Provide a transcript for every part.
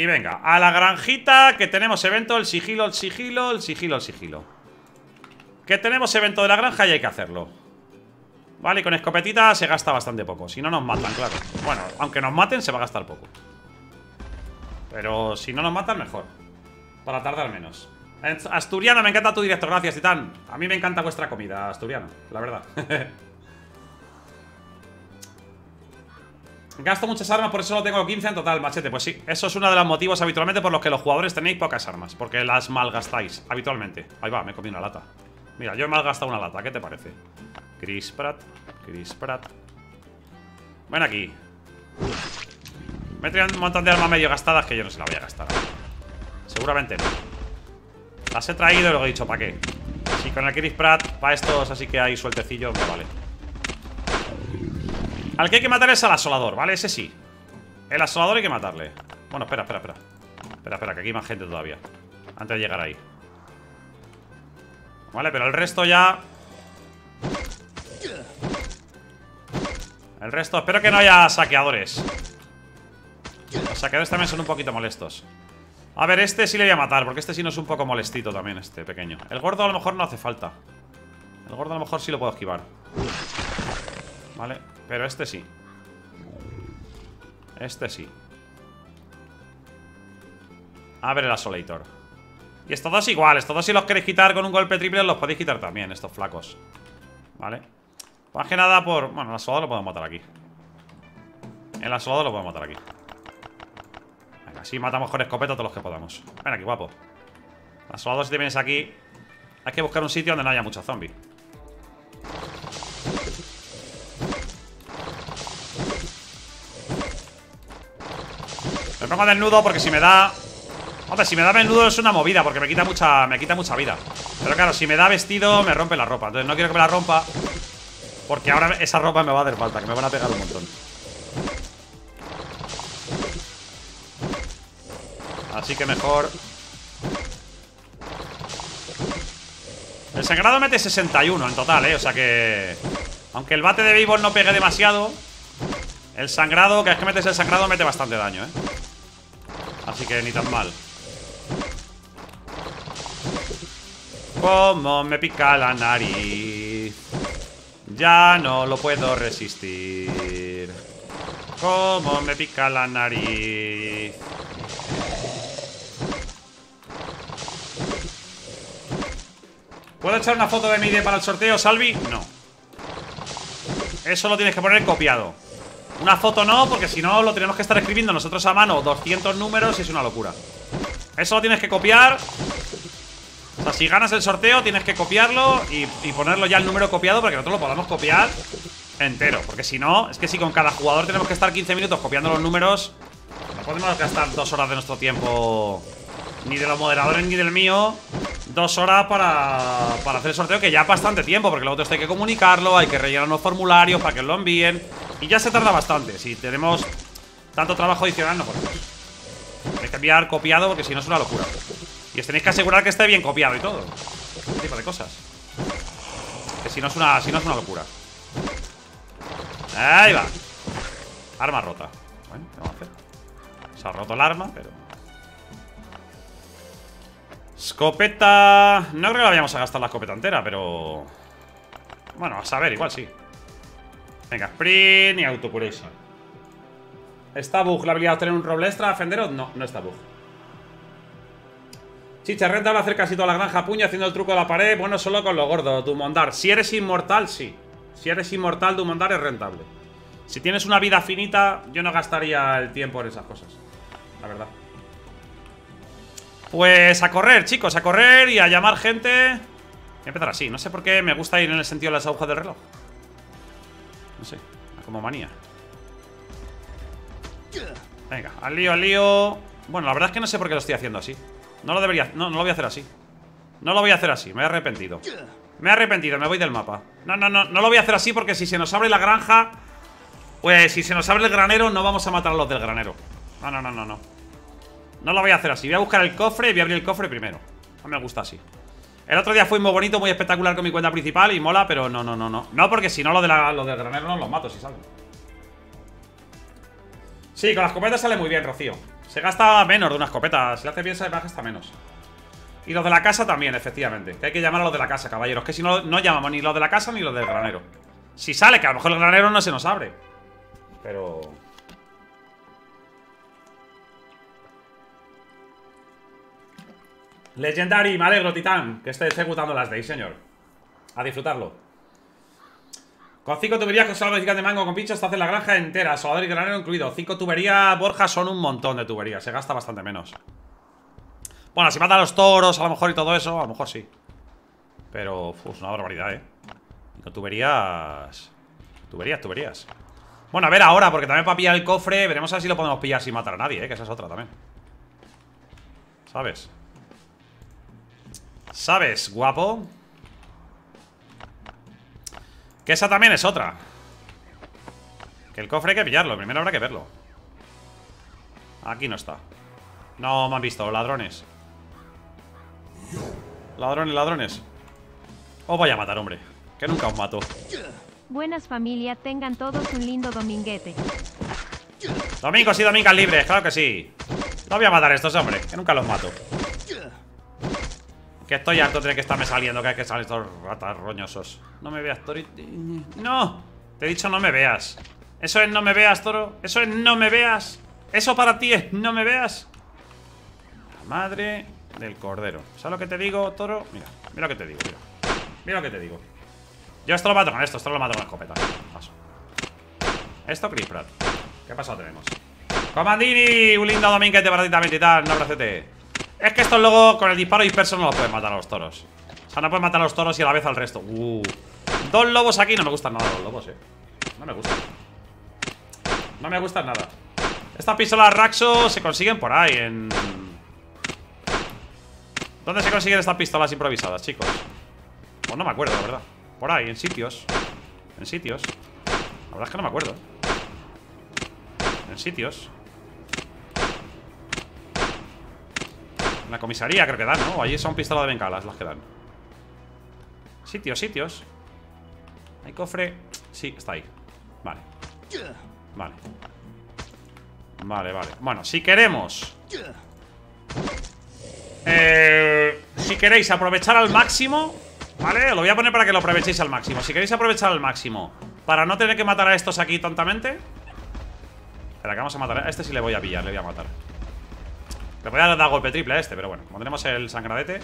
Y venga, a la granjita que tenemos evento, el sigilo, el sigilo, el sigilo, el sigilo. Que tenemos evento de la granja y hay que hacerlo. Vale, y con escopetita se gasta bastante poco. Si no nos matan, claro. Bueno, aunque nos maten se va a gastar poco. Pero si no nos matan, mejor. Para tardar menos. Asturiano, me encanta tu directo, gracias, Titán. A mí me encanta vuestra comida, Asturiano, la verdad. Gasto muchas armas, por eso solo tengo 15 en total, machete. Pues sí, eso es uno de los motivos habitualmente por los que los jugadores tenéis pocas armas. Porque las malgastáis, habitualmente. Ahí va, me comí una lata. Mira, yo he malgastado una lata, ¿qué te parece? Chris Pratt, Chris Pratt. Ven aquí. Me traído un montón de armas medio gastadas que yo no se la voy a gastar. Seguramente no. Las he traído y luego he dicho, ¿para qué? Si con el Chris Pratt, para estos así que hay sueltecillo, me vale. Al que hay que matar es al asolador, ¿vale? Ese sí. El asolador hay que matarle. Bueno, espera, espera, espera. Espera, espera, que aquí hay más gente todavía. Antes de llegar ahí. Vale, pero el resto ya... El resto, espero que no haya saqueadores Los saqueadores también son un poquito molestos A ver, este sí le voy a matar Porque este sí no es un poco molestito también, este pequeño El gordo a lo mejor no hace falta El gordo a lo mejor sí lo puedo esquivar Vale, pero este sí. Este sí. A ver el Asolator. Y estos dos igual, estos dos si los queréis quitar con un golpe triple Los podéis quitar también, estos flacos. Vale más que nada por... Bueno, el asolado lo podemos matar aquí. El asolado lo podemos matar aquí. Venga, así matamos con escopeta todos los que podamos. Ven aquí, guapo. El asolado si te vienes aquí Hay que buscar un sitio donde no haya muchos zombies Me pongo desnudo porque si me da... Hombre, si me da desnudo es una movida Porque me quita mucha, me quita mucha vida Pero claro, si me da vestido me rompe la ropa Entonces no quiero que me la rompa porque ahora esa ropa me va a dar falta, que me van a pegar un montón. Así que mejor... El sangrado mete 61 en total, ¿eh? O sea que... Aunque el bate de béisbol no pegue demasiado El sangrado, que es que metes el sangrado Mete bastante daño, ¿eh? Así que ni tan mal Como me pica la nariz ya no lo puedo resistir. Como me pica la nariz. ¿Puedo echar una foto de mi ID para el sorteo, Salvi? No. Eso lo tienes que poner copiado. Una foto no, porque si no lo tenemos que estar escribiendo nosotros a mano 200 números y es una locura. Eso lo tienes que copiar o sea, si ganas el sorteo tienes que copiarlo y, ponerlo ya el número copiado para que nosotros lo podamos copiar entero. Porque si no, es que si con cada jugador tenemos que estar 15 minutos copiando los números, no podemos gastar dos horas de nuestro tiempo, ni de los moderadores ni del mío, dos horas para, para hacer el sorteo, que ya es bastante tiempo, porque luego esto hay que comunicarlo, hay que rellenar unos formularios para que lo envíen, y ya se tarda bastante. Si tenemos tanto trabajo adicional, no podemos. Hay que enviar copiado porque si no es una locura. Y os tenéis que asegurar que esté bien copiado y todo Ese tipo de cosas Que si no es una, si no es una locura Ahí va Arma rota Bueno, ¿qué vamos a hacer? Se ha roto el arma, pero Escopeta No creo que la vayamos a gastar la escopeta entera, pero Bueno, a saber, igual sí Venga, sprint y autocuration ¿Está bug la habilidad de obtener un roble extra defenderos? No, no está bug Chicha, rentable hacer casi toda la granja puño haciendo el truco de la pared. Bueno, solo con lo gordo, Dumondar. Si eres inmortal, sí. Si eres inmortal, Dumondar es rentable. Si tienes una vida finita, yo no gastaría el tiempo en esas cosas. La verdad. Pues a correr, chicos, a correr y a llamar gente. Voy a empezar así. No sé por qué me gusta ir en el sentido de las agujas del reloj. No sé, como manía. Venga, al lío, al lío. Bueno, la verdad es que no sé por qué lo estoy haciendo así. No lo debería... No, no lo voy a hacer así. No lo voy a hacer así, me he arrepentido. Me he arrepentido, me voy del mapa. No, no, no, no lo voy a hacer así porque si se nos abre la granja Pues si se nos abre el granero No vamos a matar a los del granero. No, no, no, no, no. No lo voy a hacer así, voy a buscar el cofre Y voy a abrir el cofre primero. No me gusta así el otro día fue muy bonito, muy espectacular con mi cuenta principal y mola, pero no, no, no, no. No, porque si no, lo, de la, lo del granero no los mato si salen. Sí, con las escopeta sale muy bien, Rocío. Se gasta menos de una escopeta. Si le hace bien, se gasta menos. Y los de la casa también, efectivamente. Que hay que llamar a los de la casa, caballeros. Que si no, no llamamos ni los de la casa ni los del granero. Si sale, que a lo mejor el granero no se nos abre. Pero... Legendary, me alegro, titán. Que esté ejecutando las days, señor. A disfrutarlo. Con cinco tuberías con solo de mango con pinchos te hace la granja entera, soldador y granero incluido. Cinco tuberías, Borja, son un montón de tuberías. Se gasta bastante menos. Bueno, si mata a los toros, a lo mejor y todo eso, a lo mejor sí. Pero, uf, es una barbaridad, ¿eh? Cinco tuberías... Tuberías, tuberías. Bueno, a ver ahora, porque también para pillar el cofre Veremos a ver si lo podemos pillar sin matar a nadie, ¿eh? Que esa es otra también ¿Sabes? ¿Sabes, guapo? Que esa también es otra Que el cofre hay que pillarlo Primero habrá que verlo Aquí no está No me han visto, ladrones Ladrones, ladrones Os voy a matar, hombre Que nunca os mato Buenas familia, tengan todos un lindo dominguete. Domingos y domingas libres, claro que sí. No voy a matar a estos hombres, que nunca los mato. Que estoy harto de que estarme saliendo, que hay que salir estos ratas roñosos. No me veas, Toro. ¡No! Te he dicho no me veas. Eso es no me veas, Toro. Eso es no me veas. Eso para ti es no me veas. La madre del cordero. ¿Sabes lo que te digo, Toro? Mira, mira lo que te digo, mira. Mira lo que te digo. Yo esto lo mato con esto, esto lo mato con escopeta. Paso. Esto, Chris Pratt. ¿Qué pasado tenemos? Comandini, un lindo dominguete para ti también, titán. Un abracete. Es que estos luego con el disparo disperso no los pueden matar a los toros. O sea, no pueden matar a los toros y a la vez al resto. Uh. Dos lobos aquí, no me gustan nada los lobos, eh. No me gustan. No me gustan nada. Estas pistolas Raxo se consiguen por ahí, en... ¿Dónde se consiguen estas pistolas improvisadas, chicos? Pues no me acuerdo, la verdad. Por ahí, en sitios En sitios La verdad es que no me acuerdo En sitios En la comisaría creo que dan, ¿no? Allí son pistolas de bengalas las que dan. Sitios, sitios. Hay cofre. Sí, está ahí. Vale. Vale. Vale, vale. Bueno, si queremos. Eh, Si queréis aprovechar al máximo ¿Vale? Lo voy a poner para que lo aprovechéis al máximo. Si queréis aprovechar al máximo Para no tener que matar a estos aquí tontamente. Espera, que vamos a matar a este sí le voy a pillar, le voy a matar Le voy a dar golpe triple a este Pero bueno, tenemos el sangradete.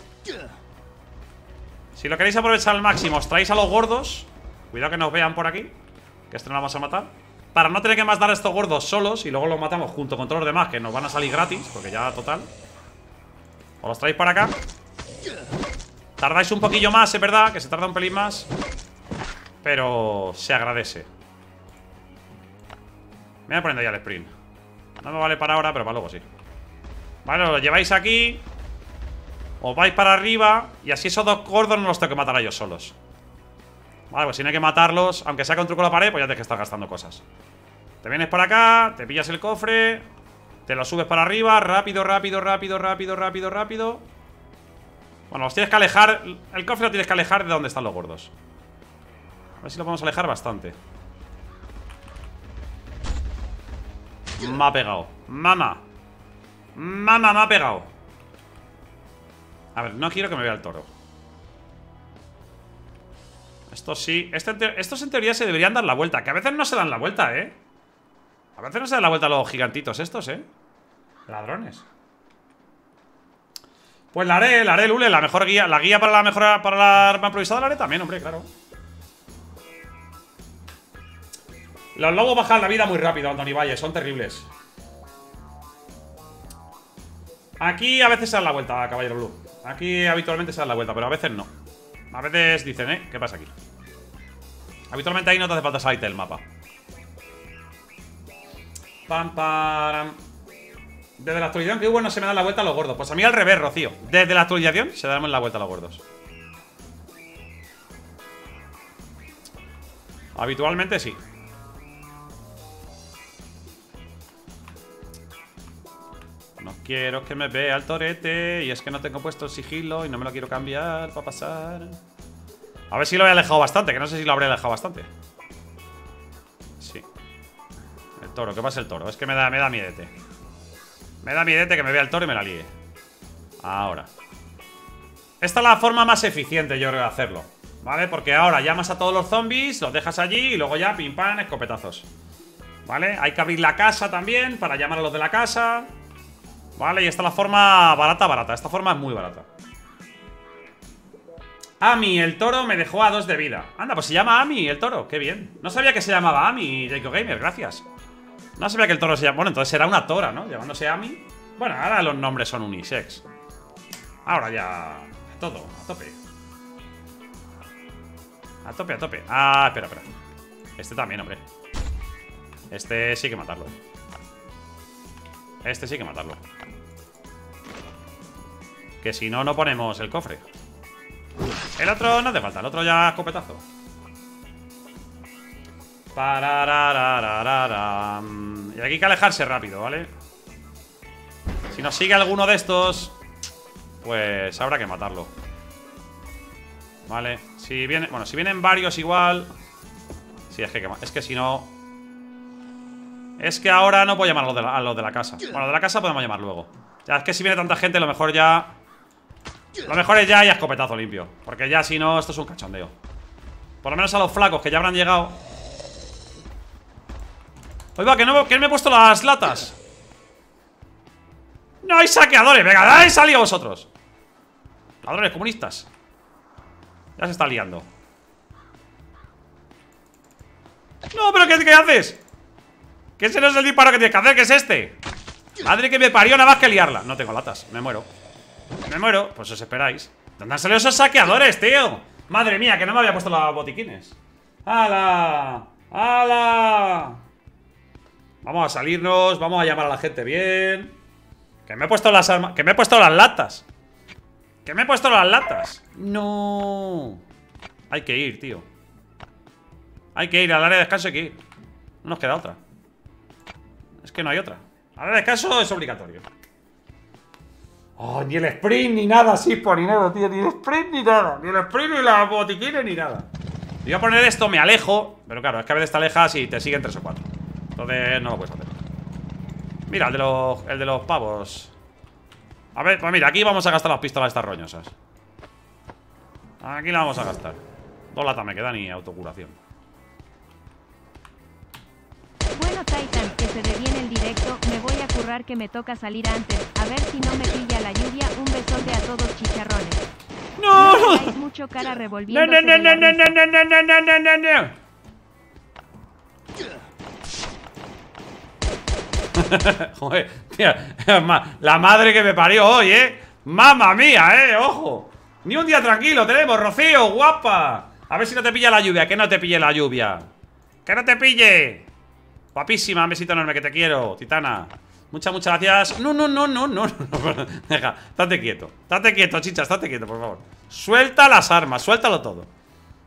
Si lo queréis aprovechar al máximo Os traéis a los gordos. Cuidado que nos vean por aquí Que este no lo vamos a matar. Para no tener que más dar a estos gordos solos Y luego los matamos junto con todos los demás Que nos van a salir gratis Porque ya total. Os los traéis para acá. Tardáis un poquillo más, es verdad, que se tarda un pelín más Pero se agradece. Me voy poniendo ya el sprint. No me vale para ahora, pero para luego sí Vale, lo lleváis aquí Os vais para arriba Y así esos dos gordos no los tengo que matar a ellos solos. Vale, pues si no hay que matarlos Aunque saque un truco la pared, pues ya tienes que estar gastando cosas. Te vienes por acá, te pillas el cofre Te lo subes para arriba Rápido, rápido, rápido, rápido, rápido, rápido. Bueno, los tienes que alejar El cofre lo tienes que alejar de donde están los gordos. A ver si lo podemos alejar bastante. Me ha pegado. Mama Mama, me ha pegado A ver, no quiero que me vea el toro Esto sí este Estos en teoría se deberían dar la vuelta Que a veces no se dan la vuelta, ¿eh? A veces no se dan la vuelta los gigantitos estos, ¿eh? Ladrones pues la haré, la haré, Lule, la mejor guía. La guía para la mejora para la arma improvisada la haré también, hombre, claro. Los lobos bajan la vida muy rápido, Anthony Valle, son terribles. Aquí a veces se dan la vuelta, caballero Blue. Aquí habitualmente se dan la vuelta, pero a veces no. A veces dicen, ¿eh? ¿Qué pasa aquí? Habitualmente ahí no te hace falta salirte del mapa. Pam, pam. Desde la actualización que hubo no se me dan la vuelta a los gordos Pues a mí al revés, Rocío Desde la actualización se dan la vuelta a los gordos Habitualmente sí quiero que me vea el torete Y es que no tengo puesto el sigilo Y no me lo quiero cambiar para pasar A ver si lo he alejado bastante Que no sé si lo habré alejado bastante Sí El toro, ¿qué pasa el toro? Es que me da, me da miedete Me da miedete que me vea el toro y me la líe. Ahora. Esta es la forma más eficiente, yo creo, de hacerlo. ¿Vale? Porque ahora llamas a todos los zombies, los dejas allí y luego ya pim pam, escopetazos. ¿Vale? Hay que abrir la casa también para llamar a los de la casa. ¿Vale? Y esta es la forma barata, barata. Esta forma es muy barata. Ami, el toro me dejó a dos de vida. Anda, pues se llama Ami, el toro. Qué bien. No sabía que se llamaba Ami, Jacob Gamer, gracias. No sabía que el toro se llama... Bueno, entonces será una tora, ¿no? Llamándose Ami. Bueno, ahora los nombres son unisex. Ahora ya... Todo, a tope. A tope, a tope. Ah, espera, espera. Este también, hombre. Este sí que matarlo. Este sí que matarlo. Que si no, no ponemos el cofre. El otro no hace falta, el otro ya escopetazo. Y aquí hay que alejarse rápido, ¿vale? Si nos sigue alguno de estos Pues habrá que matarlo Vale Si viene, bueno, si vienen varios igual Sí, es que, es que si no Es que ahora no puedo llamar a los, de la, a los de la casa Bueno, a de la casa podemos llamar luego Ya, es que si viene tanta gente, lo mejor ya Lo mejor es ya y escopetazo limpio Porque ya si no, esto es un cachondeo. Por lo menos a los flacos que ya habrán llegado. Oiga, que no que me he puesto las latas. No hay saqueadores, venga, dale salida vosotros. Ladrones comunistas. Ya se está liando. No, pero ¿qué, qué haces? ¿Qué ese no es el disparo que tienes que hacer? ¿Qué es este? Madre que me parió nada más que liarla. No tengo latas, me muero Me muero, pues os esperáis ¿Dónde han salido esos saqueadores, tío? Madre mía, que no me había puesto los botiquines ¡Hala! ¡Hala! Vamos a salirnos, vamos a llamar a la gente bien que me he puesto las armas. Que me he puesto las latas. Que me he puesto las latas. No. Hay que ir, tío. Hay que ir. Al área de descanso hay que ir. No nos queda otra. Es que no hay otra. Al área de descanso es obligatorio. Oh, ni el sprint ni nada, por ni nada, tío. Ni el sprint ni nada. Ni el sprint ni la botiquines ni nada. Voy a poner esto, me alejo. Pero claro, es que a veces te alejas y te siguen tres o cuatro. Entonces no lo puedes hacer. Mira, el de los, el de los pavos A ver, pues mira, aquí vamos a gastar las pistolas estas roñosas Aquí la vamos a gastar Dos latas me quedan y autocuración Bueno, Titan, que se deviene el directo Me voy a currar que me toca salir antes A ver si no me pilla la lluvia Un besote a todos chicharrones ¡No! no mucho cara no, revolviéndose no, no, no, no, risa. no, no, no, no, no, no, no. Joder, tía, la madre que me parió hoy, ¿eh? Mamma mía, ¿eh? Ojo. Ni un día tranquilo tenemos, Rocío, guapa. A ver si no te pilla la lluvia, que no te pille la lluvia. Que no te pille. Guapísima, besito enorme, que te quiero, titana. Muchas, muchas gracias. No, no, no, no, no. no. Deja, estate quieto. Estate quieto, chicha, estate quieto, por favor. Suelta las armas, suéltalo todo.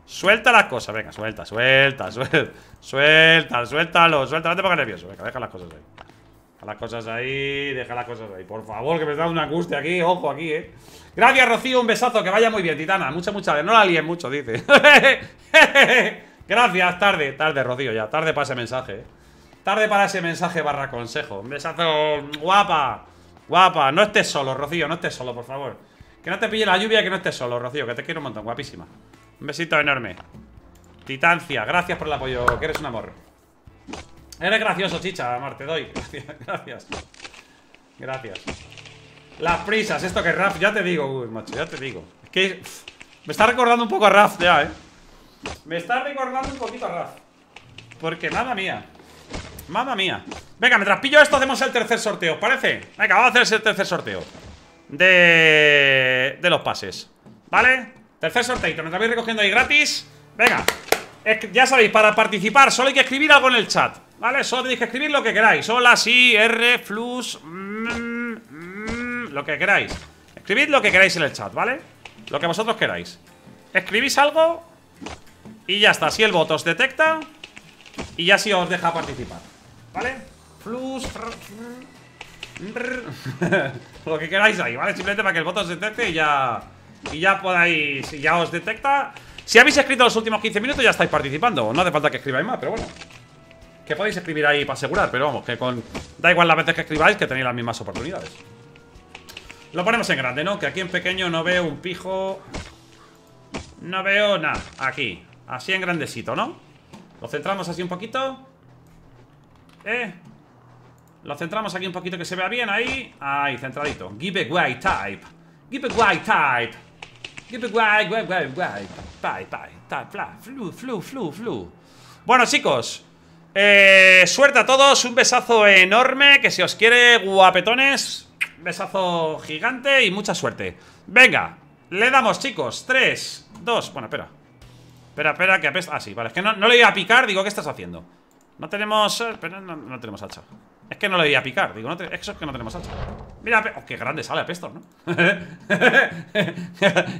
Suelta las cosas, venga, suelta, suelta, suelta, suelta, suéltalo, suelta, no te pongas nervioso, venga, deja las cosas ahí. Deja las cosas ahí, deja las cosas ahí. Por favor, que me está dando una angustia aquí, ojo aquí, eh. Gracias, Rocío, un besazo, que vaya muy bien, Titana. Muchas, muchas gracias. No la líes mucho, dice. Gracias, tarde, tarde, Rocío, ya. Tarde para ese mensaje, eh. Tarde para ese mensaje barra consejo. Un besazo, guapa. Guapa, no estés solo, Rocío, no estés solo, por favor. Que no te pille la lluvia, que no estés solo, Rocío, que te quiero un montón, guapísima. Un besito enorme. Titancia, gracias por el apoyo, que eres un amor. Eres gracioso, chicha, amor, te doy. Gracias, gracias. Gracias. Las prisas, esto que Raf, ya te digo, macho, ya te digo. Es que me está recordando un poco a Raf ya, eh. Me está recordando un poquito a Raf. Porque, mamma mía. Mamma mía. Venga, mientras pillo esto, hacemos el tercer sorteo, ¿os ¿parece? Venga, vamos a hacer el tercer sorteo. De. De los pases. ¿Vale? Tercer sorteo, me vais recogiendo ahí gratis. Venga. Ya sabéis, para participar solo hay que escribir algo en el chat. ¿Vale? Solo tenéis que escribir lo que queráis. Hola, sí, R, flus, mm, mm, lo que queráis. Escribid lo que queráis en el chat, ¿vale? Lo que vosotros queráis. Escribís algo y ya está. Así el bot os detecta y ya sí os deja participar. ¿Vale? Rr. lo que queráis ahí, ¿vale? Simplemente para que el bot os detecte y ya. Y ya podáis. Y ya os detecta. Si habéis escrito los últimos 15 minutos, ya estáis participando. No hace falta que escribáis más, pero bueno. Que podéis escribir ahí para asegurar, pero vamos, que con. Da igual las veces que escribáis, que tenéis las mismas oportunidades. Lo ponemos en grande, ¿no? Que aquí en pequeño no veo un pijo. No veo nada. Aquí. Así en grandecito, ¿no? Lo centramos así un poquito. ¿Eh? Lo centramos aquí un poquito que se vea bien ahí. Ahí, centradito. Give white type. Give white type. Give white, white, white, white. Bye. Type, fla, flu, flu, flu, flu. Bueno, chicos. Eh, suerte a todos. Un besazo enorme. Que si os quiere, guapetones. Besazo gigante y mucha suerte. Venga. Le damos, chicos. Tres, dos. Bueno, espera. Espera, espera, que apesta. Ah, sí, vale. Es que no, no le iba a picar. Digo, ¿qué estás haciendo? No tenemos... eh, Pero no, tenemos hacha. Es que no le iba a picar. Digo, no te- eso es que no tenemos hacha. Mira, oh, qué grande sale Apestor, ¿no?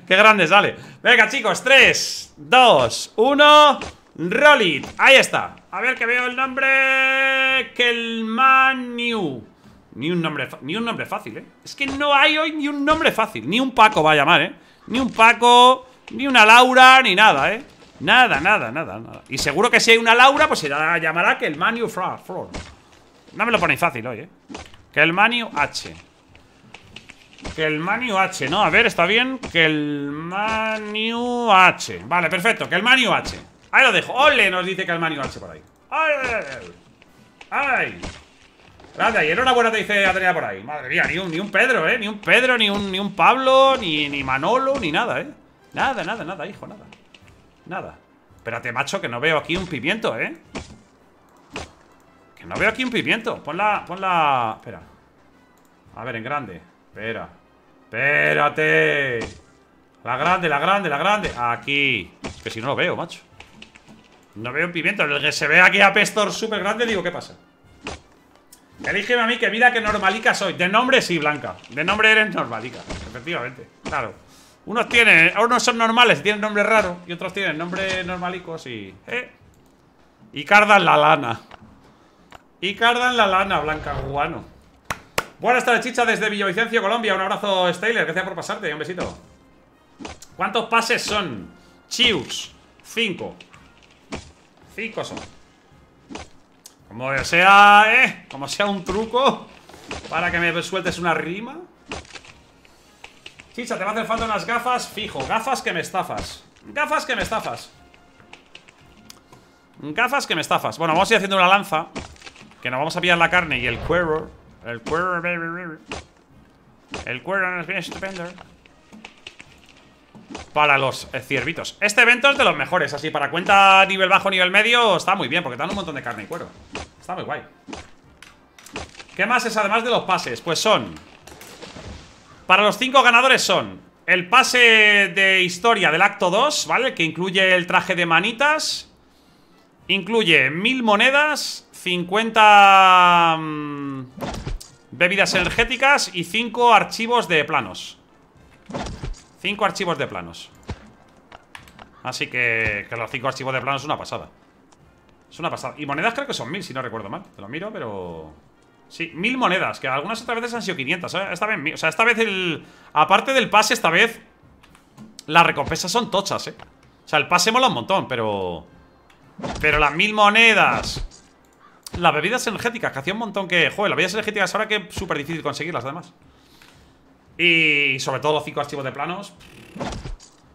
qué grande sale. Venga, chicos. 3, 2, 1. Roll. Ahí está. A ver que veo el nombre. Kelmaniu. Ni un nombre, ni un nombre fácil, ¿eh? Es que no hay hoy ni un nombre fácil. Ni un Paco va a llamar, ¿eh? Ni un Paco, ni una Laura, ni nada, ¿eh? Nada, nada, nada, nada. Y seguro que si hay una Laura, pues se la llamará que el Manu. Fra. No me lo ponéis fácil hoy, ¿eh? Que el Manu H. Que el Manu H, ¿no? A ver, está bien. Que el Manu H. Vale, perfecto. Que el Manu H. Ahí lo dejo. Ole, nos dice que el Manu H por ahí. ¡Ay! ay. Grande, y enhorabuena te dice Adriana por ahí. Madre mía, ni un, ni un Pedro, ¿eh? Ni un Pedro, ni un, ni un Pablo, ni, ni Manolo, ni nada, ¿eh? Nada, nada, nada, hijo, nada. Nada. Espérate, macho, que no veo aquí un pimiento, ¿eh? Que no veo aquí un pimiento. Ponla, ponla... Espera. A ver, en grande. Espera. Espérate. La grande, la grande, la grande. Aquí. Es que si no lo veo, macho. No veo un pimiento. El que se ve aquí a Pestor súper grande, digo, ¿qué pasa? Elígeme a mí que mira que normalica soy. De nombre sí, Blanca. De nombre eres normalica. Efectivamente. Claro. Unos tienen, unos son normales y tienen nombre raro. Y otros tienen nombre normalicos y. ¿eh? Y cardan la lana. Y cardan la lana, Blanca Guano. Buenas tardes, chicha, desde Villavicencio, Colombia. Un abrazo, Steyler. Gracias por pasarte. Un besito. ¿Cuántos pases son? Chius. Cinco. Cinco son. Como sea, eh, como sea un truco para que me sueltes una rima. Chicha, te va a hacer falta unas gafas, fijo. Gafas que me estafas. Gafas que me estafas. Gafas que me estafas. Bueno, vamos a ir haciendo una lanza. Que nos vamos a pillar la carne y el cuero. El cuero. El cuero es bien estupendo. Para los ciervitos. Este evento es de los mejores, así para cuenta nivel bajo, nivel medio, está muy bien, porque dan un montón de carne y cuero. Está muy guay. ¿Qué más es además de los pases? Pues son. Para los cinco ganadores son. El pase de historia del acto 2, ¿vale? Que incluye el traje de manitas. Incluye mil monedas, 50 mm, bebidas energéticas y 5 archivos de planos. 5 archivos de planos. Así que, los 5 archivos de planos es una pasada. Es una pasada. Y monedas creo que son 1000, si no recuerdo mal. Te lo miro, pero... Sí, 1000 monedas, que algunas otras veces han sido 500. ¿eh? Esta vez, mil. o sea, esta vez el... Aparte del pase, esta vez... Las recompensas son tochas, ¿eh? O sea, el pase mola un montón, pero... Pero las 1000 monedas... Las bebidas energéticas, que hacía un montón que... Joder, las bebidas energéticas ahora que es súper difícil conseguirlas, además. Y sobre todo los 5 archivos de planos.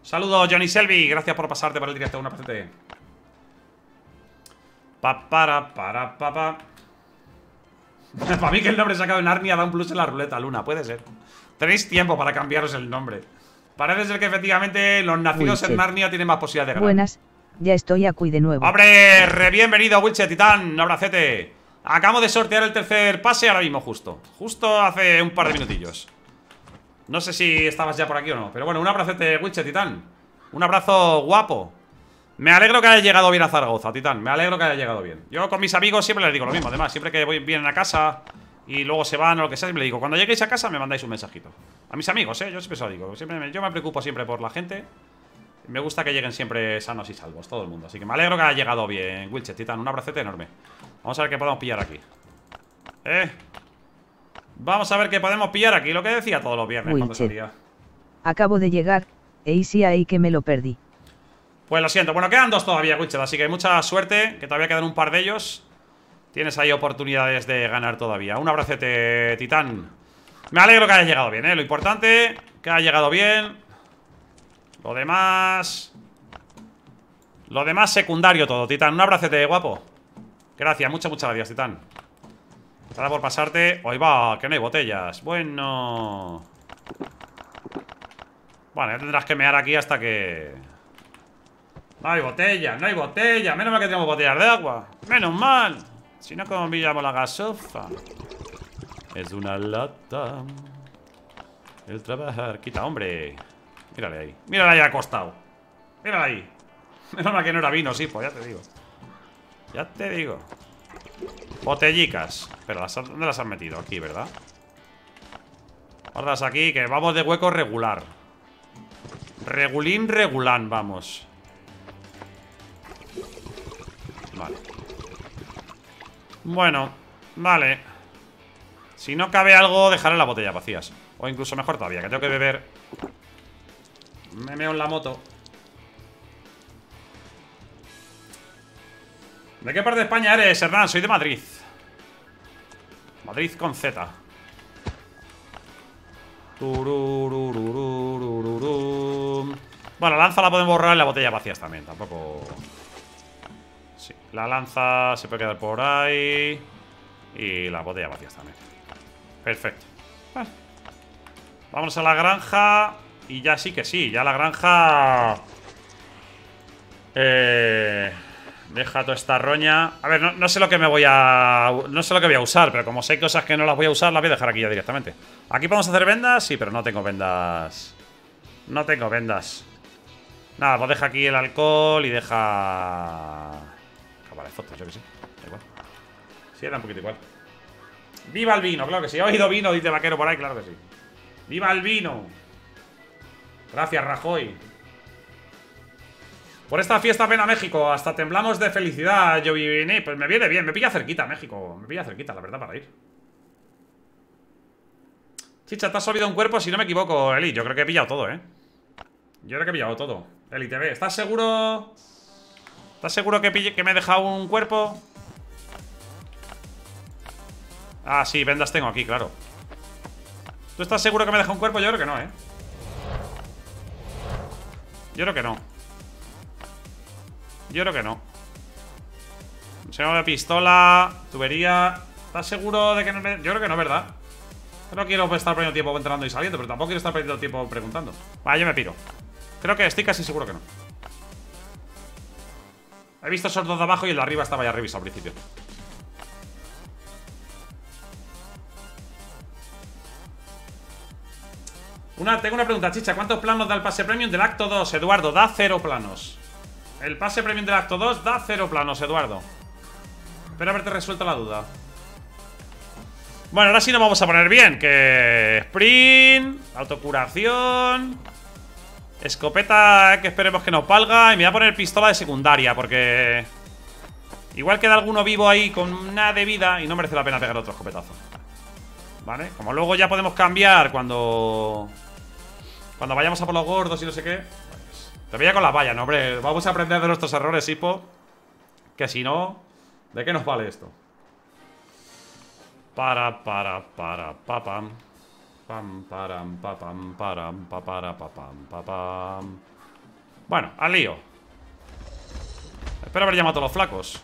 Saludos, Johnny Selby. Gracias por pasarte por el directo. Una presente. Pa, para, para, pa, pa. para mí que el nombre sacado en Narnia da un plus en la ruleta, Luna. Puede ser. Tenéis tiempo para cambiaros el nombre. Parece ser que efectivamente los nacidos en Wilchet. Narnia tienen más posibilidad de ganar. Buenas, ya estoy aquí de nuevo. ¡Hombre! Re bienvenido, Wilche Titán. Un abracete. Acabo de sortear el tercer pase ahora mismo, justo. Justo hace un par de minutillos. No sé si estabas ya por aquí o no. Pero bueno, un abracete, Wilche Titán. Un abrazo guapo. Me alegro que haya llegado bien a Zaragoza, Titán. Me alegro que haya llegado bien. Yo con mis amigos siempre les digo lo mismo. Además, siempre que voy, vienen a casa y luego se van o lo que sea, siempre les digo, cuando lleguéis a casa me mandáis un mensajito. A mis amigos, ¿eh? Yo siempre se lo digo. Siempre me- yo me preocupo siempre por la gente. Me gusta que lleguen siempre sanos y salvos, todo el mundo. Así que me alegro que haya llegado bien, Wilchet, Titán. Un abracete enorme. Vamos a ver qué podemos pillar aquí. ¿Eh? Vamos a ver qué podemos pillar aquí. Lo que decía todos los viernes cuando Wilchet. salía. Acabo de llegar, e sí ahí que me lo perdí. Pues lo siento. Bueno, quedan dos todavía, Wilchet. Así que mucha suerte, que todavía quedan un par de ellos. Tienes ahí oportunidades de ganar todavía. Un abracete, Titán. Me alegro que haya llegado bien, ¿eh? Lo importante, que haya llegado bien. Lo demás... Lo demás secundario todo, Titán. Un abracete, guapo. Gracias, muchas, muchas gracias, Titán. Nada por pasarte. Hoy va, que no hay botellas. Bueno. Bueno, ya tendrás que mear aquí hasta que... No hay botellas, no hay botellas. Menos mal que tenemos botellas de agua. Menos mal. Si no, ¿cómo pillamos la gasofa? Es una lata. El trabajar. Quita, hombre. Mírale ahí. Mírale ahí acostado. Mírale ahí. Menos mal que no era vino, sí, pues ya te digo. Ya te digo. Botellicas. Pero, ¿dónde las han metido? Aquí, ¿verdad? Guardas aquí, que vamos de hueco regular. Regulín, regulán, vamos. Vale. Bueno, vale. Si no cabe algo, dejaré las botellas vacías. O incluso mejor todavía, que tengo que beber. Me meo en la moto. ¿De qué parte de España eres, Hernán? Soy de Madrid. Madrid con Z. Bueno, la lanza la podemos borrar y la botella vacías también. Tampoco... Sí, la lanza se puede quedar por ahí. Y la botella vacías también. Perfecto. Vamos a la granja. Y ya sí que sí, ya la granja... Eh... Deja toda esta roña. A ver, no, sé lo que me voy a. No sé lo que voy a usar, pero como sé cosas que no las voy a usar, las voy a dejar aquí ya directamente. ¿Aquí podemos hacer vendas? Sí, pero no tengo vendas. No tengo vendas. Nada, pues deja aquí el alcohol y deja. Fotos, yo que sé. Da igual. Sí, era un poquito igual. ¡Viva el vino! Claro que sí. ¿Ha oído vino? Dice vaquero por ahí, claro que sí. ¡Viva el vino! Gracias, Rajoy. Por esta fiesta ven a México, hasta temblamos de felicidad, yo vine. Pues me viene bien, me pilla cerquita México. Me pilla cerquita, la verdad, para ir. Chicha, te has olvidado un cuerpo, si no me equivoco, Eli. Yo creo que he pillado todo, ¿eh? Yo creo que he pillado todo. Eli TV, ¿estás seguro? ¿Estás seguro que, me he dejado un cuerpo? Ah, sí, vendas tengo aquí, claro. ¿Tú estás seguro que me he un cuerpo? Yo creo que no, ¿eh? Yo creo que no. Yo creo que no. Enseñamos de pistola, tubería. ¿Estás seguro de que no me.? Yo creo que no, ¿verdad? no quiero estar perdiendo tiempo entrando y saliendo, pero tampoco quiero estar perdiendo tiempo preguntando. Vale, yo me piro. Creo que estoy casi seguro que no. He visto esos dos de abajo y el de arriba estaba ya revisado al principio. Una, tengo una pregunta, chicha. ¿Cuántos planos da el pase premium del acto 2? Eduardo, da cero planos. El pase premium del acto 2 da cero planos, Eduardo. Espero haberte resuelto la duda. Bueno, ahora sí nos vamos a poner bien. Que sprint, autocuración, escopeta que esperemos que no palga. Y me voy a poner pistola de secundaria porque... Igual queda alguno vivo ahí con nada de vida y no merece la pena pegar otro escopetazo. ¿Vale? Como luego ya podemos cambiar cuando... Cuando vayamos a por los gordos y no sé qué te veía con la valla, no, hombre. Vamos a aprender de nuestros errores, Hipo. Que si no, ¿de qué nos vale esto? Para, para, para, papam. Pam. Bueno, al lío. Espero haber llamado a los flacos.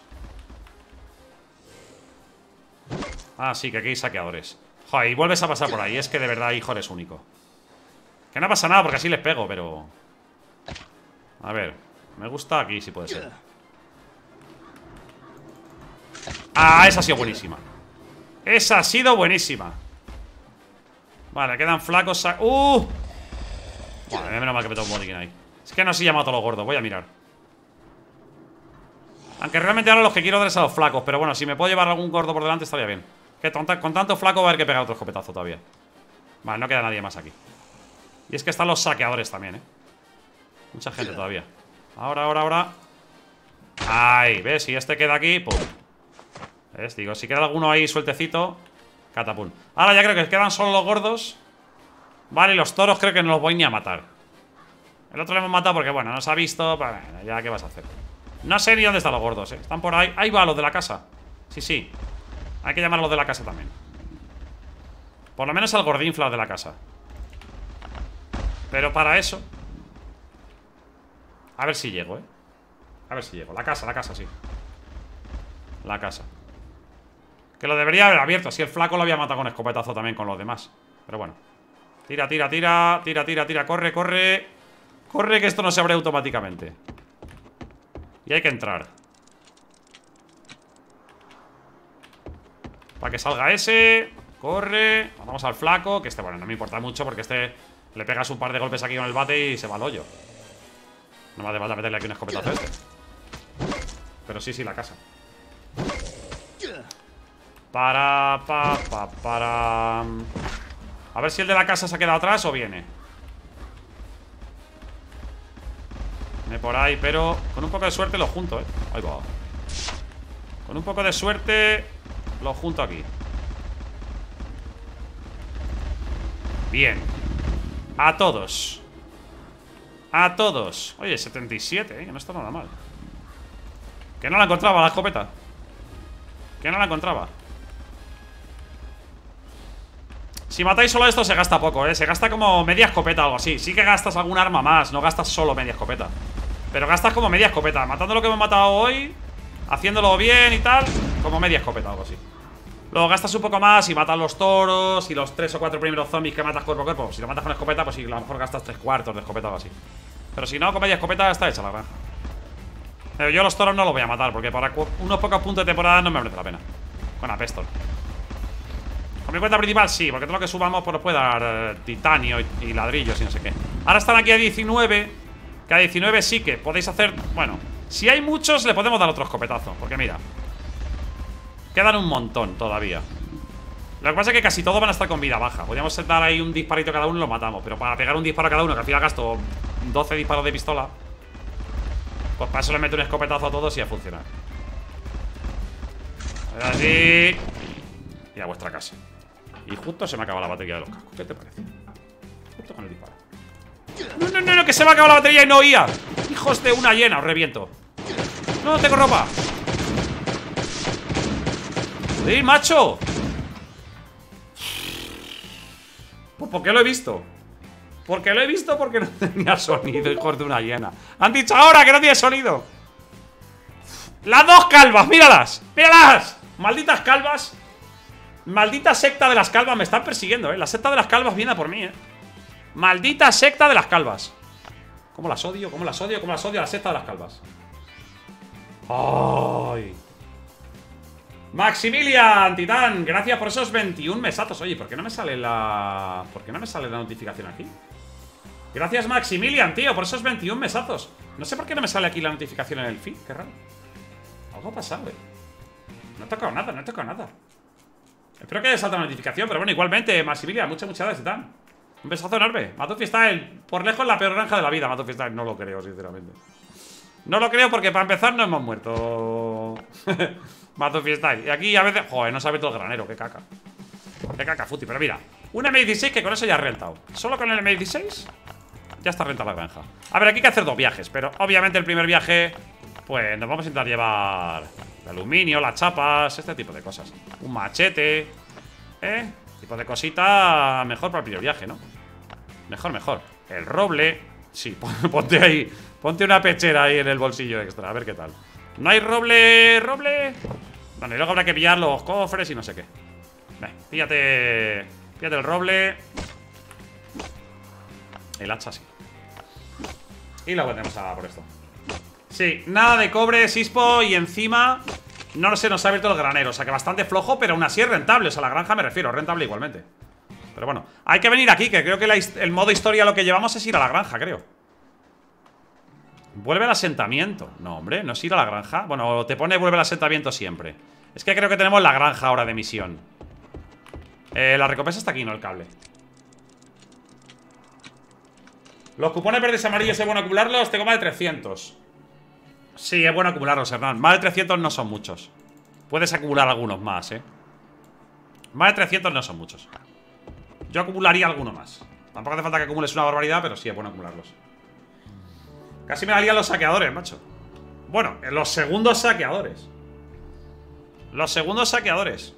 Ah, sí, que aquí hay saqueadores. Joder, y vuelves a pasar por ahí. Es que de verdad, hijo, eres único. Que no pasa nada porque así les pego, pero... A ver, me gusta aquí, si puede ser Ah, esa ha sido buenísima Esa ha sido buenísima Vale, quedan flacos ¡Uh! Vale, menos mal que me tomo un botiquín ahí. Es que no se llama a todos los gordos, voy a mirar. Aunque realmente ahora los que quiero dar es a los flacos Pero bueno, si me puedo llevar algún gordo por delante estaría bien. Que con tanto flaco va a haber que pegar otro escopetazo todavía. Vale, no queda nadie más aquí. Y es que están los saqueadores también, eh Mucha gente todavía. Ahora, ahora, ahora. Ahí, ¿ves? Si este queda aquí, pum. ¿Ves? Digo, si queda alguno ahí sueltecito Catapum Ahora ya creo que quedan solo los gordos Vale, los toros creo que no los voy ni a matar El otro le hemos matado porque, bueno, nos ha visto ya, ¿qué vas a hacer? No sé ni dónde están los gordos, ¿eh? Están por ahí Ahí va, los de la casa Sí, sí. Hay que llamar a los de la casa también. Por lo menos al gordinflas de la casa. Pero para eso... A ver si llego, ¿eh? A ver si llego. La casa, la casa, sí. La casa. Que lo debería haber abierto. Si el flaco lo había matado con escopetazo también con los demás. Pero bueno. Tira, tira, tira. Tira, tira, tira. Corre, corre. Corre que esto no se abre automáticamente. Y hay que entrar. Para que salga ese. Corre. Vamos al flaco. Que este, bueno, no me importa mucho porque este le pegas un par de golpes aquí con el bate y se va al hoyo. No me hace falta meterle aquí un escopetazo este. Pero sí, sí, la casa. Para, pa, pa, para. A ver si el de la casa se ha quedado atrás o viene. Viene por ahí, pero con un poco de suerte lo junto, ¿eh? Ahí va. Con un poco de suerte lo junto aquí. Bien. A todos. A todos. Oye, 77, ¿eh? Que no está nada mal. Que no la encontraba la escopeta. Que no la encontraba. Si matáis solo esto se gasta poco, ¿eh? Se gasta como media escopeta o algo así. Sí que gastas algún arma más, no gastas solo media escopeta. Pero gastas como media escopeta Matando lo que hemos matado hoy Haciéndolo bien y tal Como media escopeta o algo así. Luego gastas un poco más y matas los toros Y los tres o cuatro primeros zombies que matas cuerpo a cuerpo. Si lo matas con escopeta, pues sí, a lo mejor gastas tres cuartos de escopeta o algo así. Pero si no, con media escopeta está hecha la granja Pero yo los toros no los voy a matar Porque para unos pocos puntos de temporada no me merece la pena. Con Apestor con mi cuenta principal sí, porque todo lo que subamos pues nos puede dar eh, titanio y, ladrillos y no sé qué. Ahora están aquí a 19, que a 19 sí que podéis hacer... Bueno, si hay muchos le podemos dar otro escopetazo, porque mira. Quedan un montón todavía. Lo que pasa es que casi todos van a estar con vida baja. Podríamos dar ahí un disparito cada uno y lo matamos. Pero para pegar un disparo a cada uno, que al final gasto 12 disparos de pistola, pues para eso le meto un escopetazo a todos y a funcionar. Así. Y a vuestra casa. Y justo se me acaba la batería de los cascos. ¿Qué te parece? Justo con el disparo. No, no, no, no, que se me ha acabado la batería y no oía. Hijos de una llena, os reviento. No, tengo ropa. ¡Sí, macho! Pues porque lo he visto. Porque lo he visto porque no tenía sonido, hijos de una llena. Han dicho ahora que no tiene sonido. Las dos calvas, míralas. Míralas. Malditas calvas Maldita secta de las calvas me están persiguiendo, eh La secta de las calvas viene a por mí, eh Maldita secta de las calvas ¿Cómo las odio? ¿Cómo las odio? ¿Cómo las odio a la secta de las calvas? ¡Ay! Maximilian, Titán, gracias por esos 21 mesatos Oye, ¿por qué no me sale la... ¿Por qué no me sale la notificación aquí? Gracias Maximilian, tío, por esos 21 mesazos No sé por qué no me sale aquí la notificación en el feed, qué raro Algo ha pasado, eh No he tocado nada, no he tocado nada Espero que haya saltado la notificación, pero bueno, igualmente, Maximilian, muchas, muchas gracias, Titán. Un besazo enorme. Matufi Style, por lejos la peor granja de la vida, Matufi Style. No lo creo, sinceramente. No lo creo porque para empezar no hemos muerto. Matufi Style. Y aquí a veces. Joder, no sabe todo el granero, qué caca. Qué caca, futi. Pero mira, un M16 que con eso ya ha rentado. Solo con el M16 ya está rentada la granja. A ver, aquí hay que hacer dos viajes, pero obviamente el primer viaje. Pues nos vamos a intentar llevar el aluminio, las chapas, este tipo de cosas. Un machete, ¿eh? Tipo de cosita mejor para el primer viaje, ¿no? Mejor, mejor. El roble, sí, ponte ahí. Ponte una pechera ahí en el bolsillo extra, a ver qué tal. ¿No hay roble? ¿Roble? Bueno, y luego habrá que pillar los cofres y no sé qué. Ven, píllate. Píllate el roble. El hacha sí. Y luego tenemos a por esto. Sí, nada de cobre, Sispo y encima no se nos ha abierto el granero. O sea que bastante flojo, pero aún así es rentable. O sea, la granja me refiero, rentable igualmente. Pero bueno, hay que venir aquí, que creo que el modo historia lo que llevamos es ir a la granja, creo. Vuelve al asentamiento. No, hombre, no es ir a la granja. Bueno, te pone vuelve al asentamiento siempre. Es que creo que tenemos la granja ahora de misión. Eh, la recompensa está aquí, no el cable. Los cupones verdes y amarillos es bueno acumularlos. Tengo más de 300. Sí, es bueno acumularlos, Hernán. Más de 300 no son muchos. Puedes acumular algunos más, ¿eh? Más de 300 no son muchos. Yo acumularía alguno más. Tampoco hace falta que acumules una barbaridad, pero sí es bueno acumularlos. Casi me darían los saqueadores, macho. Bueno, los segundos saqueadores. Los segundos saqueadores.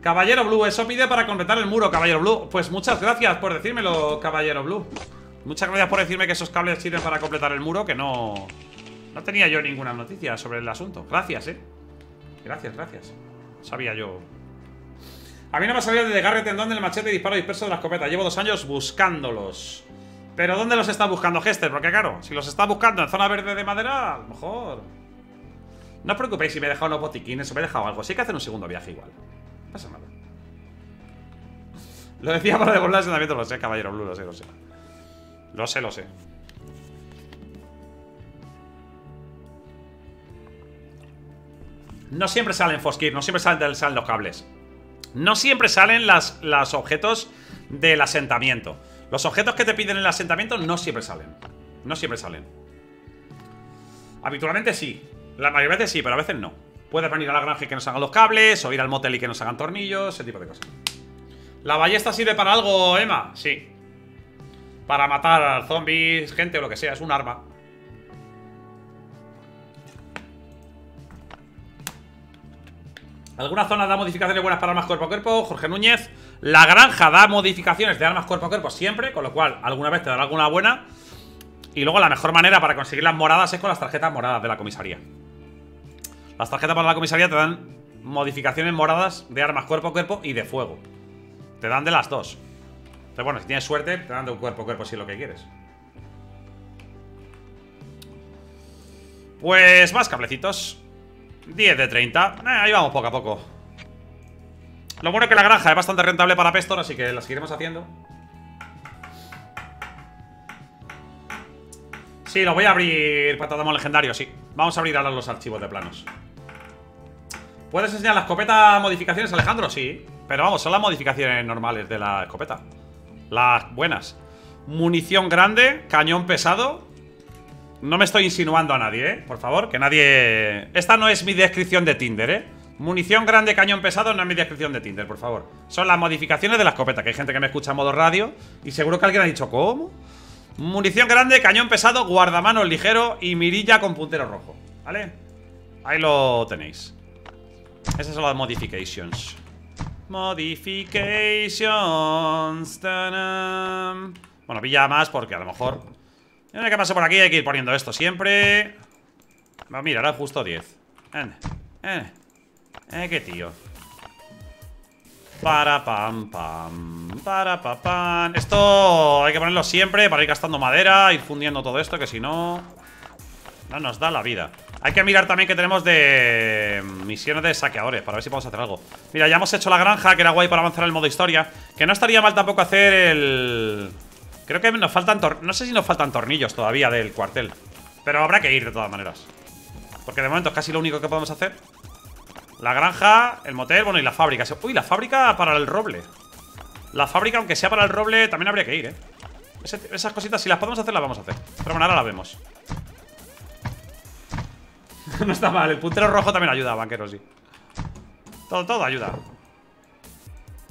Caballero Blue, eso pide para completar el muro, Caballero Blue. Pues muchas gracias por decírmelo, Caballero Blue. Muchas gracias por decirme que esos cables sirven para completar el muro, que no... No tenía yo ninguna noticia sobre el asunto. Gracias, eh. Gracias, gracias. Sabía yo. A mí no me ha salido de desgarre tendón del machete y disparo disperso de la escopeta. Llevo dos años buscándolos. Pero ¿dónde los está buscando Hester? Porque claro, si los está buscando en zona verde de madera, a lo mejor... No os preocupéis si me he dejado unos botiquines o me he dejado algo. Hay que hacer un segundo viaje igual. No pasa nada. Lo decía para devolver el asentamiento, lo sé, caballero blue, lo sé, lo sé. Lo sé, lo sé. No siempre salen Foskir, no siempre salen, salen los cables. No siempre salen las, los objetos del asentamiento. Los objetos que te piden en el asentamiento no siempre salen. No siempre salen. Habitualmente sí. La mayoría de veces sí, pero a veces no. Puedes venir a la granja y que nos hagan los cables, o ir al motel y que nos hagan tornillos, ese tipo de cosas. ¿La ballesta sirve para algo, Emma? Sí. Para matar zombies, gente o lo que sea, es un arma. ¿Alguna zona da modificaciones buenas para armas cuerpo a cuerpo? Jorge Núñez. La granja da modificaciones de armas cuerpo a cuerpo siempre, con lo cual alguna vez te dará alguna buena. Y luego la mejor manera para conseguir las moradas es con las tarjetas moradas de la comisaría. Las tarjetas para la comisaría te dan modificaciones moradas de armas cuerpo a cuerpo y de fuego. Te dan de las dos. Pero bueno, si tienes suerte, te dan de un cuerpo a cuerpo si es lo que quieres. Pues más cablecitos. 10 de 30. Eh, ahí vamos poco a poco. Lo bueno es que la granja es bastante rentable para Pestor, así que la seguiremos haciendo. Sí, lo voy a abrir Patadamo legendario, sí. Vamos a abrir ahora los archivos de planos. ¿Puedes enseñar la escopeta modificaciones, Alejandro? Sí. Pero vamos, son las modificaciones normales de la escopeta. Las buenas. Munición grande, cañón pesado, no me estoy insinuando a nadie, ¿eh? Por favor, que nadie... Esta no es mi descripción de Tinder, ¿eh? Munición grande, cañón pesado no es mi descripción de Tinder, por favor. Son las modificaciones de la escopeta, que hay gente que me escucha en modo radio y seguro que alguien ha dicho, ¿cómo? Munición grande, cañón pesado, guardamanos ligero y mirilla con puntero rojo, ¿vale? Ahí lo tenéis. Esas son las modifications. Modifications. Bueno, pilla más porque a lo mejor Mira que pasa por aquí, hay que ir poniendo esto siempre. mira, ahora justo 10. Eh, eh, eh, qué tío. Para pam pam. Para pam pam. Esto hay que ponerlo siempre para ir gastando madera, ir fundiendo todo esto, que si no. No nos da la vida. Hay que mirar también que tenemos de misiones de saqueadores para ver si podemos hacer algo. Mira, ya hemos hecho la granja, que era guay para avanzar el modo historia. Que no estaría mal tampoco hacer el. Creo que nos faltan No sé si nos faltan tornillos todavía del cuartel Pero habrá que ir de todas maneras. Porque de momento es casi lo único que podemos hacer La granja, el motel, bueno y la fábrica. Uy, la fábrica para el roble. La fábrica, aunque sea para el roble, también habría que ir, eh Esas cositas, si las podemos hacer, las vamos a hacer. Pero bueno, ahora las vemos. No está mal, el puntero rojo también ayuda, banquero, sí. Todo, todo ayuda.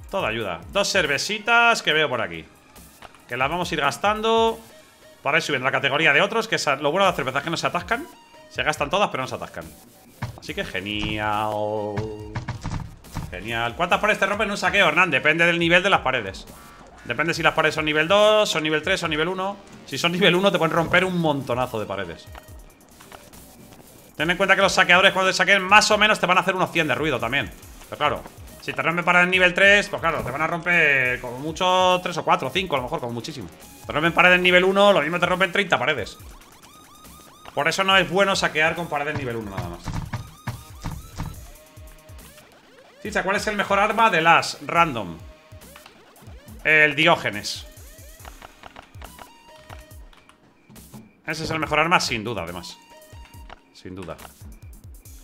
Todo ayuda. Dos cervecitas que veo por aquí que las vamos a ir gastando. Para ir subiendo la categoría de otros Que lo bueno de las cervezas que no se atascan. Se gastan todas pero no se atascan. Así que genial. Genial. ¿Cuántas paredes te rompen en un saqueo, Hernán? Depende del nivel de las paredes. Depende si las paredes son nivel 2, son nivel 3, son nivel 1 Si son nivel 1 te pueden romper un montonazo de paredes. Ten en cuenta que los saqueadores cuando te saquen más o menos te van a hacer unos 100 de ruido también. Pero claro, si te rompen paredes nivel 3, pues claro, te van a romper como mucho 3 o 4 o 5, a lo mejor, como muchísimo. Te rompen paredes nivel 1, lo mismo te rompen 30 paredes. Por eso no es bueno saquear con paredes nivel 1 nada más. Chicha, ¿cuál es el mejor arma de las random? El Diógenes. Ese es el mejor arma, sin duda, además. Sin duda.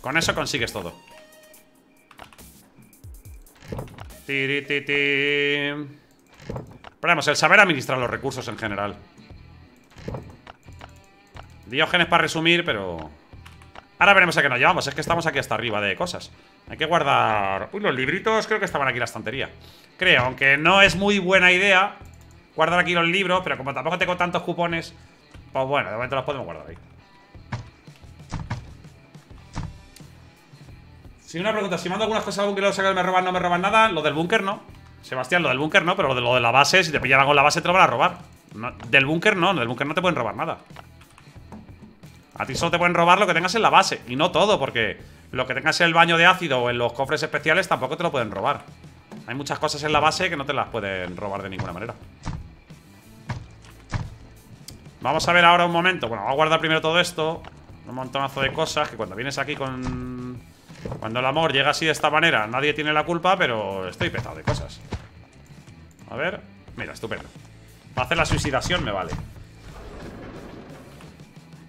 Con eso consigues todo. Pero vamos, el saber administrar los recursos en general. Diógenes para resumir, pero... Ahora veremos a qué nos llevamos. Es que estamos aquí hasta arriba de cosas. Hay que guardar... Uy, los libritos creo que estaban aquí en la estantería. Creo, aunque no es muy buena idea guardar aquí los libros, pero como tampoco tengo tantos cupones, pues bueno, de momento los podemos guardar ahí. Si una pregunta, si mando algunas cosas al búnker y luego me roban, no me roban nada, lo del búnker no. Sebastián, lo del búnker no, pero lo de, lo de la base, si te pillan algo en la base te lo van a robar. Del búnker no, del búnker no te pueden robar nada. A ti solo te pueden robar lo que tengas en la base. Y no todo, porque lo que tengas en el baño de ácido o en los cofres especiales tampoco te lo pueden robar. Hay muchas cosas en la base que no te las pueden robar de ninguna manera. Vamos a ver ahora un momento. Bueno, vamos a guardar primero todo esto. Un montonazo de cosas que cuando vienes aquí con... Cuando el amor llega así de esta manera, nadie tiene la culpa, pero estoy petado de cosas. A ver. Mira, estupendo. Para hacer la suicidación me vale.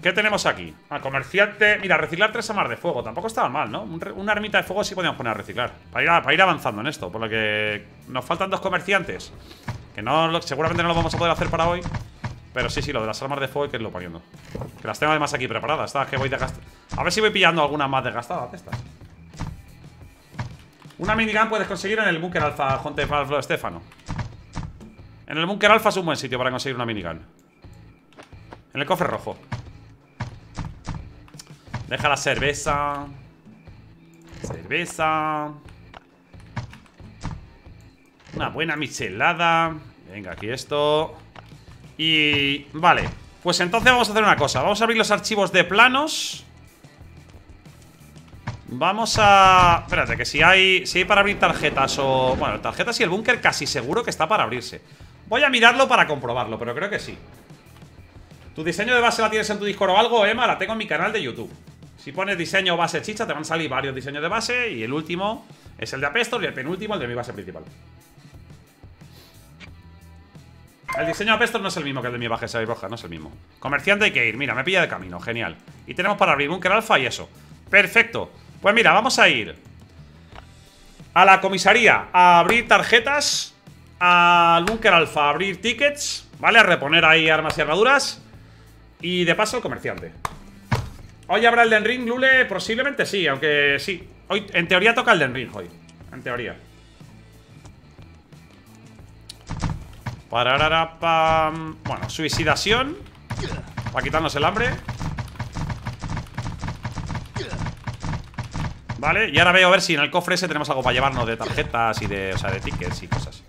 ¿Qué tenemos aquí? Ah, comerciante. Mira, reciclar tres amas de fuego. Tampoco estaba mal, ¿no? una armita de fuego sí podíamos poner a reciclar. Para ir, avanzando en esto. Por lo que nos faltan dos comerciantes. Que no seguramente no lo vamos a poder hacer para hoy. Pero sí, sí, lo de las armas de fuego hay que irlo poniendo. Que las tengo además aquí preparadas. Estas que voy desgastando. A ver si voy pillando alguna más desgastada de estas. Una minigun puedes conseguir en el búnker alfa, Jonte Pablo Estefano. En el búnker alfa es un buen sitio para conseguir una minigun. En el cofre rojo. Deja la cerveza. Cerveza. Una buena michelada. Venga, aquí esto. Y... Vale. Pues entonces vamos a hacer una cosa. Vamos a abrir los archivos de planos. Vamos a... Espérate, que si hay, si hay para abrir tarjetas o... Bueno, tarjetas y el búnker casi seguro que está para abrirse. Voy a mirarlo para comprobarlo, pero creo que sí. ¿Tu diseño de base la tienes en tu Discord o algo, Emma? La tengo en mi canal de YouTube. Si pones diseño base chicha, te van a salir varios diseños de base y el último es el de Apestor y el penúltimo el de mi base principal. El diseño de Apestor no es el mismo que el de mi base roja, no es el mismo. Comerciante hay que ir, mira, me pilla de camino, genial. Y tenemos para abrir búnker alfa y eso. Perfecto. Pues mira, vamos a ir a la comisaría a abrir tarjetas, al búnker alfa a abrir tickets, ¿vale? A reponer ahí armas y armaduras. Y de paso el comerciante. ¿Hoy habrá el Den Ring, Lule? Posiblemente sí, aunque sí. Hoy, en teoría toca el Den Ring hoy. En teoría. Parararapam. Bueno, suicidación. Para quitarnos el hambre. Vale, y ahora veo a ver si en el cofre ese tenemos algo para llevarnos de tarjetas y de, o sea, de tickets y cosas.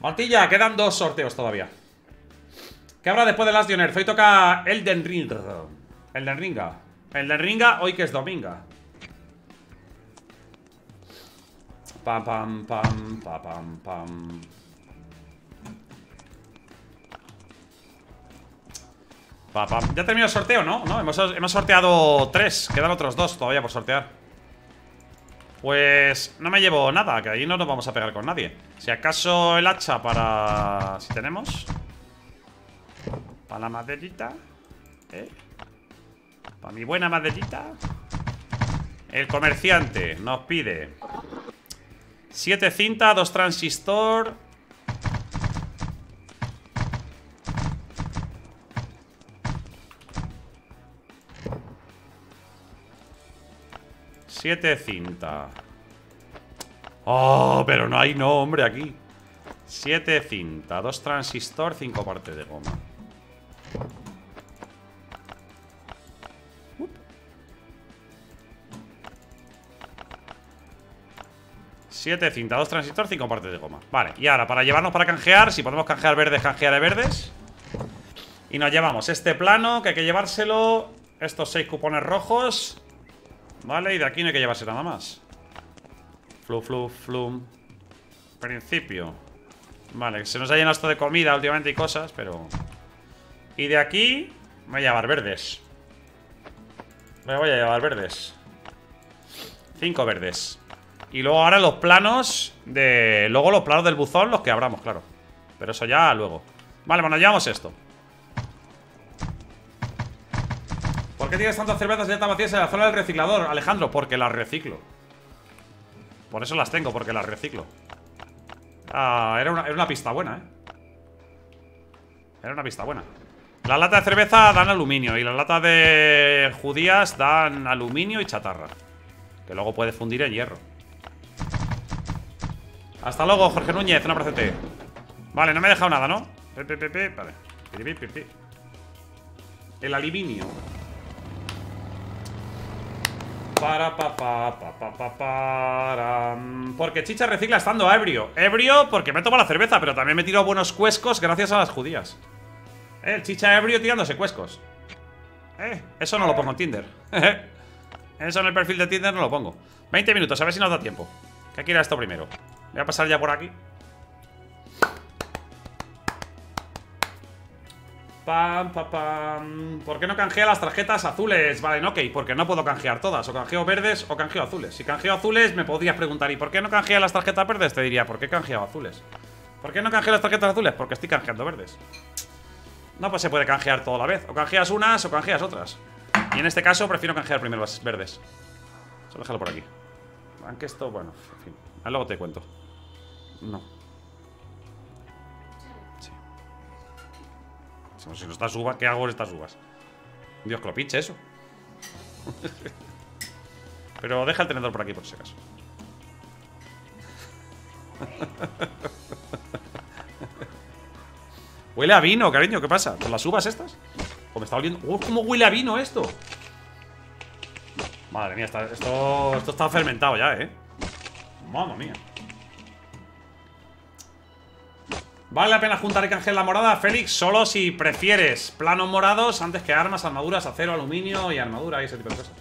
Martilla, quedan dos sorteos todavía. ¿Qué habrá después de Last Dioner? Hoy toca Elden Ring. Elden Ringa. Elden Ringa, hoy que es dominga. Pam, pam, pam, pam, pam, pam. Pa. Ya terminó el sorteo, ¿no? ¿No? Hemos, hemos sorteado tres. Quedan otros dos todavía por sortear. Pues no me llevo nada, que ahí no nos vamos a pegar con nadie. Si acaso el hacha para... Si tenemos... Para la maderita. ¿Eh? Para mi buena maderita. El comerciante nos pide Siete cintas, dos transistor Siete cinta. Oh, pero no hay nombre aquí. Siete cinta, dos transistor, cinco partes de goma. Siete cinta, dos transistor, cinco partes de goma. Vale, y ahora para llevarnos para canjear Si podemos canjear verdes, canjear de verdes. Y nos llevamos este plano Que hay que llevárselo Estos seis cupones rojos Vale, y de aquí no hay que llevarse nada más. Flu, flu, flum Principio. Vale, se nos ha llenado esto de comida últimamente y cosas, pero... Y de aquí me voy a llevar verdes. Me voy a llevar verdes. Cinco verdes. Y luego ahora los planos de... Luego los planos del buzón, los que abramos, claro. Pero eso ya luego. Vale, bueno, llevamos esto qué tienes tantas cervezas ya vacías en la zona del reciclador, Alejandro? Porque las reciclo Por eso las tengo, porque las reciclo Ah, era una, pista buena, ¿eh? Era una pista buena. Las latas de cerveza dan aluminio y las latas de judías dan aluminio y chatarra. Que luego puede fundir en hierro. Hasta luego, Jorge Núñez, una presente. Vale, no me he dejado nada, ¿no? Vale. El aluminio. Para, pa, pa, pa, pa, pa, para. Porque Chicha recicla estando ebrio. Ebrio porque me tomo la cerveza, pero también me tiro buenos cuescos gracias a las judías. Eh, el Chicha ebrio tirándose cuescos. Eh, eso no lo pongo en Tinder. eso en el perfil de Tinder no lo pongo. 20 minutos, a ver si nos da tiempo. Que quiera esto primero. Voy a pasar ya por aquí. Pam, pam. ¿Por qué no canjea las tarjetas azules? Vale, ok, porque no puedo canjear todas. O canjeo verdes o canjeo azules. Si canjeo azules, me podrías preguntar, ¿y por qué no canjea las tarjetas verdes? Te diría, ¿por qué canjeo azules? ¿Por qué no canjeo las tarjetas azules? Porque estoy canjeando verdes. No, pues se puede canjear todo a la vez. O canjeas unas o canjeas otras. Y en este caso prefiero canjear primero las verdes. Solo déjalo por aquí. Aunque esto, bueno, en fin. Luego te cuento. No. Si no estas uvas, ¿qué hago con estas uvas? Dios que lo pinche eso. Pero deja el tenedor por aquí por si acaso. Huele a vino, cariño, ¿qué pasa? ¿Con las uvas estas? ¿O me está oliendo? ¡Oh, cómo huele a vino esto! Madre mía, esto, esto está fermentado ya, ¿eh? Mamma mía ¿Vale la pena juntar y canjear la morada, Félix? Solo si prefieres planos morados antes que armas, armaduras, acero, aluminio y armadura y ese tipo de cosas.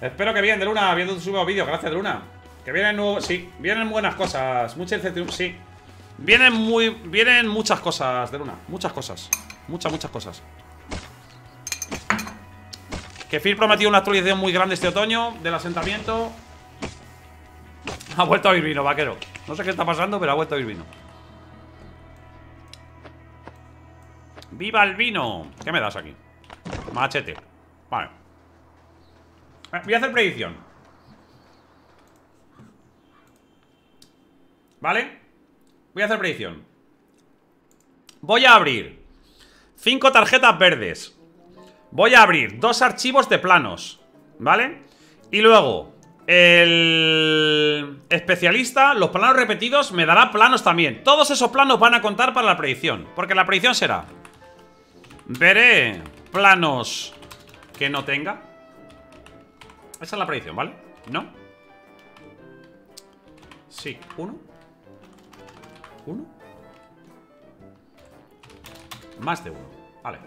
Espero que bien, de Luna, viendo tu subo vídeo. Gracias, de Luna. Que vienen nuevos. Sí, vienen buenas cosas. Mucha incertidumbre. Sí. Vienen muy. Vienen muchas cosas, de Luna. Muchas cosas. Muchas, muchas cosas. Que Phil prometió una actualización muy grande este otoño del asentamiento. Ha vuelto a ir vino, vaquero. No sé qué está pasando, pero ha vuelto a ir vino. ¡Viva el vino! ¿Qué me das aquí? Machete. Vale. Eh, voy a hacer predicción. ¿Vale? Voy a hacer predicción. Voy a abrir cinco tarjetas verdes. Voy a abrir dos archivos de planos, ¿vale? Y luego, el especialista, los planos repetidos, me dará planos también. Todos esos planos van a contar para la predicción. Porque la predicción será... Veré planos que no tenga. Esa es la predicción, ¿vale? ¿No? Sí, uno. Uno. Más de uno. Vale.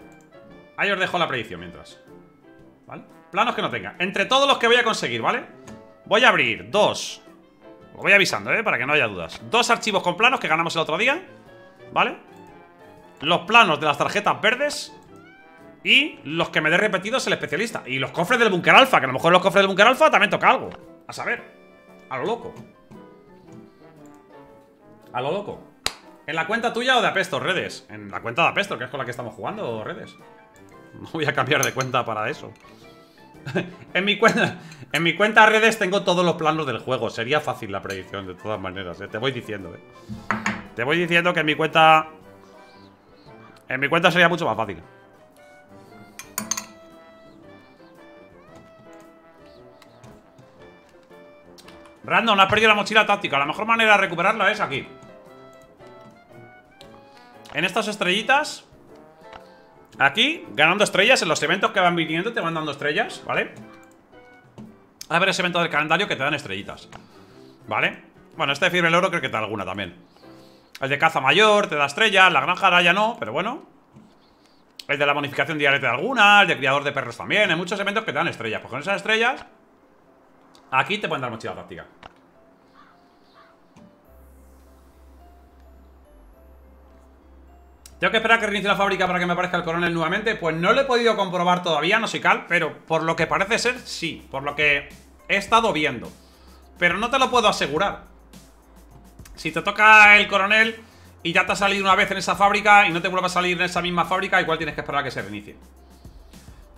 Ahí os dejo la predicción mientras ¿Vale? Planos que no tenga Entre todos los que voy a conseguir, ¿vale? Voy a abrir dos Lo voy avisando, ¿eh? Para que no haya dudas Dos archivos con planos que ganamos el otro día ¿Vale? Los planos de las tarjetas verdes Y los que me dé repetidos el especialista Y los cofres del búnker alfa Que a lo mejor los cofres del búnker alfa también toca algo A saber A lo loco A lo loco ¿En la cuenta tuya o de Apesto, redes? En la cuenta de Apesto, que es con la que estamos jugando, redes no voy a cambiar de cuenta para eso. en mi cuenta en mi cuenta redes tengo todos los planos del juego. Sería fácil la predicción, de todas maneras. ¿eh? Te voy diciendo, ¿eh? Te voy diciendo que en mi cuenta... En mi cuenta sería mucho más fácil. Random, has perdido la mochila táctica. La mejor manera de recuperarla es aquí. En estas estrellitas Aquí, ganando estrellas en los eventos que van viniendo Te van dando estrellas, ¿vale? A ver ese evento del calendario que te dan estrellitas ¿Vale? Bueno, este de Fiebre el Oro creo que te da alguna también El de caza mayor te da estrellas La granja ya no, pero bueno El de la bonificación diaria te da alguna El de criador de perros también Hay muchos eventos que te dan estrellas Pues con esas estrellas Aquí te pueden dar mochila táctica ¿Tengo que esperar a que reinicie la fábrica para que me aparezca el coronel nuevamente? Pues no lo he podido comprobar todavía, no soy cal Pero por lo que parece ser, sí Por lo que he estado viendo. Pero no te lo puedo asegurar. Si te toca el coronel Y ya te ha salido una vez en esa fábrica Y no te vuelva a salir en esa misma fábrica Igual tienes que esperar a que se reinicie.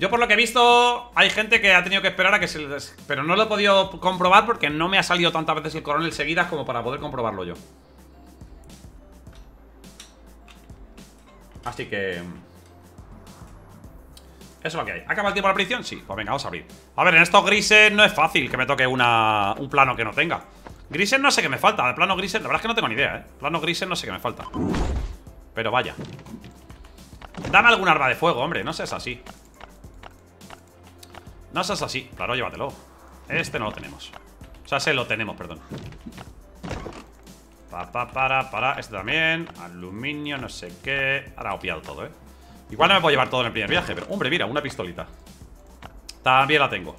Yo por lo que he visto Hay gente que ha tenido que esperar a que se... Pero no lo he podido comprobar porque no me ha salido tantas veces el coronel seguidas Como para poder comprobarlo yo Así que... Eso es lo que hay. ¿Acaba el tiempo de la predicción? Sí, pues venga, vamos a abrir A ver, en estos grises no es fácil que me toque una, un plano que no tenga Grises no sé qué me falta, de plano grises La verdad es que no tengo ni idea, ¿eh? Plano grises no sé qué me falta Pero vaya Dame algún arma de fuego, hombre, no seas así No seas así. Claro, llévatelo. Este no lo tenemos. O sea, se lo tenemos, perdón. Pa, pa, para, para. Este también. Aluminio, no sé qué. Ahora he pillado todo, ¿eh? Igual no me puedo llevar todo en el primer viaje, pero... Hombre, mira, una pistolita. También la tengo.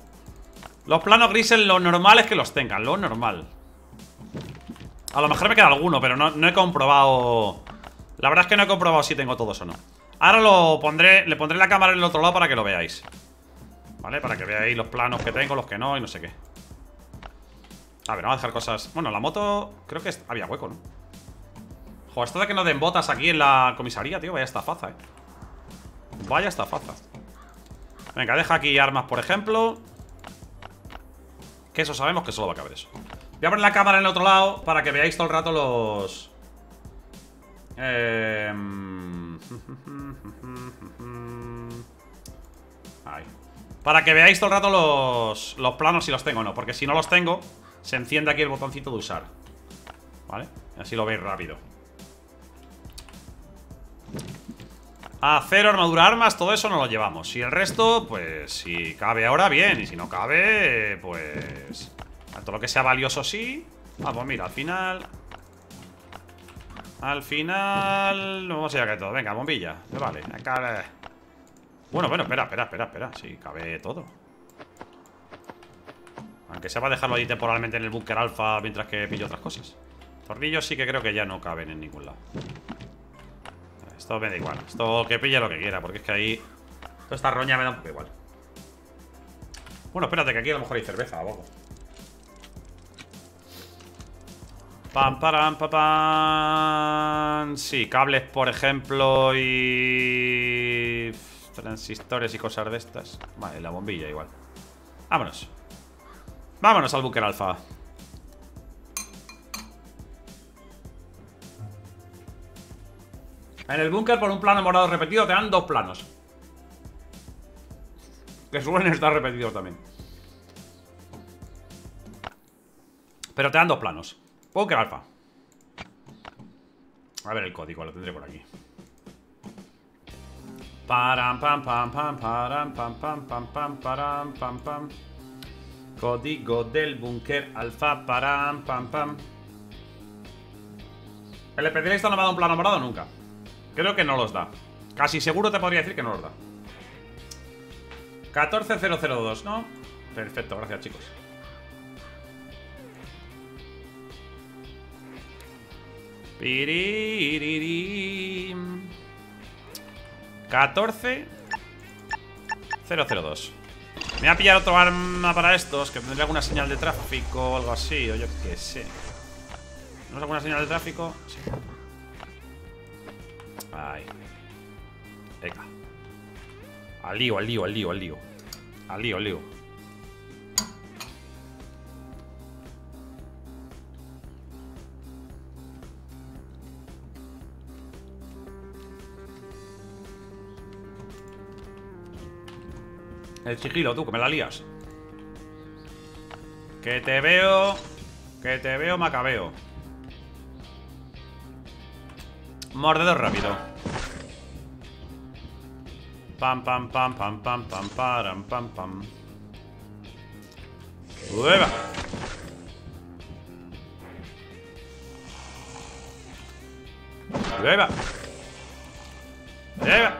Los planos grises, lo normal es que los tengan. Lo normal. A lo mejor me queda alguno, pero no, no he comprobado... La verdad es que no he comprobado si tengo todos o no. Ahora lo pondré... Le pondré la cámara en el otro lado para que lo veáis. ¿Vale? Para que veáis los planos que tengo, los que no y no sé qué. A ver, vamos a dejar cosas... Bueno, la moto... Creo que había hueco, ¿no? Joder, esto de que no den botas aquí en la comisaría, tío Vaya estafaza, eh. Vaya estafaza. Venga, deja aquí armas, por ejemplo. Que eso sabemos que solo va a caber eso. Voy a poner la cámara en el otro lado Para que veáis todo el rato los... Eh... Ahí. Para que veáis todo el rato los, los planos si los tengo o no Porque si no los tengo Se enciende aquí el botoncito de usar ¿Vale? Así lo veis rápido Acero, armadura, armas, todo eso no lo llevamos. Y el resto, pues si cabe ahora, bien. Y si no cabe, pues... Todo lo que sea valioso sí. Ah, pues mira, al final... Al final... Vamos a a que todo. Venga, bombilla. Vale, acá... Bueno, bueno, espera, espera, espera, espera. Sí, cabe todo. Aunque sea para dejarlo ahí temporalmente en el búnker alfa mientras que pillo otras cosas. Tornillos sí que creo que ya no caben en ningún lado. Esto me da igual. Esto que pille lo que quiera, porque es que ahí... Toda esta roña me da un poco igual. Bueno, espérate, que aquí a lo mejor hay cerveza abajo. Pam, param, pam, pam. Sí, cables, por ejemplo, y... Transistores y cosas de estas. Vale, la bombilla igual. Vámonos. Vámonos al búnker alfa. En el búnker por un plano morado repetido te dan dos planos. Que suelen estar repetidos también. Pero te dan dos planos. Búnker alfa. A ver el código, lo tendré por aquí. Param, pam, pam, pam, param, pam, pam, pam, pam, pam, pam. Código del búnker alfa, param, pam, pam. El especialista no me ha dado un plano morado nunca. Creo que no los da. Casi seguro te podría decir que no los da. 14002, ¿no? Perfecto, gracias chicos. Piriririm. 14002. Me voy a pillar otro arma para estos, que tendría alguna señal de tráfico o algo así, o yo qué sé. ¿Tenemos alguna señal de tráfico? Sí. Ahí. Venga. Al lío, al lío, al lío, al lío. Al lío, al lío. El sigilo, tú, que me la lías. Que te veo... Que te veo macabeo. Mordedor rápido. Pam, pam, pam, pam, pam, pam, pam pam, pam. ¡Ueva! ¡Ueva! ¡Ueva!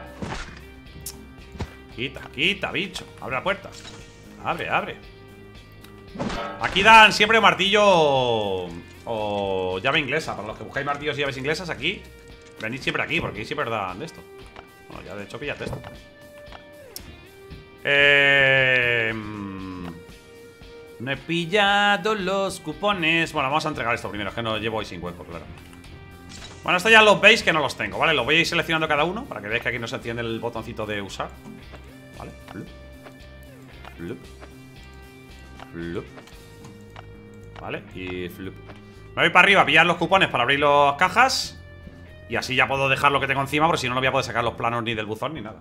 Quita, quita, bicho. Abre la puerta. Abre, abre. Aquí dan siempre martillo o llave inglesa. Para los que buscáis martillos y llaves inglesas, aquí Venid siempre aquí, porque aquí siempre dan de esto. Bueno, ya de hecho píllate esto. Eh, no he pillado los cupones. Bueno, vamos a entregar esto primero, que no llevo hoy sin hueco, claro. Bueno, esto ya lo veis que no los tengo, ¿vale? Lo voy a ir seleccionando cada uno para que veáis que aquí no se enciende el botoncito de usar. ¿Vale? ¿Vale? Y flup. Me voy para arriba a pillar los cupones para abrir las cajas. Y así ya puedo dejar lo que tengo encima Porque si no, no voy a poder sacar los planos ni del buzón ni nada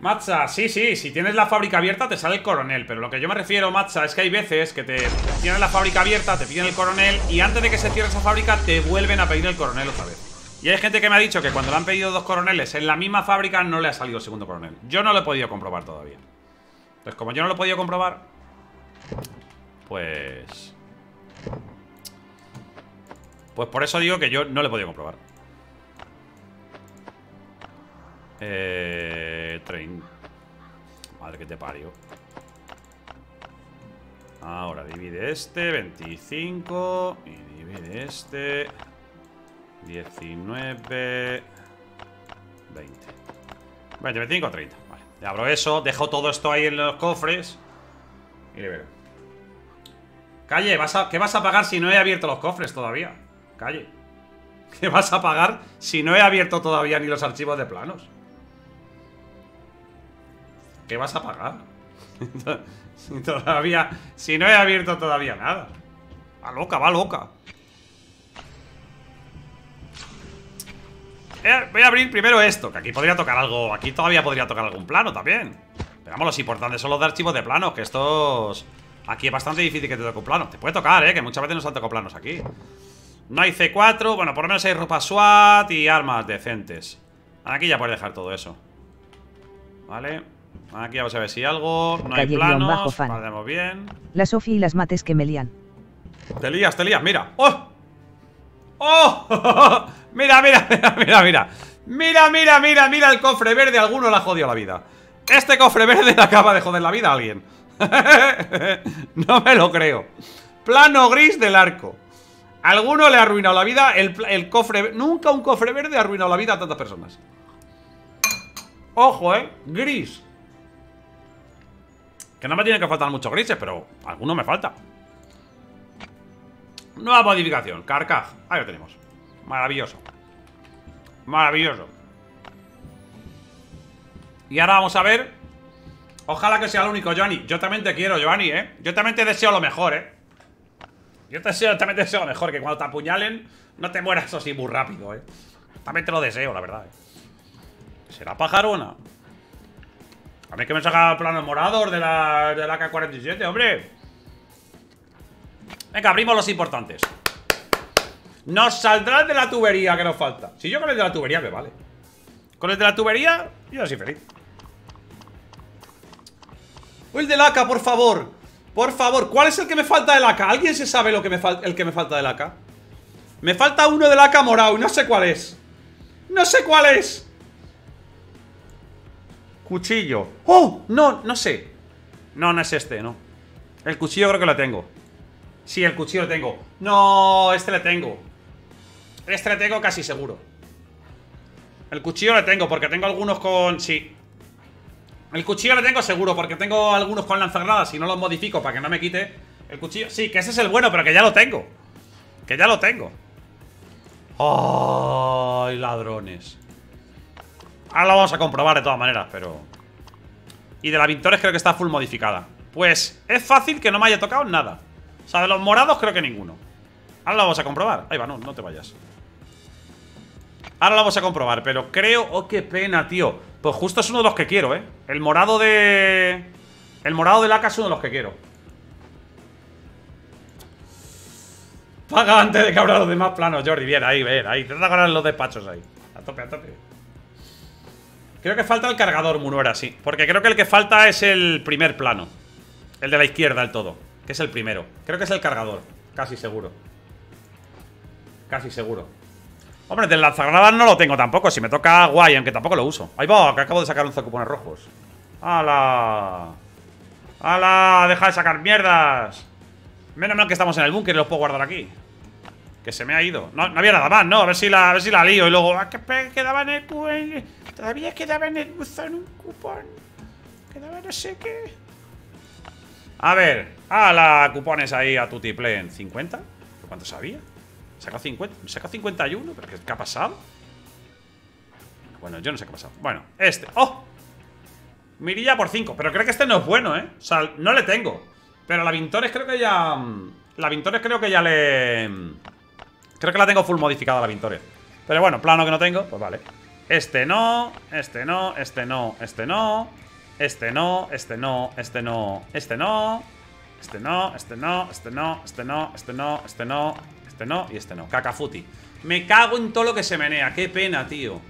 Matza, sí, sí, si tienes la fábrica abierta te sale el coronel Pero lo que yo me refiero, Matza, es que hay veces que te tienes la fábrica abierta, te piden el coronel Y antes de que se cierre esa fábrica te vuelven a pedir el coronel otra vez Y hay gente que me ha dicho que cuando le han pedido dos coroneles en la misma fábrica no le ha salido el segundo coronel. Yo no lo he podido comprobar todavía. Entonces, como yo no lo he podido comprobar, pues... Pues por eso digo que yo no lo he podido comprobar. Eh... Train. Madre que te parió. Ahora divide este, 25. Y divide este. 19 20 20, 25, 30 Vale, le abro eso, dejo todo esto ahí en los cofres Y le veo. Calle, ¿vas a, ¿qué vas a pagar si no he abierto los cofres todavía? Calle. ¿Qué vas a pagar si no he abierto todavía ni los archivos de planos? ¿Qué vas a pagar? todavía... Si no he abierto todavía nada. Va loca, va loca voy a abrir primero esto, que aquí podría tocar algo Aquí todavía podría tocar algún plano también. Pero vamos, los importantes son los de archivos de planos Que estos... Aquí es bastante difícil que te toque un plano. Te puede tocar, eh, que muchas veces nos han tocado planos aquí. No hay C4, bueno, por lo menos hay ropa SWAT Y armas decentes. Aquí ya puedes dejar todo eso. Vale Aquí vamos a ver si algo No hay planos, vamos bien. La Sofi y las mates que me lían. Te lías, te lías, mira. ¡Oh! ¡Oh! Mira, mira, mira, mira, mira. Mira, mira, mira, mira el cofre verde Alguno le ha jodido la vida. Este cofre verde le acaba de joder la vida a alguien. No me lo creo. Plano gris del arco. Alguno le ha arruinado la vida el, el cofre... Nunca un cofre verde ha arruinado la vida a tantas personas. Ojo, eh Gris. Que no me tiene que faltar muchos grises Pero alguno me falta Nueva modificación, Carcaj Ahí lo tenemos Maravilloso Maravilloso Y ahora vamos a ver Ojalá que sea el único, Johnny Yo también te quiero, Johnny, ¿eh? Yo también te deseo lo mejor, ¿eh? Yo te deseo, también te deseo lo mejor Que cuando te apuñalen No te mueras así muy rápido, ¿eh? También te lo deseo, la verdad ¿eh? ¿Será pajarona? A mí que me saca planos morados de la, de la K-47, hombre Venga, abrimos los importantes. Nos saldrá de la tubería que nos falta. Si yo con el de la tubería me vale. Con el de la tubería, yo soy feliz. El del AK, por favor. Por favor, ¿cuál es el que me falta del AK? ¿Alguien se sabe lo que me falta, el que me falta del AK? Me falta uno del AK morado y no sé cuál es. No sé cuál es. Cuchillo. ¡Oh! No, no sé. No, no es este, no. El cuchillo creo que lo tengo Sí, el cuchillo lo tengo. No, este le tengo. Este le tengo casi seguro. El cuchillo le tengo porque tengo algunos con... Sí. El cuchillo le tengo seguro porque tengo algunos con lanzagranadas Y no los modifico para que no me quite El cuchillo... Sí, que ese es el bueno, pero que ya lo tengo. Que ya lo tengo. ¡Ay, ladrones! Ahora lo vamos a comprobar de todas maneras, pero... Y de la Vintores creo que está full modificada. Pues es fácil que no me haya tocado nada o sea, de los morados creo que ninguno. Ahora lo vamos a comprobar. Ahí va, no, no te vayas. Ahora lo vamos a comprobar, pero creo... Oh, qué pena, tío. Pues justo es uno de los que quiero, ¿eh? El morado de... El morado de laca es uno de los que quiero. Paga antes de que abra los demás planos, Jordi. Bien, ahí, ven, ahí. Trata de ganar los despachos ahí. A tope, a tope. Creo que falta el cargador, Munuera, sí. Porque creo que el que falta es el primer plano. El de la izquierda, el todo que es el primero. Creo que es el cargador. Casi seguro. Casi seguro. Hombre, del lanzagranadas no lo tengo tampoco. Si me toca, guay, aunque tampoco lo uso. Ahí va, que acabo de sacar 11 cupones rojos. ¡Hala! ¡Hala! ¡Deja de sacar mierdas! Menos mal que estamos en el búnker y los puedo guardar aquí. Que se me ha ido. No, había nada más, ¿no? A ver si la, a ver si la lío. Y luego, ah, que quedaba en el. Todavía quedaba en el buzón un cupón. Quedaba no sé qué. A ver, la cupones ahí a Tutiplen. ¿50? ¿Cuánto sabía? Saca 50, saca 51, pero ¿qué, ha pasado? Bueno, yo no sé qué ha pasado. Bueno, este. ¡Oh! Mirilla por 5, pero creo que este no es bueno, ¿eh? O sea, no le tengo. Pero la Vintores creo que ya... Mm, la Vintores creo que ya le... Mm, creo que la tengo full modificada la Vintores. Pero bueno, plano que no tengo, pues vale. Este no, este no, este no, este no. Este no, este no, este no, este no. Este no, este no, este no, este no, este no, este no, Este no y este no. Cacafuti. Me cago en todo lo que se menea. Qué pena, tío.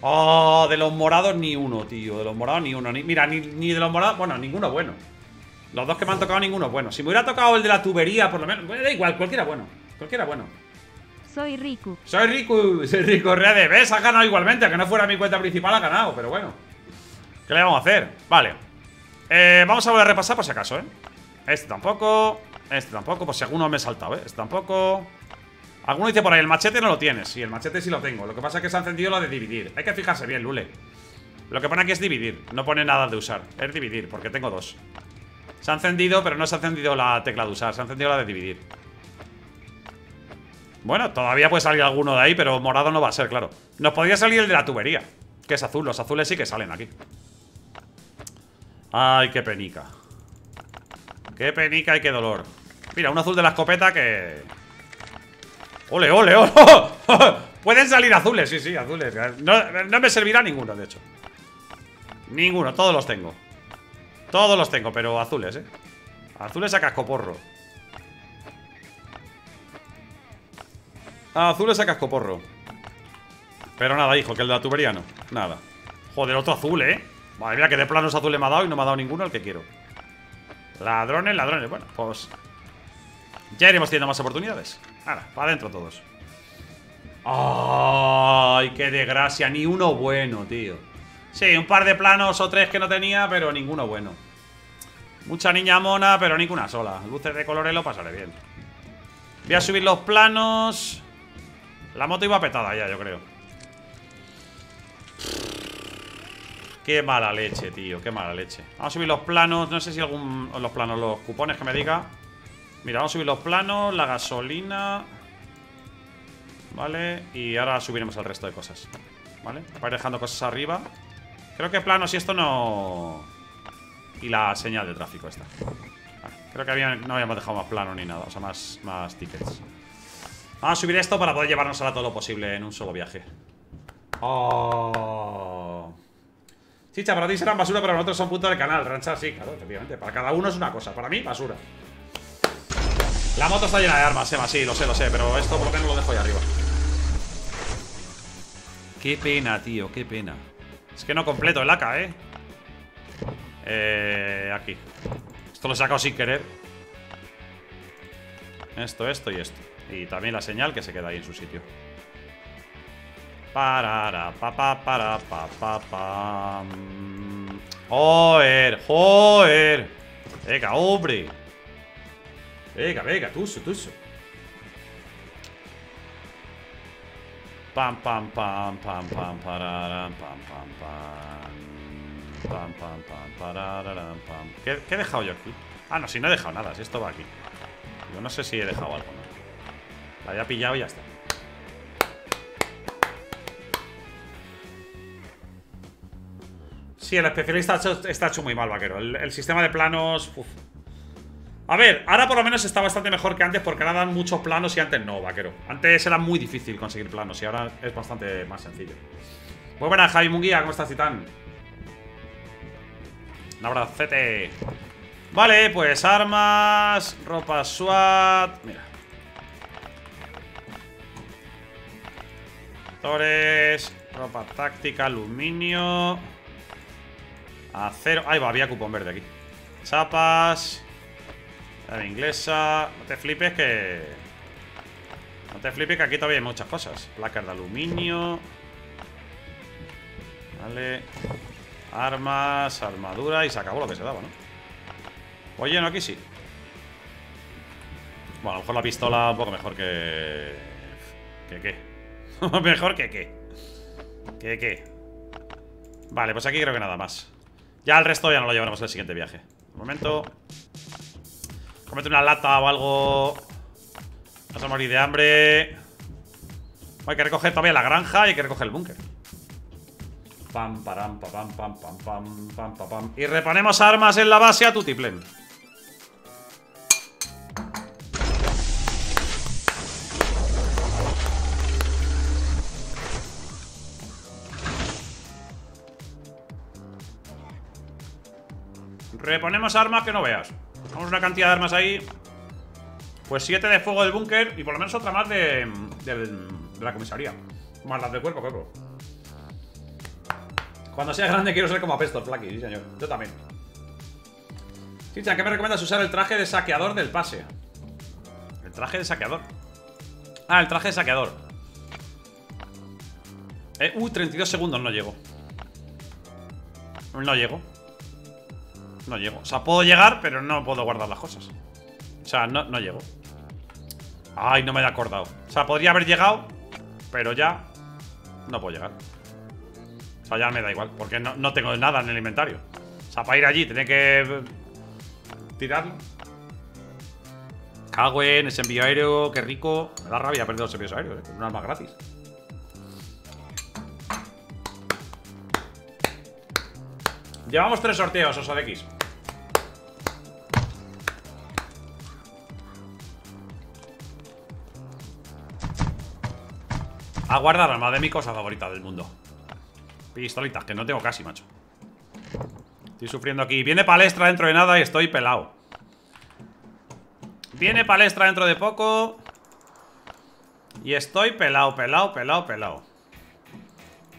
Oh, de los morados ni uno, tío. De los morados ni uno. Ni, mira, ni, ni de los morados. Bueno, ninguno bueno. Los dos que me han tocado, ninguno bueno. Si me hubiera tocado el de la tubería, por lo menos. Da igual, cualquiera bueno. Cualquiera bueno. Soy Riku. Soy Riku, soy Riku Rede. ¿Ves? Ha ganado igualmente. Que no fuera mi cuenta principal, ha ganado. Pero bueno. ¿Qué le vamos a hacer? Vale. Eh, vamos a volver a repasar por si acaso, ¿eh? Este tampoco. Este tampoco, por si alguno me he saltado, ¿eh? Este tampoco. Alguno dice por ahí, el machete no lo tienes. Sí, el machete sí lo tengo. Lo que pasa es que se ha encendido lo de dividir. Hay que fijarse bien, Lule. Lo que pone aquí es dividir. No pone nada de usar. Es dividir, porque tengo dos. Se ha encendido, pero no se ha encendido la tecla de usar. Se ha encendido la de dividir. Bueno, todavía puede salir alguno de ahí, pero morado no va a ser, claro. Nos podría salir el de la tubería, que es azul. Los azules sí que salen aquí. Ay, qué penica. Qué penica y qué dolor. Mira, un azul de la escopeta que... ¡Ole, ole, ole! Pueden salir azules, sí, sí, azules. No, no me servirá ninguno, de hecho. Ninguno, todos los tengo. Todos los tengo, pero azules, ¿eh? Azules a cascoporro. Azules a cascoporro. Pero nada, hijo, que el de la tubería no. Nada. Joder, otro azul, ¿eh? Madre mía, que de planos azules me ha dado y no me ha dado ninguno el que quiero. Ladrones, ladrones. Bueno, pues... Ya iremos teniendo más oportunidades. Ahora, para adentro todos. ¡Ay, qué desgracia! Ni uno bueno, tío. Sí, un par de planos o tres que no tenía, pero ninguno bueno. Mucha niña mona, pero ninguna sola. Luces de colores lo pasaré bien. Voy a subir los planos. La moto iba petada ya, yo creo. Qué mala leche, tío, qué mala leche. Vamos a subir los planos, no sé si algún... Los planos, los cupones que me diga. Mira, vamos a subir los planos, la gasolina Vale, y ahora subiremos el resto de cosas Vale, para ir dejando cosas arriba. Creo que planos y esto no... Y la señal de tráfico esta. Creo que no habíamos dejado más plano ni nada O sea, más, más tickets. Vamos a subir esto para poder llevarnos ahora todo lo posible en un solo viaje. Oh... Chicha, para ti serán basura, pero para nosotros son puntos del canal. Ranchar, sí, claro, efectivamente. Para cada uno es una cosa. Para mí, basura. La moto está llena de armas, Emma, sí, lo sé, lo sé. Pero esto por lo menos lo dejo ahí arriba. Qué pena, tío, qué pena. Es que no completo el AK, ¿eh? Eh... Aquí. Esto lo he sacado sin querer. Esto, esto y esto. Y también la señal que se queda ahí en su sitio. Para, pa, pa, para, pa, pa, pa. Joder, joder. Venga, hombre. Venga, venga, tuso, tuso. Pam, pam, pam, pam, pam, pararam, pam, pam, pam. Pam, pam, pam, pararam, pam. ¿Qué, ¿Qué he dejado yo aquí? Ah, no, si no he dejado nada, si esto va aquí. Yo no sé si he dejado algo, ¿no? La había pillado y ya está. El especialista está hecho, muy mal, vaquero. El, sistema de planos... A ver, ahora por lo menos está bastante mejor que antes porque ahora dan muchos planos y antes no, vaquero. Antes era muy difícil conseguir planos y ahora es bastante más sencillo. Muy buenas, Javi Munguía, ¿cómo estás, Titán? Un abracete. Vale, pues armas, ropa SWAT... Mira. Torres, ropa táctica, aluminio... Acero. Ahí va, había cupón verde aquí. Chapas. La inglesa. No te flipes que. No te flipes que aquí todavía hay muchas cosas. Placas de aluminio. Vale. Armas, armadura y se acabó lo que se daba, ¿no? Oye, no, aquí sí. Bueno, a lo mejor la pistola un poco mejor que... ¿Que qué? mejor que qué. ¿Que qué? Vale, pues aquí creo que nada más. Ya el resto ya no lo llevaremos al siguiente viaje. Un momento. Comete una lata o algo. Vas a morir de hambre. Hay que recoger todavía la granja y hay que recoger el búnker. Pam, param, pam, pam, pam, pam, pam, pam, pam. Y reponemos armas en la base a Tutiplen. Reponemos armas que no veas. Vamos una cantidad de armas ahí. Pues 7 de fuego del búnker y por lo menos otra más de, de la comisaría. Más las de cuerpo cuerpo. Cuando sea grande quiero ser como Apestor, Flaky, sí señor. Yo también. Chicha, ¿qué me recomiendas usar el traje de saqueador del pase? El traje de saqueador. Ah, el traje de saqueador. Eh, uy, 32 segundos no llego. No llego. No llego. O sea, puedo llegar, pero no puedo guardar las cosas. O sea, no, no llego. Ay, no me he acordado. O sea, podría haber llegado, pero ya no puedo llegar. O sea, ya me da igual, porque no, no tengo nada en el inventario. O sea, para ir allí tenía que tirarlo. Cago en ese envío aéreo, qué rico. Me da rabia perder los envíos aéreos, eh, un arma gratis. Llevamos tres sorteos, Osadex. A guardar arma de mi cosa favorita del mundo. Pistolitas, que no tengo casi, macho. Estoy sufriendo aquí. Viene palestra dentro de nada y estoy pelado. Viene palestra dentro de poco. Y estoy pelado, pelado, pelado, pelado.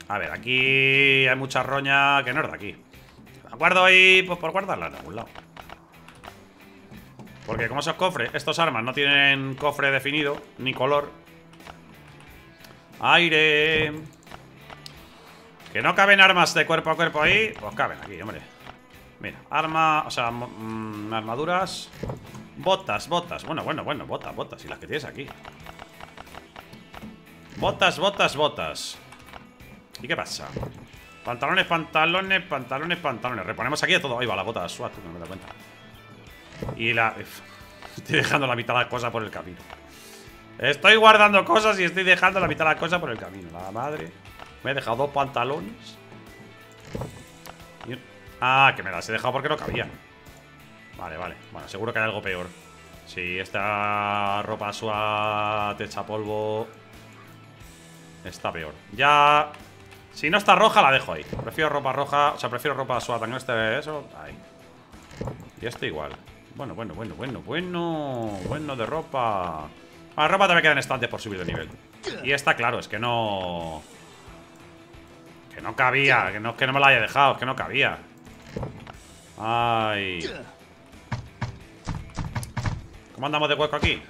A ver, aquí hay mucha roña que no es de aquí. La guardo ahí pues, por guardarla en algún lado. Porque como esos cofres, estos armas no tienen cofre definido, ni color. Aire. Que no caben armas de cuerpo a cuerpo ahí. Pues caben aquí, hombre. Mira, arma, o sea, mm, armaduras. Botas, botas. Bueno, bueno, bueno, botas, botas. Y las que tienes aquí. Botas, botas, botas. ¿Y qué pasa? Pantalones, pantalones, pantalones, pantalones. Reponemos aquí a todo. Ahí va la bota de SWAT, no me da cuenta. Y la. Estoy dejando la mitad de las cosas por el camino. Estoy guardando cosas y estoy dejando la mitad de las cosas por el camino. La madre. Me he dejado dos pantalones. Ah, que me las he dejado porque no cabían. Vale, vale. Bueno, seguro que hay algo peor. Si esta ropa SWAT hecha polvo. Está peor. Ya. Si no está roja, la dejo ahí. Prefiero ropa roja. O sea, prefiero ropa. Que no esté eso. Ahí. Y esto igual. Bueno, bueno, bueno, bueno, bueno. Bueno de ropa. La ropa también quedan estantes por subir de nivel. Y esta, claro, es que no. Que no cabía. Que no que no me la haya dejado, es que no cabía. Ay. ¿Cómo andamos de hueco aquí?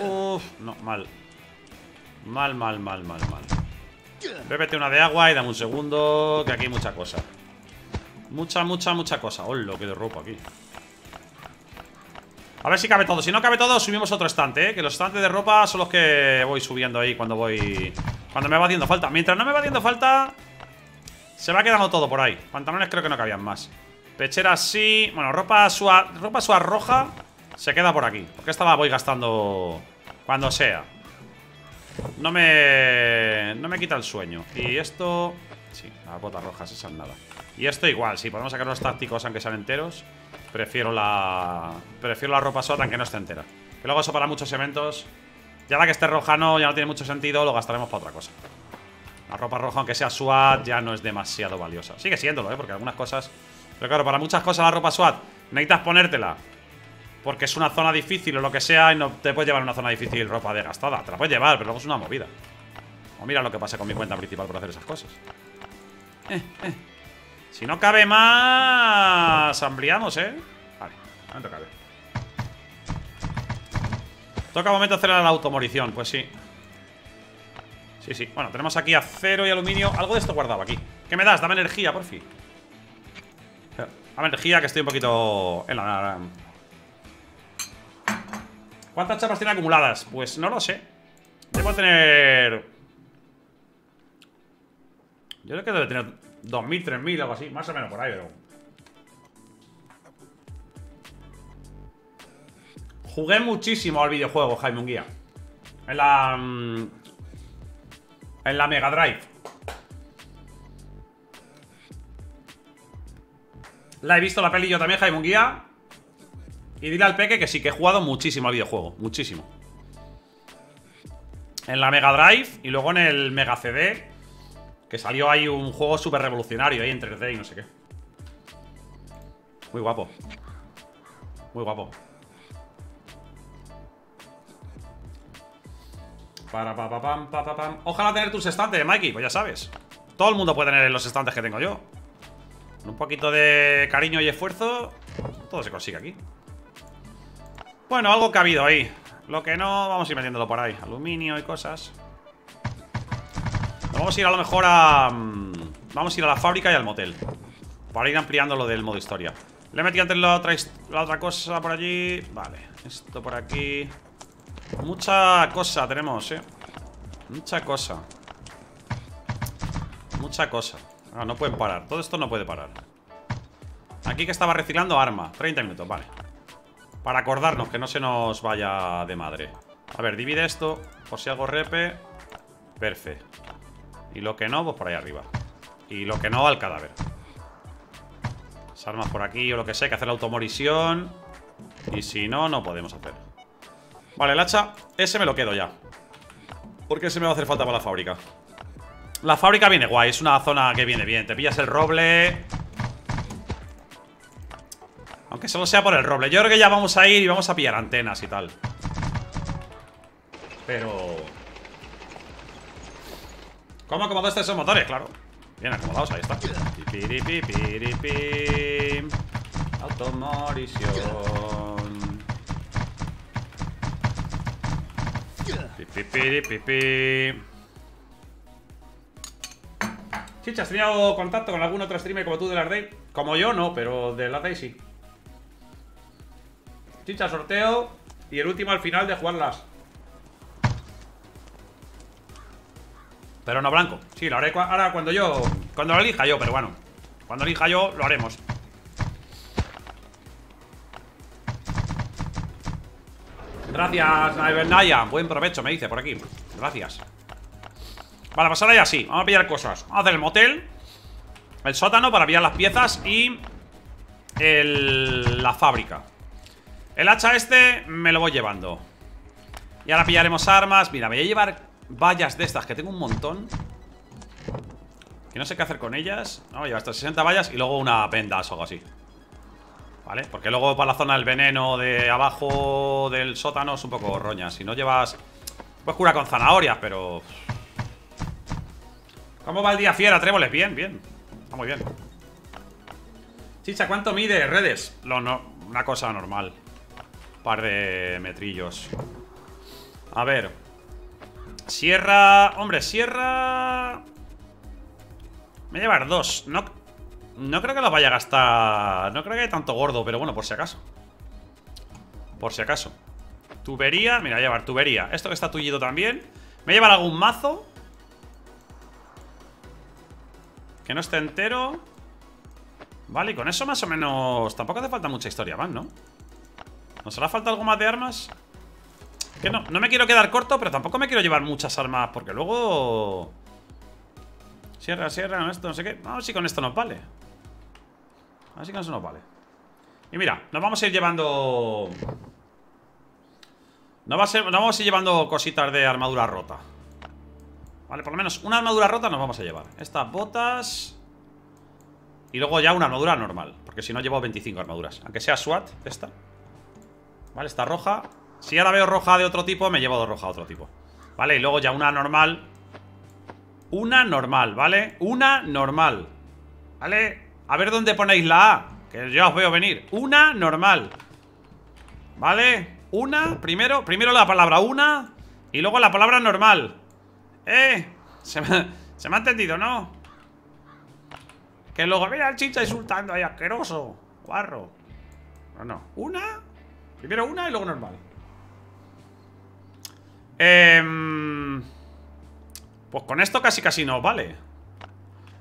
Uf, no, mal. Mal, mal, mal, mal, mal. Bébete una de agua y dame un segundo, que aquí hay mucha cosa. Mucha, mucha, mucha cosa. ¡Hola, qué de ropa aquí! A ver si cabe todo. Si no cabe todo, subimos otro estante, ¿eh? Que los estantes de ropa son los que voy subiendo ahí cuando voy... Cuando me va haciendo falta. Mientras no me va haciendo falta... Se va quedando todo por ahí. Pantalones creo que no cabían más. Pecheras sí. Bueno, ropa sua, ropa sua roja se queda por aquí. Porque esta la voy gastando cuando sea. No me... No me quita el sueño. Y esto... Sí, las botas rojas, esas nada. Y esto igual, sí, podemos sacar los tácticos aunque sean enteros. Prefiero la... Prefiero la ropa SWAT aunque no esté entera. Que luego eso para muchos eventos... Ya la que esté roja no, ya no tiene mucho sentido, lo gastaremos para otra cosa. La ropa roja, aunque sea SWAT, ya no es demasiado valiosa. Sigue siéndolo, ¿eh? Porque algunas cosas... Pero claro, para muchas cosas la ropa SWAT necesitas ponértela porque es una zona difícil o lo que sea y no te puedes llevar una zona difícil ropa desgastada. Te la puedes llevar, pero luego es una movida. O mira lo que pasa con mi cuenta principal por hacer esas cosas. Eh, eh. Si no cabe más... Ampliamos, ¿eh? Vale, momento cabe. Toca momento acelerar la automorición, pues sí. Sí, sí. Bueno, tenemos aquí acero y aluminio. Algo de esto guardado aquí. ¿Qué me das? Dame energía, por fin. Dame energía, que estoy un poquito en la... ¿Cuántas chapas tiene acumuladas? Pues no lo sé. Debo tener... Yo creo que debe tener 2.000, 3.000, algo así. Más o menos por ahí, pero... Jugué muchísimo al videojuego, Jaime Unguía. En la... mm, En la Mega Drive. La he visto la peli también, Jaime Unguía. Y dile al Peque que sí, que he jugado muchísimo al videojuego. Muchísimo. En la Mega Drive y luego en el Mega CD. Que salió ahí un juego súper revolucionario ahí en 3D y no sé qué. Muy guapo. Muy guapo. Para, pa, pa, pam, pa, pa, pam. Ojalá tener tus estantes, Mikey, pues ya sabes. Todo el mundo puede tener los estantes que tengo yo. Con un poquito de cariño y esfuerzo, todo se consigue aquí. Bueno, algo que ha habido ahí. Lo que no, vamos a ir metiéndolo por ahí. Aluminio y cosas. Vamos a ir a lo mejor a... mm, Vamos a ir a la fábrica y al motel. Para ir ampliando lo del modo historia. Le he metido antes la otra, la otra cosa por allí. Vale, esto por aquí. Mucha cosa tenemos, eh. Mucha cosa. Mucha cosa. Ah, no pueden parar. Todo esto no puede parar. Aquí que estaba reciclando arma. 30 minutos, vale. Para acordarnos que no se nos vaya de madre. A ver, divide esto. Por si algo repe. Perfecto. Y lo que no, pues por ahí arriba. Y lo que no, al cadáver. Las armas por aquí o lo que sea. Que hacer la automorisión. Y si no, no podemos hacer. Vale, el hacha. Ese me lo quedo ya. Porque ese me va a hacer falta para la fábrica. La fábrica viene guay. Es una zona que viene bien. Te pillas el roble. Aunque solo sea por el roble. Yo creo que ya vamos a ir y vamos a pillar antenas y tal. Pero... ¿Cómo acomodaste esos motores? Claro. Bien acomodados, ahí está. Automorición. Chicha, ¿has tenido contacto con algún otro streamer como tú de la Day? Como yo no, pero de la Day sí. Chicha, sorteo. Y el último al final de jugarlas. Pero no blanco. Sí, lo haré ahora cuando yo. Cuando lo elija yo, pero bueno. Cuando elija yo, lo haremos. Gracias, Naya. Buen provecho, me dice por aquí. Gracias. Vale, pues ahora ya sí. Vamos a pillar cosas. Vamos a hacer el motel. El sótano para pillar las piezas y. El, la fábrica. El hacha este me lo voy llevando. Y ahora pillaremos armas. Mira, me voy a llevar vallas de estas, que tengo un montón. Que no sé qué hacer con ellas. Voy a llevar estas 60 vallas y luego una vendas o algo así. ¿Vale? Porque luego para la zona del veneno de abajo del sótano es un poco roña. Si no llevas... Pues cura con zanahorias, pero... ¿Cómo va el día fiera, Tréboles? Bien, bien. Está muy bien. Chicha, ¿cuánto mide redes? Lo no, una cosa normal. Par de metrillos. A ver. Sierra... Hombre, sierra... Me voy a llevar dos. No, no creo que lo vaya a gastar... No creo que haya tanto gordo, pero bueno, por si acaso. Por si acaso. Tubería. Mira, voy a llevar tubería. Esto que está tullido también. Me voy a llevar algún mazo. Que no esté entero. Vale, y con eso más o menos... Tampoco hace falta mucha historia más, ¿no? ¿Nos hará falta algo más de armas? Que no, no me quiero quedar corto, pero tampoco me quiero llevar muchas armas Porque luego... Sierra, sierra, esto, no sé qué. No, si con esto nos vale. Así con eso nos vale. Y mira, nos vamos a ir llevando... No, va a ser, no vamos a ir llevando cositas de armadura rota. Vale, por lo menos una armadura rota nos vamos a llevar. Estas botas... Y luego ya una armadura normal Porque si no llevo 25 armaduras. Aunque sea SWAT, esta. Vale, está roja Si ahora veo roja de otro tipo, me llevo dos roja de otro tipo Vale, y luego ya una normal Una normal, ¿vale? Una normal ¿Vale? A ver dónde ponéis la A Que ya os veo venir Una normal ¿Vale? Una, primero Primero la palabra una Y luego la palabra normal ¿Eh? Se me, se me ha entendido, ¿no? Que luego, mira el chicha insultando ahí, asqueroso Guarro No, no, una Primero una y luego normal Em, Pues con esto casi casi no vale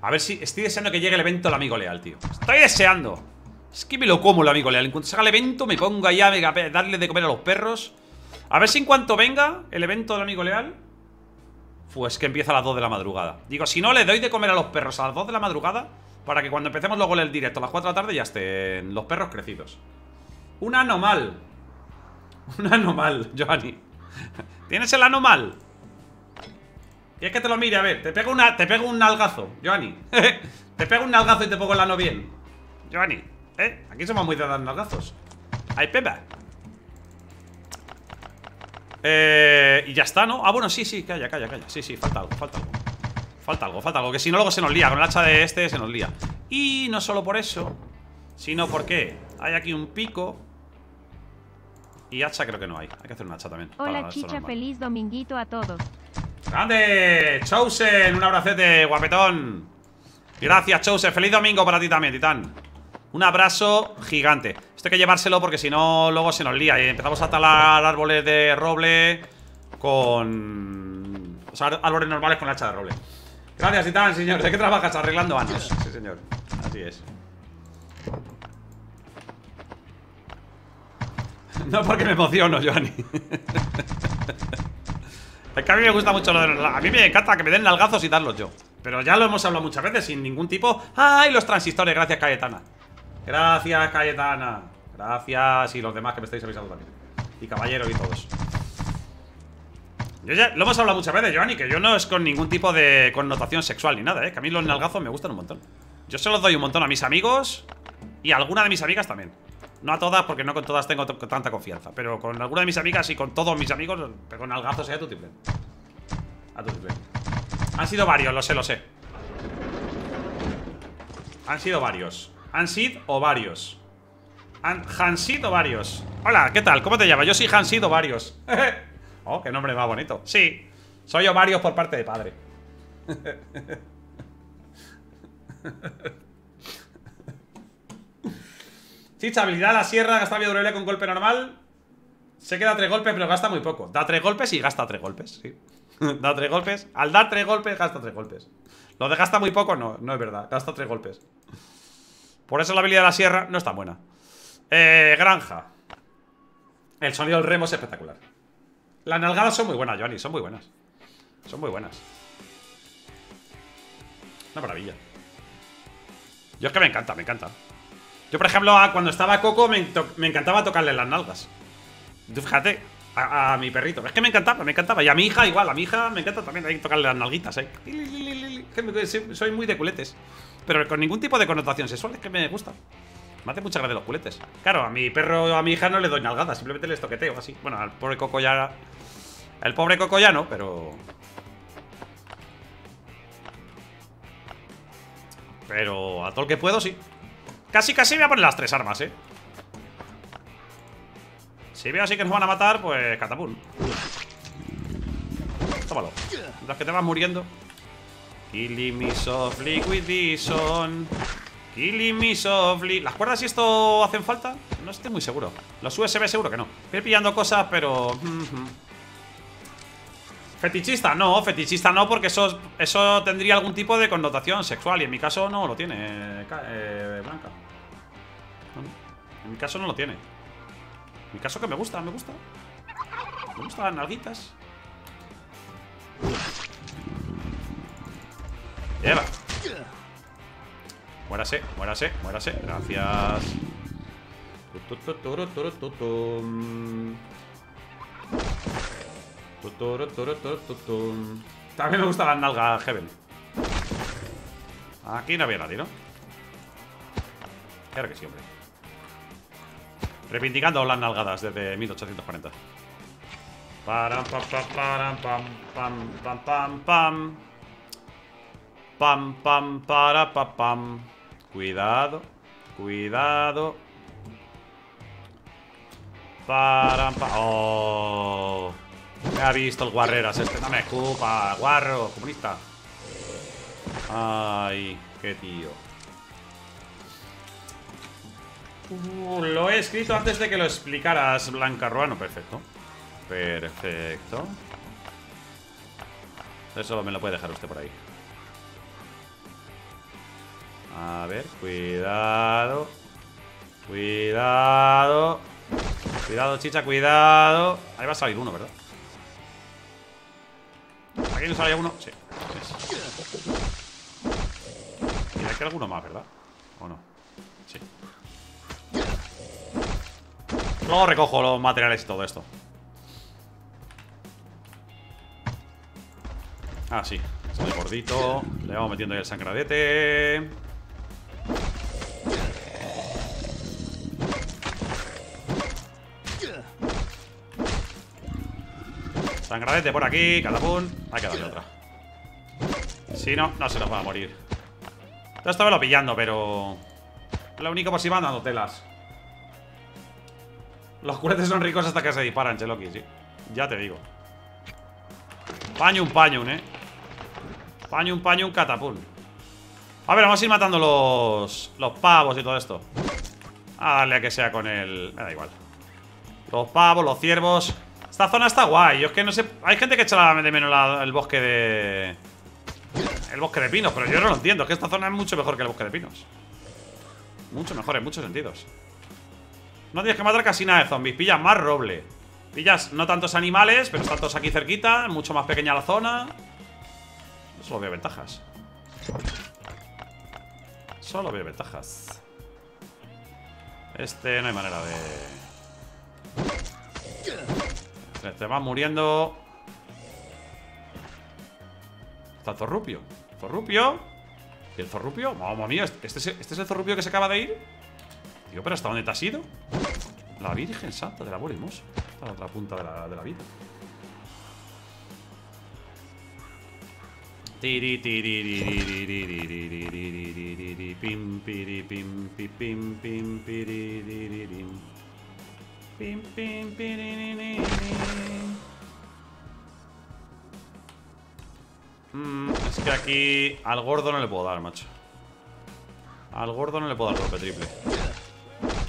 A ver si estoy deseando que llegue el evento del amigo leal, tío. Estoy deseando. Es que me lo como el amigo leal. En cuanto salga el evento me pongo allá a darle de comer a los perros. A ver si en cuanto venga el evento del amigo leal Pues que empieza a las 2 de la madrugada. Digo, si no le doy de comer a los perros a las 2 de la madrugada Para que cuando empecemos luego el directo a las 4 de la tarde Ya estén los perros crecidos. Un anomal Un anomal, Giovanni ¿Tienes el anomal? Y es que te lo mire, a ver, te pego, una, te pego un nalgazo, Giovanni Te pego un nalgazo y te pongo el ano bien Giovanni, ¿eh? Aquí somos muy de dar nalgazos ¡Ay, Pepa! Eh, y ya está, ¿no? Ah, bueno, sí, sí, calla, calla, calla Sí, sí, falta algo, falta algo Falta algo, falta algo Que si no luego se nos lía Con el hacha de este se nos lía Y no solo por eso Sino porque hay aquí un pico Y hacha creo que no hay. Hay que hacer un hacha también Hola chicha, feliz dominguito a todos. ¡Grande! Chosen, un abracete, guapetón. Gracias, Chosen, feliz domingo para ti también, titán. Un abrazo gigante. Esto hay que llevárselo porque si no luego se nos lía Y empezamos a talar árboles de roble Con... O sea, árboles normales con hacha de roble. Gracias, titán, señor. ¿De qué trabajas? Arreglando anos Sí, señor, así es No porque me emociono, Johnny Es que a mí me gusta mucho lo de A mí me encanta que me den nalgazos y darlos yo. Pero ya lo hemos hablado muchas veces Sin ningún tipo. ¡Ay, los transistores! Gracias, Cayetana. Gracias, Cayetana. Gracias Y los demás que me estáis avisando también. Y caballero y todos. Ya, Lo hemos hablado muchas veces, Johnny Que yo no es con ningún tipo de connotación sexual ni nada, ¿eh? Que a mí los nalgazos me gustan un montón. Yo se los doy un montón a mis amigos Y a alguna de mis amigas también no a todas, porque no con todas tengo tanta confianza Pero con alguna de mis amigas y con todos mis amigos con algazos, ¿eh? A tu triple A tu triple Han sido varios, lo sé, lo sé. Han sido varios. Hansid o varios. Han Hansid o varios. Hola, ¿qué tal? ¿Cómo te llamas? Yo soy Hansid o varios. Oh, qué nombre más bonito. Sí, soy varios por parte de padre Chicha, habilidad la sierra, gasta vida con golpe normal. Se queda tres golpes, pero gasta muy poco. Da tres golpes y gasta tres golpes, sí. da tres golpes. Al dar tres golpes, gasta tres golpes. Lo de gasta muy poco, no, no es verdad. Gasta tres golpes. Por eso la habilidad de la sierra no está buena. Eh, granja. El sonido del remo es espectacular. Las nalgadas son muy buenas, Johnny, son muy buenas. Son muy buenas. Una maravilla. Yo es que me encanta, me encanta. Yo, por ejemplo, cuando estaba Coco me, encantaba tocarle las nalgas. Tú fíjate, a, mi perrito. Es que me encantaba, me encantaba. Y a mi hija igual, a mi hija me encanta también hay tocarle las nalguitas, ¿eh? Soy muy de culetes. Pero con ningún tipo de connotación sexual, es que me gusta. Me hace mucha gracia los culetes. Claro, a mi perro o a mi hija no le doy nalgadas, simplemente les toqueteo así. Bueno, al pobre Coco ya. El pobre Coco ya no, pero. Pero a todo el que puedo, sí. Casi, casi voy a poner las tres armas, ¿eh? Si veo así que nos van a matar, pues catapult. Tómalo. Las que te vas muriendo. Killing me softly with this on. Killing me softly. ¿Las cuerdas y esto hacen falta? No estoy muy seguro. Los USB seguro que no. Voy pillando cosas, pero... Fetichista, no, fetichista no, porque eso, eso tendría algún tipo de connotación sexual. Y en mi caso no lo tiene, eh, Blanca. En mi caso no lo tiene. En mi caso que me gusta, me gusta. Me gustan las nalguitas. Lleva. Muérase, muérase, muérase. Gracias. También me gusta la nalga Heaven. Aquí no había nadie, ¿no? Claro que sí, hombre. Reivindicando las nalgadas desde 1840. Param, pam, pam, para, pam. Cuidado, cuidado. Param. Oh. Me ha visto el guarreras este. No me escupa, guarro, comunista. Ay, qué tío. Uh, lo he escrito antes de que lo explicaras, Blanca Ruano. Perfecto. Perfecto. Eso me lo puede dejar usted por ahí. A ver, cuidado. Cuidado. Cuidado, chicha, cuidado. Ahí va a salir uno, ¿verdad? ¿Aquí no sale uno? Sí. sí. Y aquí alguno más, ¿verdad? ¿O no? Sí. Luego recojo los materiales y todo esto. Ah, sí. Muy gordito. Le vamos metiendo ahí el sangradete. Sangradete por aquí, catapum. Hay que darle otra. Si no, no se nos va a morir. Todo esto me lo pillando, pero. Lo único por si van dando telas. Los curetes son ricos hasta que se disparan, Cheloki, sí. Ya te digo. Pañum, pañum, eh. Pañum, pañum, catapum. A ver, vamos a ir matando los, los pavos y todo esto. A darle a que sea con el... Me da igual. Los pavos, los ciervos. Esta zona está guay. Es que no sé... Hay gente que echa de menos el bosque de... El bosque de pinos, pero yo no lo entiendo. Es que esta zona es mucho mejor que el bosque de pinos. Mucho mejor en muchos sentidos. No tienes que matar casi nada de zombies. Pillas más roble. Pillas no tantos animales, pero están aquí cerquita. Mucho más pequeña la zona. Solo veo ventajas. Solo veo ventajas. Este no hay manera de... Este va muriendo. Está zorrupio. ¿Zorrupio? ¿Y el zorrupio? Mamma mía, ¿este es, ¿este es el zorrupio que se acaba de ir? Digo, pero ¿hasta dónde te has ido? La Virgen Santa del Amor Hermoso. Está la otra punta de la, de la vida. Tiri tiri pim piri pim pim pim piri pim pim piri es que aquí al gordo no le puedo dar, macho. Al gordo no le puedo dar golpe triple.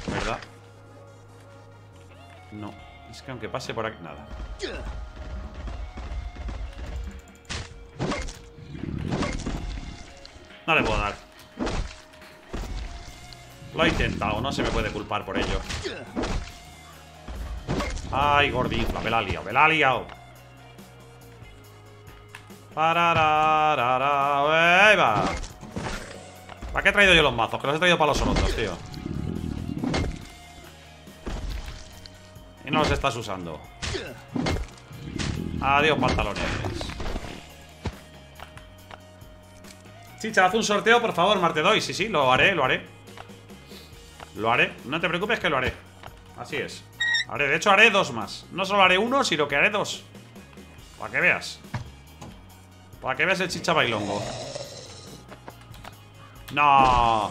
¿Verdad? No. Es que aunque pase por aquí... Nada. No le puedo dar. Lo he intentado, no se me puede culpar por ello. Ay, gordito, me la ha liado, me la ha liado. va. ¿Para qué he traído yo los mazos? Que los he traído para los otros, tío. Y no los estás usando. Adiós, pantalones. Chicha, haz un sorteo, por favor, Marte doy. Sí, sí, lo haré, lo haré. Lo haré. No te preocupes que lo haré. Así es. Haré, de hecho, haré dos más. No solo haré uno, sino que haré dos. Para que veas. Para que veas el chicha bailongo. ¡No!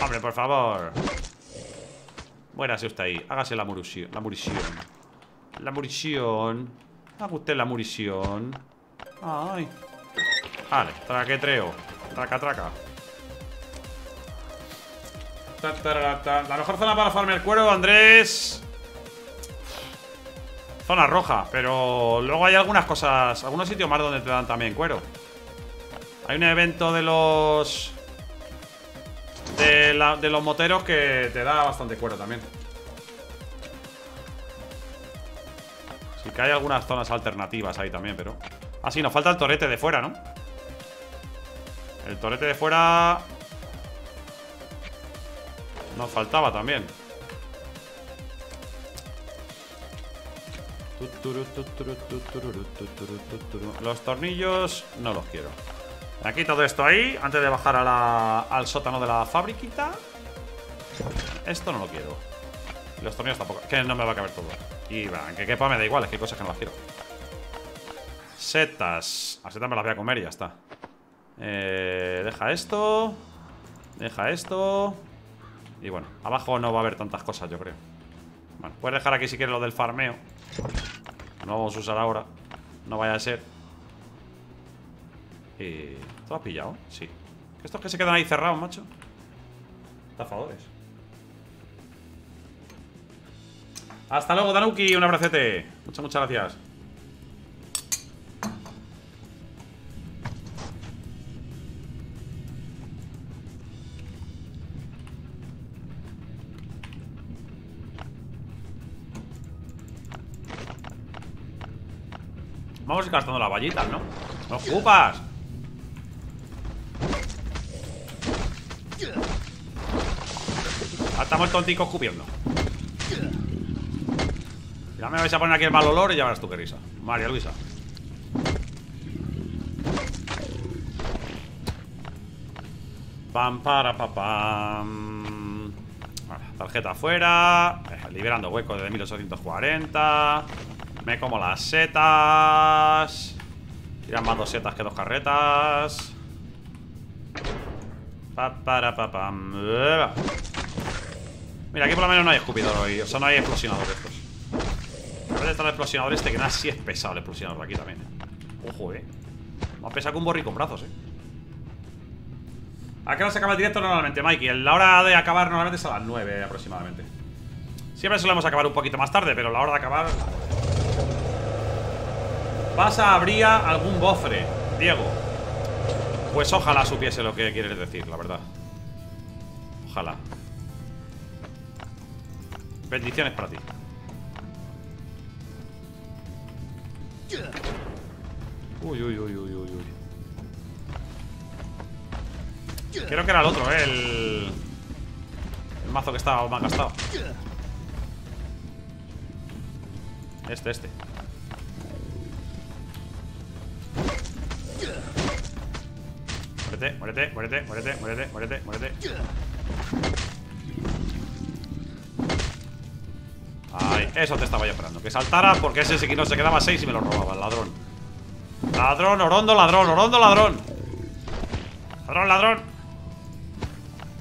Hombre, por favor. Muérase usted ahí. Hágase la murición. La murición. La murición. Haga usted la murición. Ay. Vale, traquetreo. Traca, traca. La mejor zona para farmear cuero, Andrés. Zona roja, pero luego hay algunas cosas, algunos sitios más donde te dan también cuero. Hay un evento de los de, los moteros que te da bastante cuero también. Sí que hay algunas zonas alternativas ahí también, pero... Ah, sí, nos falta el torete de fuera, ¿no? El torete de fuera... Nos faltaba también. Los tornillos no los quiero. Aquí todo esto ahí, antes de bajar al sótano de la fabriquita. Esto no lo quiero. Los tornillos tampoco. Que no me va a caber todo. Y va, que quepa me da igual, es que hay cosas que no las quiero. Setas. A setas me las voy a comer y ya está. Eh, deja esto. Deja esto. Y bueno, abajo no va a haber tantas cosas, yo creo. Bueno, puedes dejar aquí si quieres lo del farmeo. No vamos a usar ahora. No vaya a ser. Y... ¿Todo has pillado? Sí. Estos que se quedan ahí cerrados, macho. Estafadores. Hasta luego, Danuki. Un abracete. Muchas, muchas gracias. Vamos gastando las vallitas, ¿no? ¡No ocupas! Estamos tonticos cubriendo. Ya me vais a poner aquí el mal olor y ya verás tú qué risa. María Luisa. Pam, para, pa, pam. tarjeta afuera. Eh, liberando huecos de 1840. Me como las setas. Tiran más dos setas que dos carretas. Pa, para, pa, pam. Mira, aquí por lo menos no hay escupidor hoy. O sea, no hay explosionador de estos. A ver, está el explosionador este, que nada, sí es pesado el explosionador aquí también. eh. Ojo, eh. Más pesado que un borrico con brazos, eh. ¿A qué hora se acaba el directo normalmente, Mikey? La hora de acabar normalmente es a las 9 aproximadamente. Siempre solemos acabar un poquito más tarde, pero la hora de acabar. ¿Pasa, habría algún bofre, Diego? Pues ojalá supiese lo que quieres decir, la verdad. Ojalá. Bendiciones para ti. Uy, uy, uy, uy, uy, uy. Creo que era el otro, ¿eh? El... El mazo que estaba más gastado. Este, este. Muérete, muérete, muérete, muérete, muérete, muérete, muérete. Ay, eso te estaba yo esperando. Que saltara porque ese sí no se quedaba 6 y me lo robaba, el ladrón. Ladrón, orondo, ladrón, orondo, ladrón. Ladrón, ladrón.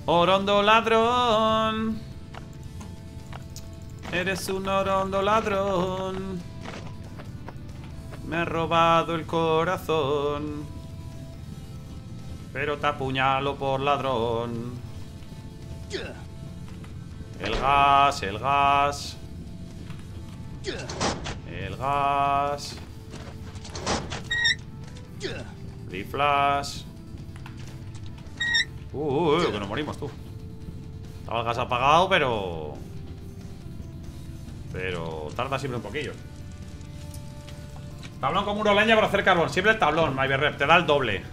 Orondo, ladrón. Eres un orondo ladrón. Me ha robado el corazón. Pero te apuñalo por ladrón. El gas, el gas. El gas. Riflas. Uh, uh, que nos morimos, tú. Estaba el gas apagado, pero... Pero tarda siempre un poquillo. Tablón con muro leña para hacer carbón. Siempre el tablón, Rep. Te da el doble.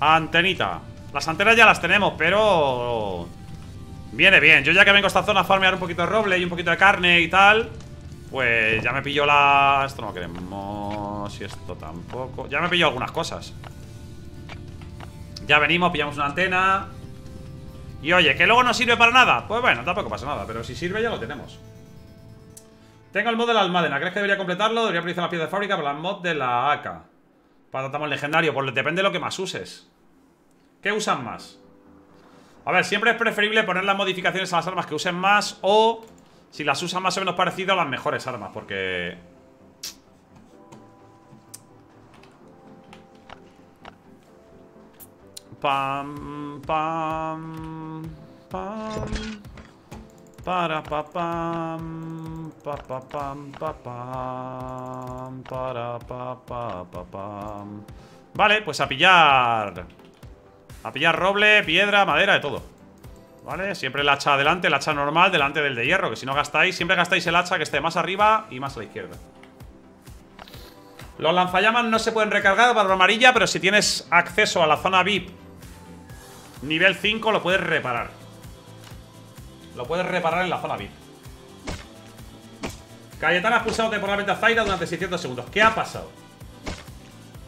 Antenita. Las antenas ya las tenemos, pero... Viene bien. Yo ya que vengo a esta zona a farmear un poquito de roble y un poquito de carne y tal... Pues ya me pillo la... Esto no lo queremos... Y esto tampoco... Ya me pillo algunas cosas. Ya venimos, pillamos una antena. Y oye, que luego no sirve para nada. Pues bueno, tampoco pasa nada. Pero si sirve ya lo tenemos. Tengo el mod de la almadena. ¿Crees que debería completarlo? Debería utilizar la pieza de fábrica para el mod de la AK. Para tratamos legendario. Pues depende de lo que más uses. ¿Qué usan más? A ver, siempre es preferible poner las modificaciones a las armas que usen más o si las usan más o menos parecido a las mejores armas, porque... Pam, pam, pam. Para pa pam, pa pa pam, pa pam, para pa pa pa pam. Vale, pues a pillar. A pillar roble, piedra, madera, de todo. ¿Vale? Siempre el hacha adelante, el hacha normal delante del de hierro Que si no gastáis, siempre gastáis el hacha que esté más arriba y más a la izquierda Los lanzallamas no se pueden recargar para amarilla Pero si tienes acceso a la zona VIP Nivel 5 lo puedes reparar Lo puedes reparar en la zona VIP Cayetana ha pulsado temporalmente a Zaira durante 600 segundos ¿Qué ha pasado?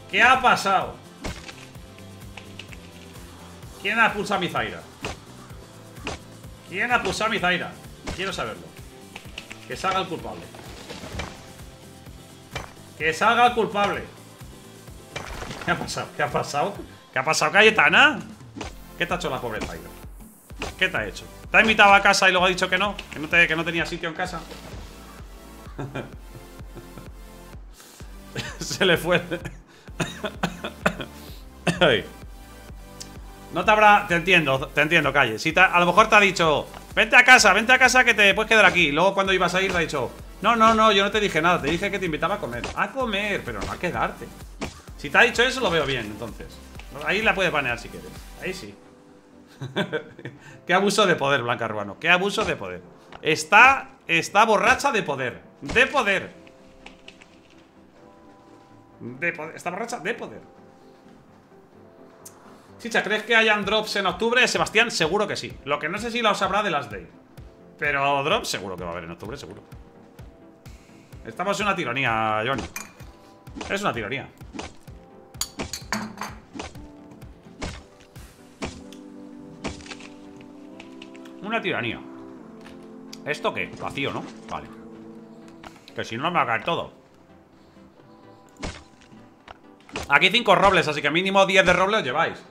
¿Qué ha pasado? ¿Quién ha pulsado mi Zaira? ¿Quién ha pulsado mi Zaira? Quiero saberlo. Que salga el culpable. Que salga el culpable. ¿Qué ha pasado? ¿Qué ha pasado? ¿Qué ha pasado, Cayetana? ¿Qué te ha hecho la pobre Zaira? ¿Qué te ha hecho? ¿Te ha invitado a casa y luego ha dicho que no? ¿Que no, que no tenía sitio en casa? Se le fue. No te habrá. Te entiendo, te entiendo, calle. Si a lo mejor te ha dicho, vente a casa, vente a casa que te puedes quedar aquí. Luego cuando ibas a ir te ha dicho, no, no, no, yo no te dije nada, te dije que te invitaba a comer. A comer, pero no a quedarte. Si te ha dicho eso, lo veo bien, entonces. Ahí la puedes banear si quieres. Ahí sí. Qué abuso de poder, Blanca Ruano. Qué abuso de poder. Está. Está borracha de poder. De poder. De poder. Está borracha de poder. Chicha, ¿crees que hayan drops en octubre? Sebastián, seguro que sí. Lo que no sé si los habrá de las Day. Pero drops seguro que va a haber en octubre, seguro. Estamos en una tiranía, Johnny. Es una tiranía. Una tiranía. ¿Esto qué? Vacío, ¿no? Vale. Que si no, me va a caer todo. Aquí 5 robles, así que mínimo 10 de robles lleváis.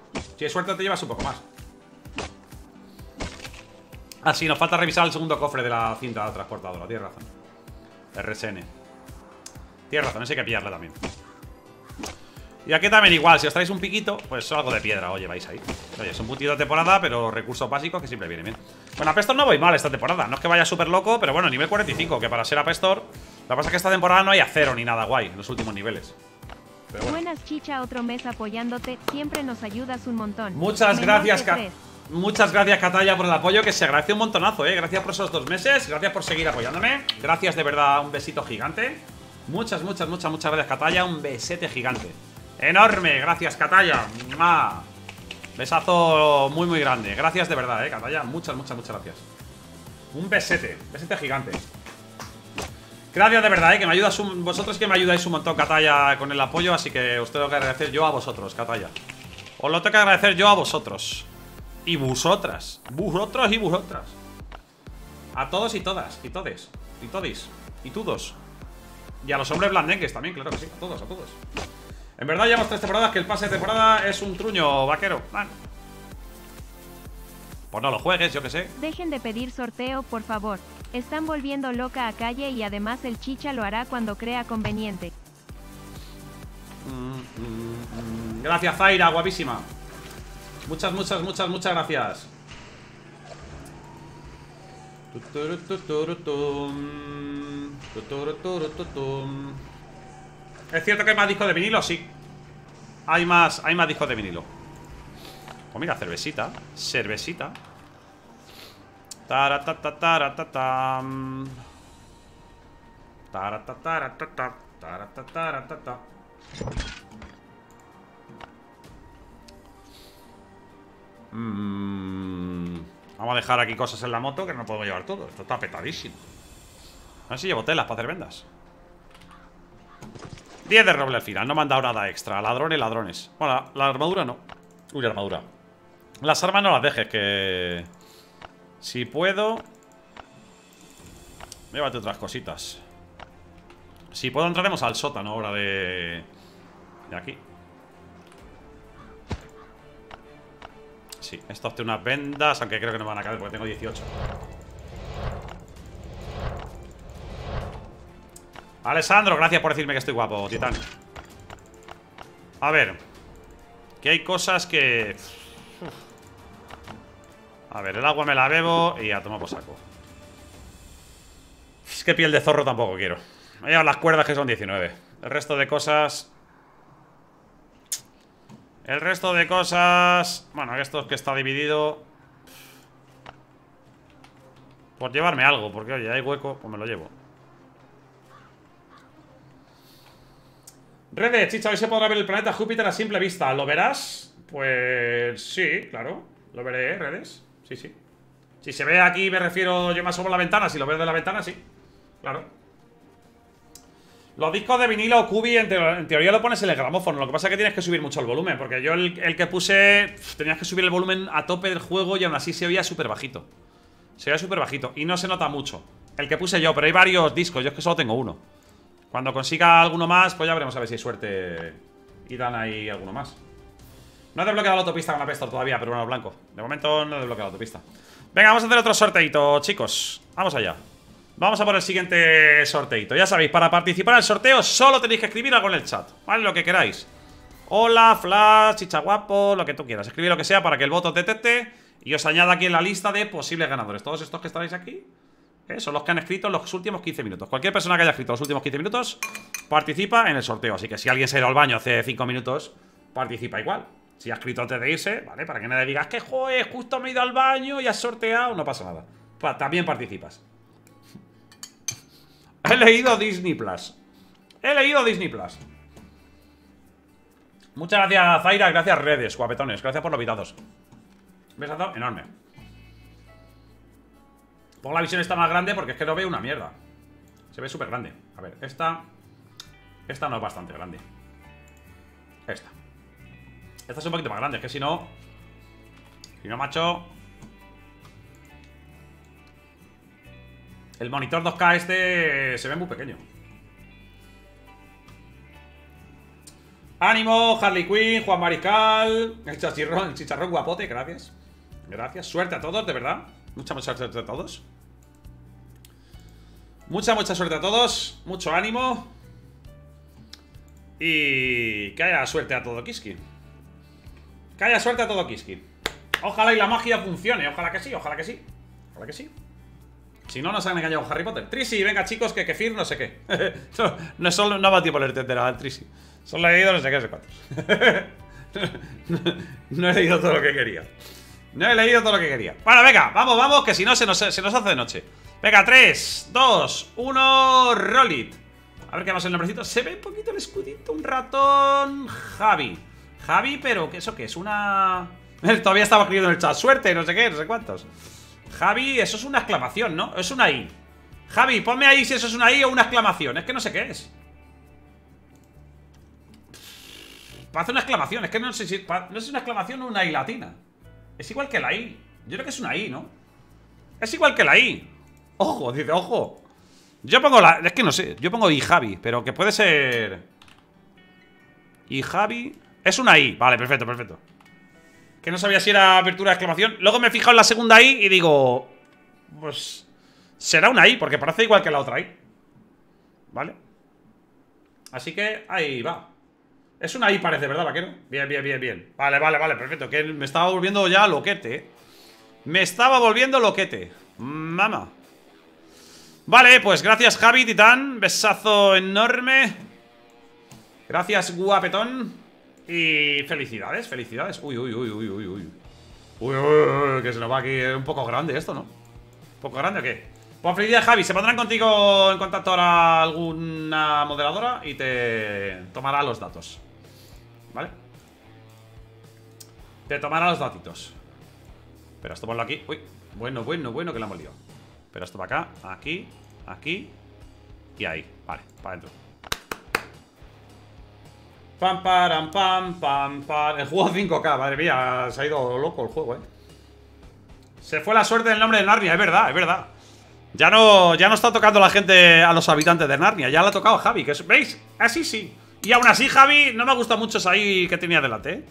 Si hay suerte te llevas un poco más. Ah, sí, nos falta revisar el segundo cofre de la cinta transportadora. Tienes razón. RSN. Tienes razón, ese hay que pillarla también. Y aquí también igual, si os traéis un piquito, pues algo de piedra os lleváis ahí. Oye, es un puntito de temporada, pero recursos básicos que siempre vienen bien. Bueno, Apestor no voy mal esta temporada. No es que vaya súper loco, pero bueno, nivel 45, que para ser Apestor. Lo que pasa es que esta temporada no hay acero ni nada guay en los últimos niveles. Pero bueno. Buenas chicha, otro mes apoyándote. Siempre nos ayudas un montón. Muchas gracias. Muchas gracias, Catalla, por el apoyo, que se agradece un montonazo, eh. Gracias por esos dos meses, gracias por seguir apoyándome. Gracias de verdad, un besito gigante. Muchas, muchas, muchas, muchas gracias, Catalla. Un besete gigante. Enorme, gracias, Catalla. ¡Mua! Besazo muy, muy grande. Gracias de verdad, eh, Catalla. Muchas, muchas, muchas gracias. Un besete, besete gigante. Gracias de verdad, eh, que me ayudas un, vosotros que me ayudáis un montón, Catalla, con el apoyo, así que os tengo que agradecer yo a vosotros, Catalla. Os lo tengo que agradecer yo a vosotros. Y vosotras. Vosotros y vosotras. A todos y todas. Y todes. Y todis. Y todos. Y a los hombres blandengues también, claro que sí. A todos, a todos. En verdad llevamos tres temporadas que el pase de temporada es un truño vaquero. Ah. Pues no lo juegues, yo que sé. Dejen de pedir sorteo, por favor. Están volviendo loca a calle y además el chicha lo hará cuando crea conveniente. Mm, mm, mm. Gracias, Zaira, guapísima. Muchas, muchas, muchas, muchas gracias. ¿Es cierto que hay más discos de vinilo? Sí. Hay más, hay más discos de vinilo. Pues mira, cervecita. Cervecita. Taratataratatatam. Taratataratata, taratataratata. Mm, Vamos a dejar aquí cosas en la moto que no podemos llevar todo. Esto está petadísimo. A ver si llevo telas para hacer vendas. 10 de roble al final. No me han dado nada extra. Ladrones, ladrones. Bueno, la, la armadura no. Uy, la armadura. Las armas no las dejes, que... Si puedo... Llévate otras cositas. Si puedo entraremos al sótano ahora de... De aquí. Sí, estos tienen unas vendas, aunque creo que no van a caer porque tengo 18. Alessandro, gracias por decirme que estoy guapo, titán. A ver. Que hay cosas que... A ver, el agua me la bebo y a tomar por saco. Es que piel de zorro tampoco quiero. A llevar las cuerdas que son 19. El resto de cosas... El resto de cosas... Bueno, esto que está dividido... Por llevarme algo, porque oye, hay hueco, pues me lo llevo. Redes, chicha, hoy se podrá ver el planeta Júpiter a simple vista. ¿Lo verás? Pues sí, claro. Lo veré, ¿eh, Redes. Sí, sí. Si se ve aquí, me refiero yo más sobre la ventana. Si lo ves de la ventana, sí. Claro. Los discos de vinilo Cubi, en, en teoría lo pones en el gramófono. Lo que pasa es que tienes que subir mucho el volumen. Porque yo el, que puse, tenías que subir el volumen a tope del juego y aún así se oía súper bajito. Se oía súper bajito. Y no se nota mucho. El que puse yo, pero hay varios discos. Yo es que solo tengo uno. Cuando consiga alguno más, pues ya veremos a ver si hay suerte y dan ahí alguno más. No he desbloqueado la autopista con la Pestor todavía, pero bueno, blanco. De momento no he desbloqueado la autopista. Venga, vamos a hacer otro sorteito, chicos. Vamos allá. Vamos a por el siguiente sorteito. Ya sabéis, para participar el sorteo solo tenéis que escribir algo en el chat. ¿Vale? Lo que queráis. Hola, Flash, chicha guapo, lo que tú quieras. Escribid lo que sea para que el voto te detecte y os añada aquí en la lista de posibles ganadores. Todos estos que estaréis aquí ¿eh? son los que han escrito los últimos 15 minutos. Cualquier persona que haya escrito los últimos 15 minutos participa en el sorteo. Así que si alguien se ha ido al baño hace 5 minutos, participa igual. Si ha escrito irse, ¿vale? Para que nadie digas que, joder, justo me he ido al baño y has sorteado, no pasa nada. Pa- también participas. He leído Disney Plus. He leído Disney Plus. Muchas gracias, Zaira. Gracias, redes, guapetones. Gracias por los vidados. Besazo enorme. Pongo la visión esta más grande porque es que no veo una mierda. Se ve súper grande. A ver, esta. Esta no es bastante grande. Esta. Esta es un poquito más grande, es que si no. Si no, macho. El monitor 2K este se ve muy pequeño. Ánimo, Harley Quinn, Juan Mariscal, el chicharrón, el chicharrón guapote, gracias. Gracias. Suerte a todos, de verdad. Mucha, mucha suerte a todos. Mucha, mucha suerte a todos. Mucho ánimo. Y que haya suerte a todo Kiski. Que haya suerte a todo Kiski. Ojalá y la magia funcione. Ojalá que sí, ojalá que sí. Ojalá que sí. Si no, nos han engañado Harry Potter. Trisi, venga chicos, que Kefir no sé qué. no, no, solo, no va tiempo leerte entera al Trisi. Solo he leído no sé qué, no sé cuántos. no he leído todo lo que quería. No he leído todo lo que quería. Bueno, venga, vamos, vamos, que si no se nos, hace de noche. Venga, 3, 2, 1, roll. A ver qué más el nombrecito. Se ve un poquito el escudito, un ratón. Javi. Javi, pero ¿qué eso qué es? Una. Todavía estaba escribiendo en el chat. Suerte, no sé qué, no sé cuántos. Javi, eso es una exclamación, ¿no? Es una I. Javi, ponme ahí si eso es una I o una exclamación. Es que no sé qué es. Parece una exclamación. Es que no sé si. No es una exclamación o una I latina. Es igual que la I. Yo creo que es una I, ¿no? Es igual que la I. Ojo, dice, ojo. Yo pongo la. Es que no sé. Yo pongo I Javi, pero que puede ser. I Javi. Es una I. Vale, perfecto, perfecto. Que no sabía si era apertura de exclamación. Luego me he fijado en la segunda I y digo. Pues. Será una I, porque parece igual que la otra I. ¿Vale? Así que ahí va. Es una I parece, ¿verdad, vaquero? Bien, bien, bien, bien. Vale, vale, vale, perfecto. Que me estaba volviendo ya loquete, ¿eh? Me estaba volviendo loquete. Mama. Vale, pues gracias, Javi, Titán. Besazo enorme. Gracias, guapetón. Y felicidades, felicidades. Uy, uy, uy, uy, uy, uy. Uy, uy, uy, que se nos va aquí. Un poco grande esto, ¿no? ¿Un poco grande o qué? Pues felicidades, Javi. Se pondrán contigo en contacto ahora alguna moderadora y te tomará los datos. ¿Vale? Te tomará los datitos. Pero esto ponlo aquí. Uy, bueno, bueno, bueno que la hemos liado. Pero esto para acá, aquí, aquí y ahí. Vale, para adentro. Pam, pam, pam, pam. El juego 5K, madre mía, se ha ido loco el juego, eh. Se fue la suerte del nombre de Narnia, es verdad, es verdad. Ya no, ya no está tocando la gente a los habitantes de Narnia, ya le ha tocado Javi, que ¿veis? Así sí. Y aún así, Javi, no me gusta mucho esa I que tenía delante, ¿eh?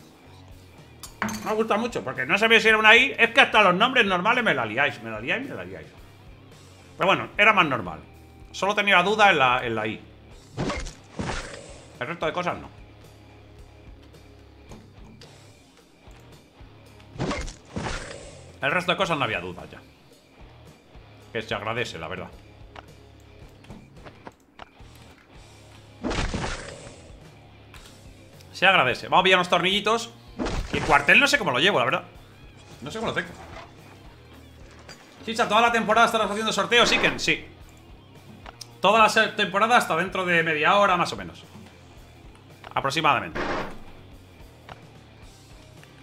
No me gusta mucho, porque no sabía si era una I. Es que hasta los nombres normales me la liáis, me la liáis, me la liáis. Pero bueno, era más normal. Solo tenía duda en la, en la I. El resto de cosas no. El resto de cosas no había dudas ya. Que se agradece, la verdad. Se agradece. Vamos a pillar unos tornillitos. Y el cuartel no sé cómo lo llevo, la verdad. No sé cómo lo tengo. Chicha, toda la temporada estarás haciendo sorteos, que sí. Toda la temporada hasta dentro de media hora, más o menos. Aproximadamente.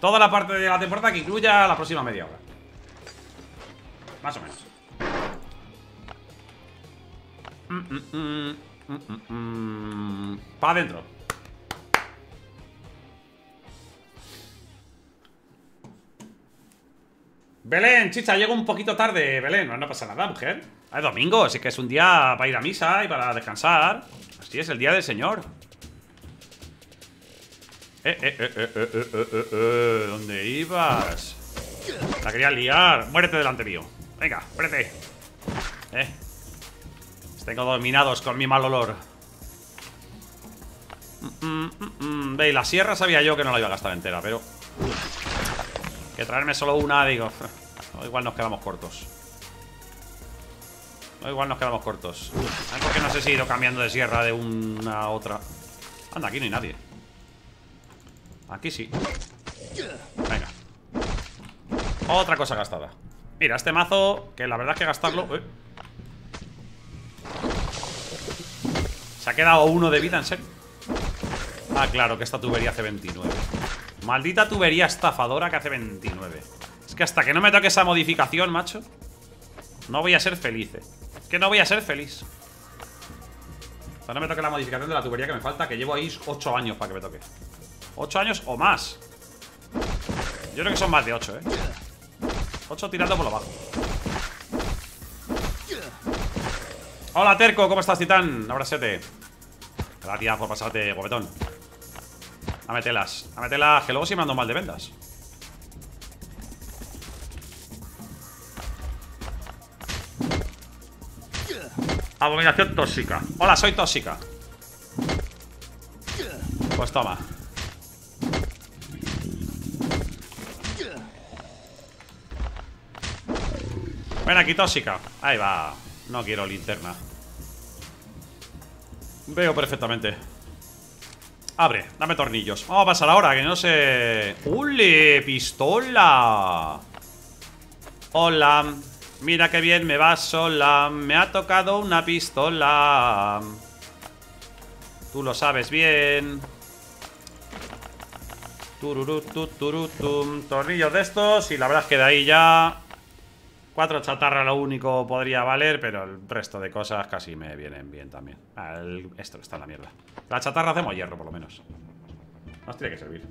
Toda la parte de la temporada que incluya la próxima media hora. Más o menos. Mm, mm, mm, Para adentro. Belén, chicha, llego un poquito tarde, Belén. No, pasa nada, mujer. Es domingo, así que es un día para ir a misa y para descansar. Así es, el día del Señor. Eh, eh, eh, eh, eh, eh, eh, eh, ¿Dónde ibas? La quería liar. Muérete delante mío. Venga, muérete. Eh. tengo dominados con mi mal olor. Mm, mm, mm, Veis, la sierra sabía yo que no la iba a gastar entera, pero... Que traerme solo una, digo. igual nos quedamos cortos. igual nos quedamos cortos. Porque no sé si he ido cambiando de sierra de una a otra. Anda, aquí no hay nadie. Aquí sí. Venga. Otra cosa gastada. Mira, este mazo, que la verdad es que gastarlo... Se ha quedado uno de vida, en serio. Ah, claro, que esta tubería hace 29. Maldita tubería estafadora que hace 29 Es que hasta que no me toque esa modificación, macho No voy a ser feliz, eh. Es que no voy a ser feliz Hasta no me toque la modificación de la tubería que me falta Que llevo ahí 8 años para que me toque 8 años o más Yo creo que son más de 8, eh 8 tirando por lo bajo Hola, Terco, ¿cómo estás, Titán? Abrásete. Gracias por pasarte, guapetón. Dame telas, dame telas, que luego siempre ando mal de vendas. Abominación tóxica. Hola, soy tóxica. Pues toma. Ven aquí, tóxica. Ahí va. No quiero linterna. Veo perfectamente. Abre, dame tornillos. Vamos a pasar ahora, que no sé. ¡Ule! ¡Pistola! Hola. Mira qué bien me va sola. Me ha tocado una pistola. Tú lo sabes bien. Tururututurutum. Tornillos de estos. Y la verdad es que de ahí ya. Cuatro chatarra lo único podría valer, pero el resto de cosas casi me vienen bien también. Esto está en la mierda. La chatarra hacemos hierro, por lo menos. Nos tiene que servir.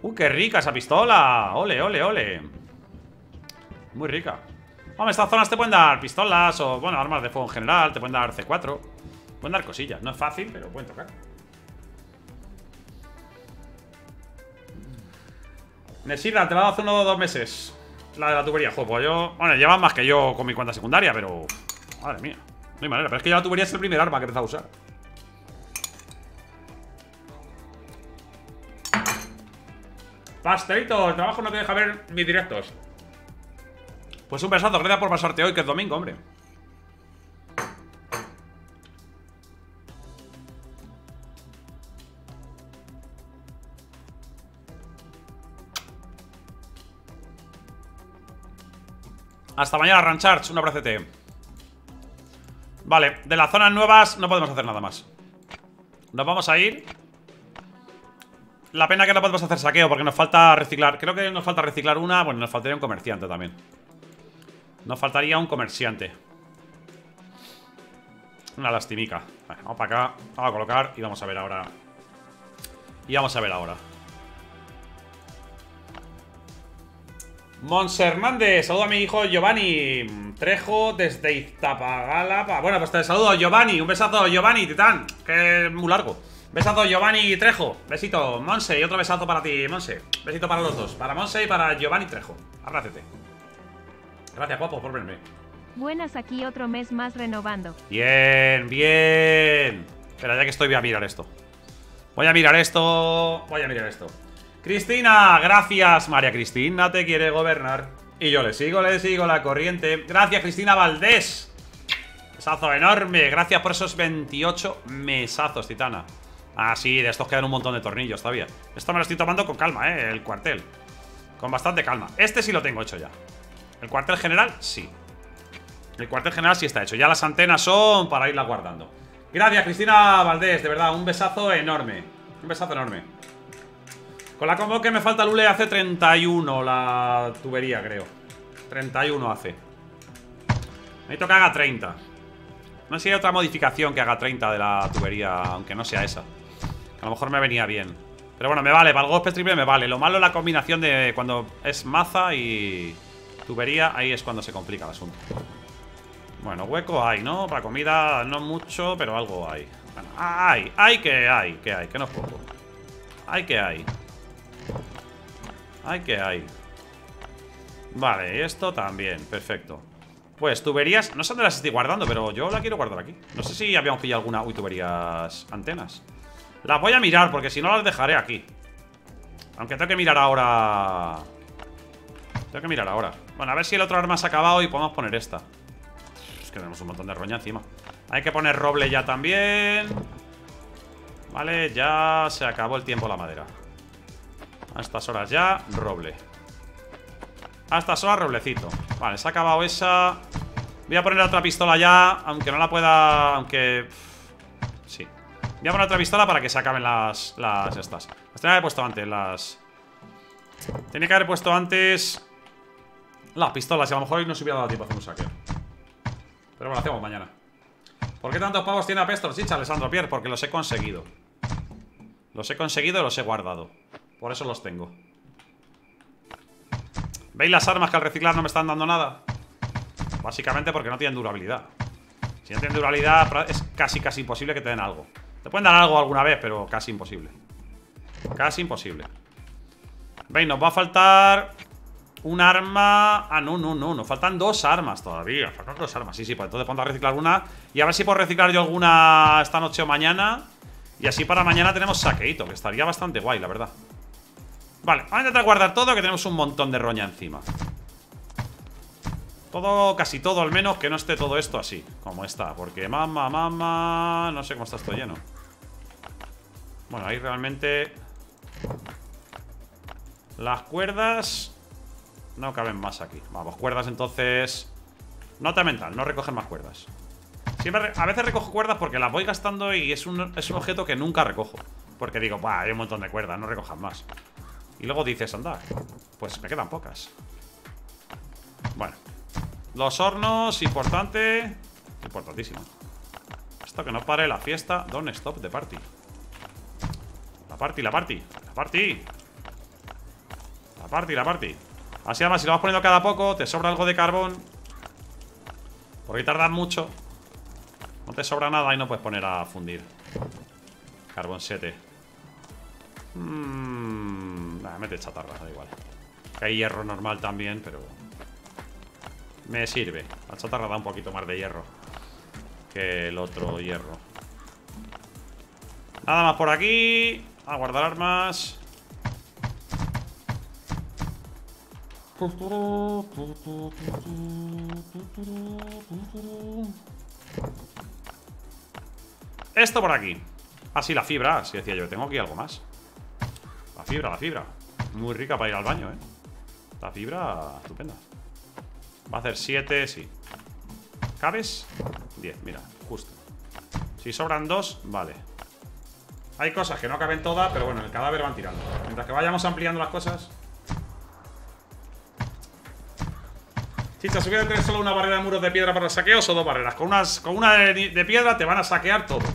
¡Uh, qué rica esa pistola! ¡Ole, ole, ole! Muy rica. Hombre, estas zonas te pueden dar pistolas o, bueno, armas de fuego en general. Te pueden dar C4. Pueden dar cosillas. No es fácil, pero pueden tocar. Nesira, te la hace unos dos meses. La de la tubería. Joder, pues yo... Bueno, llevan más que yo con mi cuenta secundaria, pero... Madre mía. No hay manera. Pero es que ya la tubería es el primer arma que empezado a usar. Pastelito, el trabajo no te deja ver mis directos. Pues un besazo, gracias por pasarte hoy, que es domingo, hombre. Hasta mañana, Rancharch, un abracete. Vale, de las zonas nuevas no podemos hacer nada más. Nos vamos a ir. La pena que no podemos hacer saqueo porque nos falta reciclar. Creo que nos falta reciclar una. Bueno, nos faltaría un comerciante también. Nos faltaría un comerciante. Una lastimica. Vale, vamos para acá. Vamos a colocar y vamos a ver ahora. Y vamos a ver ahora. Mons Hernández, saludo a mi hijo Giovanni Trejo desde Iztapagala. Bueno, pues te saludo Giovanni, un besazo Giovanni, titán, que es muy largo. Besazo Giovanni Trejo, besito Monse y otro besazo para ti, Monse. Besito para los dos, para Monse y para Giovanni Trejo. Abrácete. Gracias, guapo, por verme. Buenas aquí otro mes más renovando. Bien, bien. Espera, ya que estoy, voy a mirar esto. Voy a mirar esto. Voy a mirar esto. Cristina, gracias. María Cristina te quiere gobernar. Y yo le sigo, le sigo la corriente. Gracias, Cristina Valdés. Mesazo enorme. Gracias por esos 28 mesazos, titana. Ah, sí, de estos quedan un montón de tornillos todavía. Esto me lo estoy tomando con calma, eh. El cuartel. Con bastante calma. Este sí lo tengo hecho ya. El cuartel general, sí. El cuartel general sí está hecho. Ya las antenas son para irlas guardando. Gracias, Cristina Valdés. De verdad, un besazo enorme. Un besazo enorme. Con la combo que me falta Lule hace 31 la tubería, creo. 31 hace. Necesito que haga 30. No sé si hay otra modificación que haga 30 de la tubería, aunque no sea esa. Que a lo mejor me venía bien. Pero bueno, me vale. Para el golpe triple me vale. Lo malo es la combinación de cuando es maza y tubería. Ahí es cuando se complica el asunto. Bueno, hueco hay, ¿no? Para comida no mucho, pero algo hay. Bueno, hay, hay que hay, que hay, que no es poco. Hay que hay. Hay que hay. Vale, esto también, perfecto. Pues tuberías, no sé dónde las estoy guardando, pero yo la quiero guardar aquí. No sé si habíamos pillado alguna. Uy, tuberías, antenas. Las voy a mirar, porque si no las dejaré aquí. Aunque tengo que mirar ahora. Tengo que mirar ahora. Bueno, a ver si el otro arma se ha acabado y podemos poner esta. Es que tenemos un montón de roña encima. Hay que poner roble ya también. Vale, ya se acabó el tiempo la madera. A estas horas ya, roble. A estas horas, roblecito. Vale, se ha acabado esa. Voy a poner otra pistola ya, aunque no la pueda... Aunque... Sí. Voy a poner otra pistola para que se acaben las... Las estas. Las tenía que haber puesto antes, las... Tenía que haber puesto antes... Las pistolas, y a lo mejor hoy no se hubiera dado tiempo a hacer un saqueo. Pero bueno, hacemos mañana. ¿Por qué tantos pavos tiene Apestor? Sí, Alessandro Pierre, porque los he conseguido. Los he conseguido y los he guardado. Por eso los tengo. ¿Veis las armas que al reciclar no me están dando nada? Básicamente porque no tienen durabilidad. Si no tienen durabilidad, es casi, casi imposible que te den algo. Te pueden dar algo alguna vez, pero casi imposible. Casi imposible. Veis, nos va a faltar un arma... Ah, no, no, no. Nos faltan dos armas todavía. Faltan dos armas. Sí, sí, pues entonces ponte a reciclar alguna. Y a ver si puedo reciclar yo alguna esta noche o mañana. Y así para mañana tenemos saqueito, que estaría bastante guay, la verdad. Vale, vamos a intentar guardar todo, que tenemos un montón de roña encima. Todo, casi todo al menos, que no esté todo esto así, como está. Porque mamá, mamá... No sé cómo está esto lleno. Bueno, ahí realmente... Las cuerdas... No caben más aquí. Vamos, cuerdas entonces... Nota mental, no recogen más cuerdas. A veces recojo cuerdas porque las voy gastando y es un, es un objeto que nunca recojo. Porque digo, bah, hay un montón de cuerdas, no recojan más. Y luego dices, anda, pues me quedan pocas. Bueno. Los hornos, importante. Importantísimo. Esto que no pare la fiesta. Don't stop the party. La party, la party. La party. La party, la party. Así además, si lo vas poniendo cada poco, te sobra algo de carbón. Porque tardas mucho. No te sobra nada y no puedes poner a fundir. Carbón 7. Mmm. mete chatarra, da igual. Hay hierro normal también, pero. Me sirve. La chatarra da un poquito más de hierro que el otro hierro. Nada más por aquí. A guardar armas. Esto por aquí. Así la fibra, así decía yo. Tengo aquí algo más. La fibra, la fibra. Muy rica para ir al baño, ¿eh? La fibra, estupenda. Va a hacer 7, sí. ¿Cabes? 10, mira, justo. Si sobran dos, vale. Hay cosas que no caben todas, pero bueno, el cadáver van tirando. Mientras que vayamos ampliando las cosas. Chicha, ¿se voy a tener solo una barrera de muros de piedra para los saqueos o dos barreras? Con, unas, con una de piedra te van a saquear todo.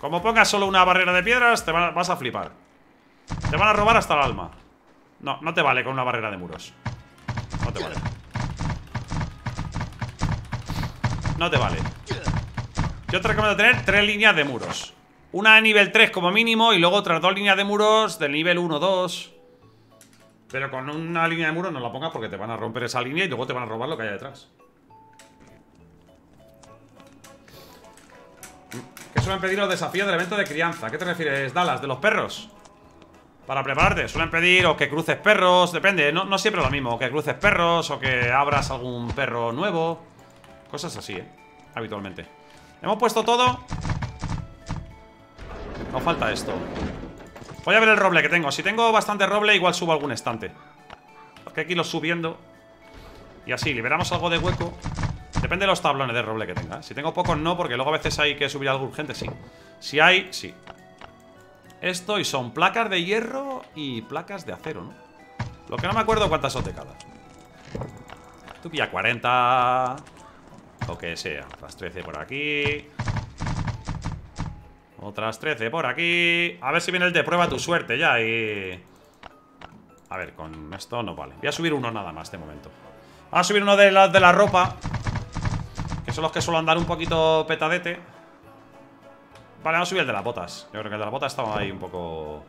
Como pongas solo una barrera de piedras, te vas a flipar. Te van a robar hasta el alma. No, no te vale con una barrera de muros. No te vale. No te vale. Yo te recomiendo tener tres líneas de muros. Una de nivel 3 como mínimo y luego otras dos líneas de muros del nivel 1, 2. Pero con una línea de muros no la pongas porque te van a romper esa línea y luego te van a robar lo que hay detrás. ¿Qué suelen pedir los desafíos del evento de crianza? ¿A qué te refieres, Dallas? ¿De los perros? Para prepararte, suelen pedir o que cruces perros, depende, no, siempre lo mismo, o que cruces perros o que abras algún perro nuevo. Cosas así, ¿eh? Habitualmente. Hemos puesto todo. No falta esto. Voy a ver el roble que tengo. Si tengo bastante roble, igual subo algún estante. Porque aquí lo subiendo. Y así, liberamos algo de hueco. Depende de los tablones de roble que tenga. Si tengo pocos, no, porque luego a veces hay que subir algo urgente, sí. Si hay, sí. Esto y son placas de hierro y placas de acero, ¿no? Lo que no me acuerdo cuántas son de cada. Tú pilla 40. O que sea. Otras 13 por aquí. Otras 13 por aquí. A ver si viene el de prueba tu suerte ya y... A ver, con esto no vale. Voy a subir uno nada más de momento. Vamos a subir uno de, las de la ropa. Que son los que suelen andar un poquito petadete. Vale, vamos a subir el de las botas. Yo creo que el de las botas estaba ahí un poco...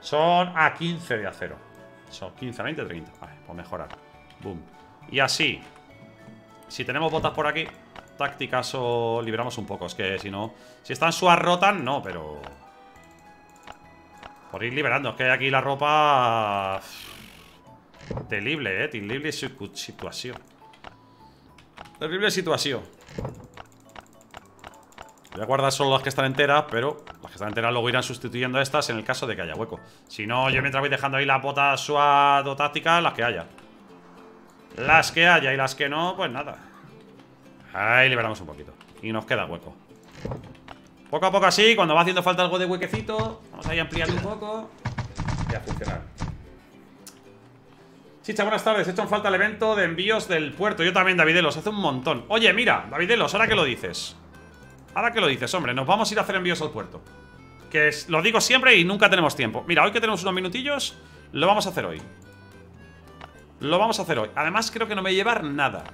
Son a 15 de acero. Son 15, 20, 30. Vale, pues mejorar. Boom. Y así. Si tenemos botas por aquí, tácticas o liberamos un poco. Es que si no... Si están suas rotan, no, pero... Por ir liberando. Es que aquí la ropa... Terrible, eh. Terrible situación. Terrible situación. Voy a guardar solo las que están enteras, pero las que están enteras luego irán sustituyendo a estas en el caso de que haya hueco. Si no, yo mientras voy dejando ahí las botas SWAT o tácticas, las que haya. Las que haya y las que no, pues nada. Ahí liberamos un poquito. Y nos queda hueco. Poco a poco así, cuando va haciendo falta algo de huequecito, vamos a ir ampliando un poco. Y a funcionar. Chicha, buenas tardes. He hecho en falta el evento de envíos del puerto. Yo también, Davidelos. Hace un montón. Oye, mira, Davidelos, ahora que lo dices. Ahora que lo dices, hombre, nos vamos a ir a hacer envíos al puerto. Que lo digo siempre y nunca tenemos tiempo. Mira, hoy que tenemos unos minutillos, lo vamos a hacer hoy. Lo vamos a hacer hoy. Además, creo que no me llevar nada.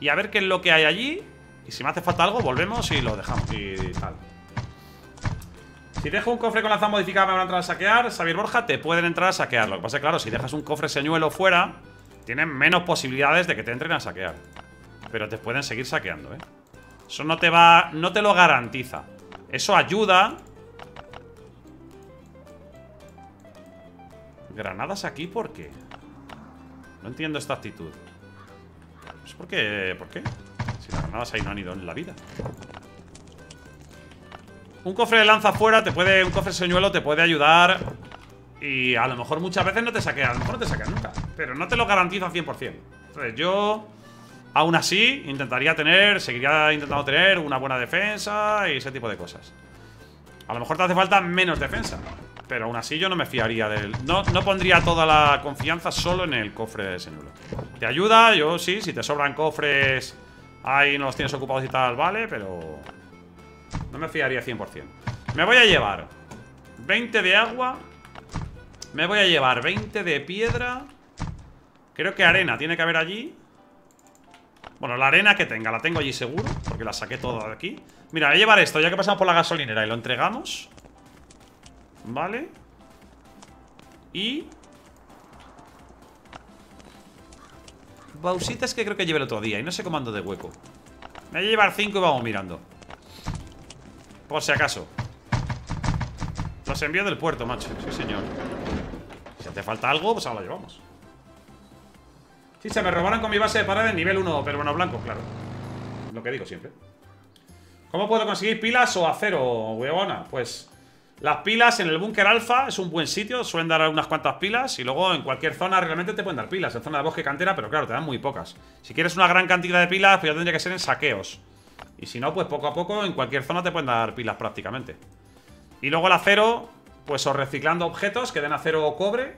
Y a ver qué es lo que hay allí. Y si me hace falta algo, volvemos y lo dejamos y tal. Si dejo un cofre con lanza modificada me van a entrar a saquear, Xavier Borja, te pueden entrar a saquear. Lo que pasa es que, claro, si dejas un cofre señuelo fuera, tienen menos posibilidades de que te entren a saquear. Pero te pueden seguir saqueando, ¿eh? Eso no te va... no te lo garantiza. Eso ayuda. Granadas aquí, ¿por qué? No entiendo esta actitud. ¿Es porque... ¿Por qué? Si las granadas ahí no han ido en la vida. Un cofre de lanza fuera te puede. Un cofre señuelo te puede ayudar. Y a lo mejor muchas veces no te saquea. A lo mejor no te saquea nunca. Pero no te lo garantizo al 100%. Entonces yo. Aún así, intentaría tener. Seguiría intentando tener una buena defensa y ese tipo de cosas. A lo mejor te hace falta menos defensa. Pero aún así yo no me fiaría del... No, no pondría toda la confianza solo en el cofre de señuelo. Te ayuda, yo sí, si te sobran cofres ahí no los tienes ocupados y tal, vale, pero... No me fiaría 100%. Me voy a llevar 20 de agua. Me voy a llevar 20 de piedra. Creo que arena tiene que haber allí. Bueno, la arena que tenga, la tengo allí seguro. Porque la saqué toda de aquí. Mira, voy a llevar esto, ya que pasamos por la gasolinera y lo entregamos. Vale. Y... Bausitas que creo que lleve el otro día Y no sé cómo ando de hueco Me voy a llevar 5 y vamos mirando por si acaso Los envío del puerto, macho Sí, señor Si hace falta algo, pues ahora lo llevamos se me robaron con mi base de parada en nivel 1 Pero bueno, blanco, claro Lo que digo siempre ¿Cómo puedo conseguir pilas o acero, huevona? Pues las pilas en el búnker alfa es un buen sitio, suelen dar unas cuantas pilas y luego en cualquier zona realmente te pueden dar pilas, en zona de bosque cantera, pero claro, te dan muy pocas. Si quieres una gran cantidad de pilas, pues ya tendría que ser en saqueos. Y si no, pues poco a poco en cualquier zona te pueden dar pilas prácticamente. Y luego el acero, pues o reciclando objetos que den acero o cobre,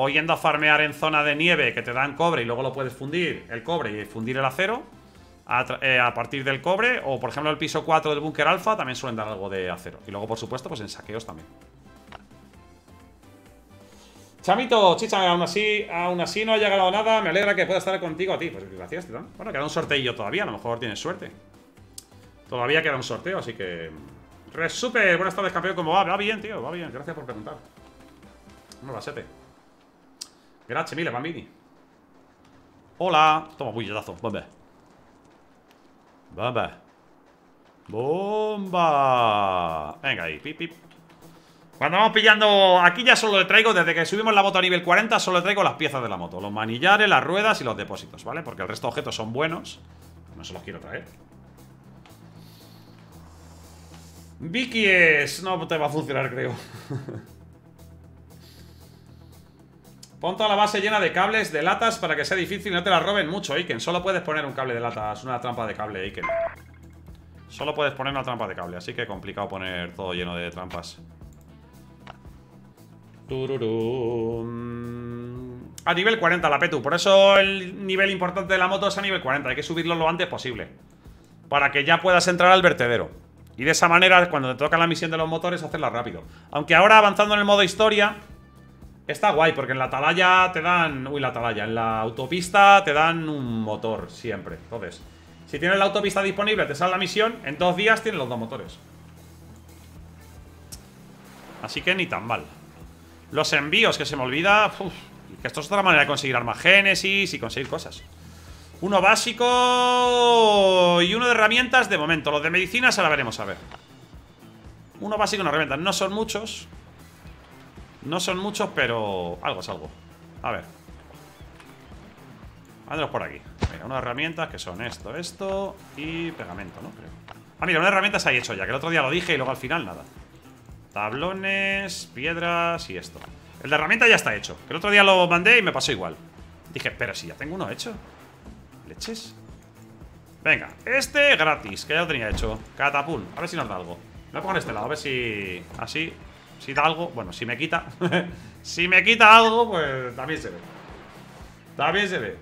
o yendo a farmear en zona de nieve que te dan cobre y luego lo puedes fundir el cobre y fundir el acero a, eh, partir del cobre, o por ejemplo el piso 4 del búnker alfa también suelen dar algo de acero. Y luego, por supuesto, pues en saqueos también. Chamito, chicha, aún así, aún así no ha llegado nada. Me alegra que pueda estar contigo a ti. Pues gracias, tío. Bueno, queda un sorteillo todavía, a lo mejor tienes suerte. Todavía queda un sorteo, así que... Res super, buenas tardes, campeón, ¿cómo va? Va bien, tío, va bien, gracias por preguntar. No va, Gracias, mille, bambini. Hola. Toma, bulletazo, bomba. Bomba. Bomba. Venga ahí, pip, pip. Cuando vamos pillando... Aquí ya solo le traigo, desde que subimos la moto a nivel 40, solo le traigo las piezas de la moto. Los manillares, las ruedas y los depósitos, ¿vale? Porque el resto de objetos son buenos. No se los quiero traer. Vicky es... No te va a funcionar, creo. Pon toda la base llena de cables de latas para que sea difícil y no te la roben mucho, Iken. Solo puedes poner un cable de latas, una trampa de cable, Iken. Solo puedes poner una trampa de cable, así que complicado poner todo lleno de trampas. A nivel 40 la Petu. Por eso el nivel importante de la moto es a nivel 40. Hay que subirlo lo antes posible. Para que ya puedas entrar al vertedero. Y de esa manera, cuando te toca la misión de los motores, hacerla rápido. Aunque ahora, avanzando en el modo historia, está guay, porque en la atalaya te dan... Uy, la atalaya. En la autopista te dan un motor siempre. Entonces, si tienes la autopista disponible, te sale la misión, en dos días tienes los dos motores. Así que ni tan mal. Los envíos, que se me olvida... que esto es otra manera de conseguir armas Génesis y conseguir cosas. Uno básico y uno de herramientas de momento. Los de medicina se la veremos a ver. Uno básico y una herramienta. No son muchos. No son muchos, pero algo es algo. A ver. Ándalos por aquí. Mira, unas herramientas que son esto, esto y pegamento, ¿no? Creo. Ah, mira, una herramienta se ha hecho ya, que el otro día lo dije y luego al final nada. Tablones, piedras y esto. El de herramienta ya está hecho. Que el otro día lo mandé y me pasó igual. Dije, pero si ya tengo uno hecho. Leches. Venga, este gratis, que ya lo tenía hecho. Catapult, a ver si nos da algo. Lo pongo en este lado, a ver si. Así. Si da algo. Bueno, si me quita. si me quita algo, pues también se ve. También se ve.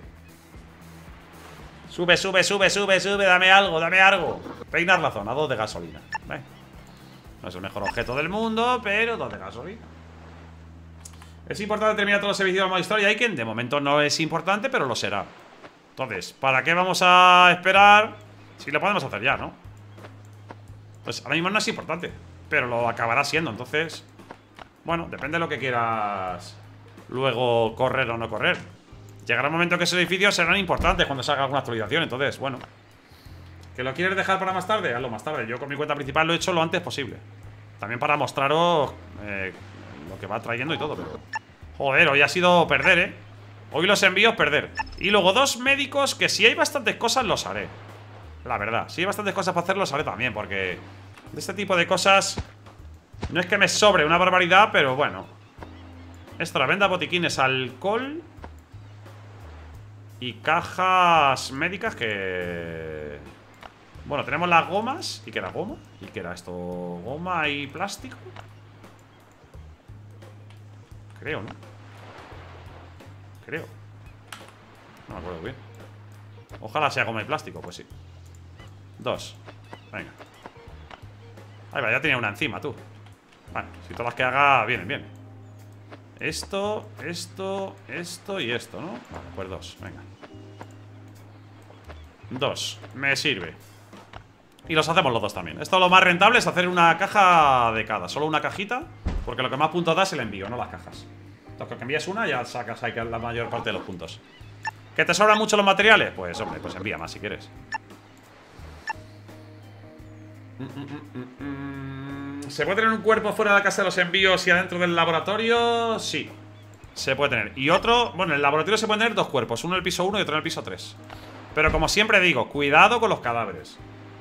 Sube, sube, sube, sube, sube. Dame algo, dame algo. Peinar la zona, dos de gasolina. No es el mejor objeto del mundo, pero dos de gasolina. Es importante terminar todos los servicios de modo historia. Hay quien de momento no es importante, pero lo será. Entonces, ¿para qué vamos a esperar Sí, lo podemos hacer ya, ¿no? Pues ahora mismo no es importante Pero lo acabará siendo, entonces Bueno, depende de lo que quieras Luego correr o no correr. Llegará un momento que esos edificios serán importantes Cuando salga alguna actualización, entonces, bueno ¿Que lo quieres dejar para más tarde? Hazlo más tarde. Yo con mi cuenta principal lo he hecho lo antes posible. También para mostraros eh, Lo que va trayendo y todo, pero... Joder, hoy ha sido perder, ¿eh? Hoy los envíos perder. Y luego dos médicos que si hay bastantes cosas los haré. La verdad, si hay bastantes cosas para hacerlo, haré también, porque de este tipo de cosas no es que me sobre una barbaridad, pero bueno. Esto, la venda botiquines, alcohol y cajas médicas que... Bueno, tenemos las gomas. ¿Y qué era goma? ¿Y qué era esto? ¿Goma y plástico? Creo, ¿no? Creo. No me acuerdo bien. Ojalá sea goma y plástico, pues sí. Dos. Venga. Ahí va, ya tenía una encima, tú. Bueno, si todas las que haga vienen bien. Esto, esto, esto y esto, ¿no? Vale, pues dos, venga. Dos, me sirve. Y los hacemos los dos también. Esto lo más rentable es hacer una caja de cada. Solo una cajita, porque lo que más puntos da es el envío, no las cajas. Entonces, que envías una, ya sacas ahí la mayor parte de los puntos. ¿Que te sobran mucho los materiales? Pues, hombre, pues envía más si quieres. ¿Se puede tener un cuerpo fuera de la casa de los envíos y adentro del laboratorio? Sí. Se puede tener. Y otro, bueno, en el laboratorio se pueden tener dos cuerpos, uno en el piso 1 y otro en el piso 3. Pero como siempre digo, cuidado con los cadáveres.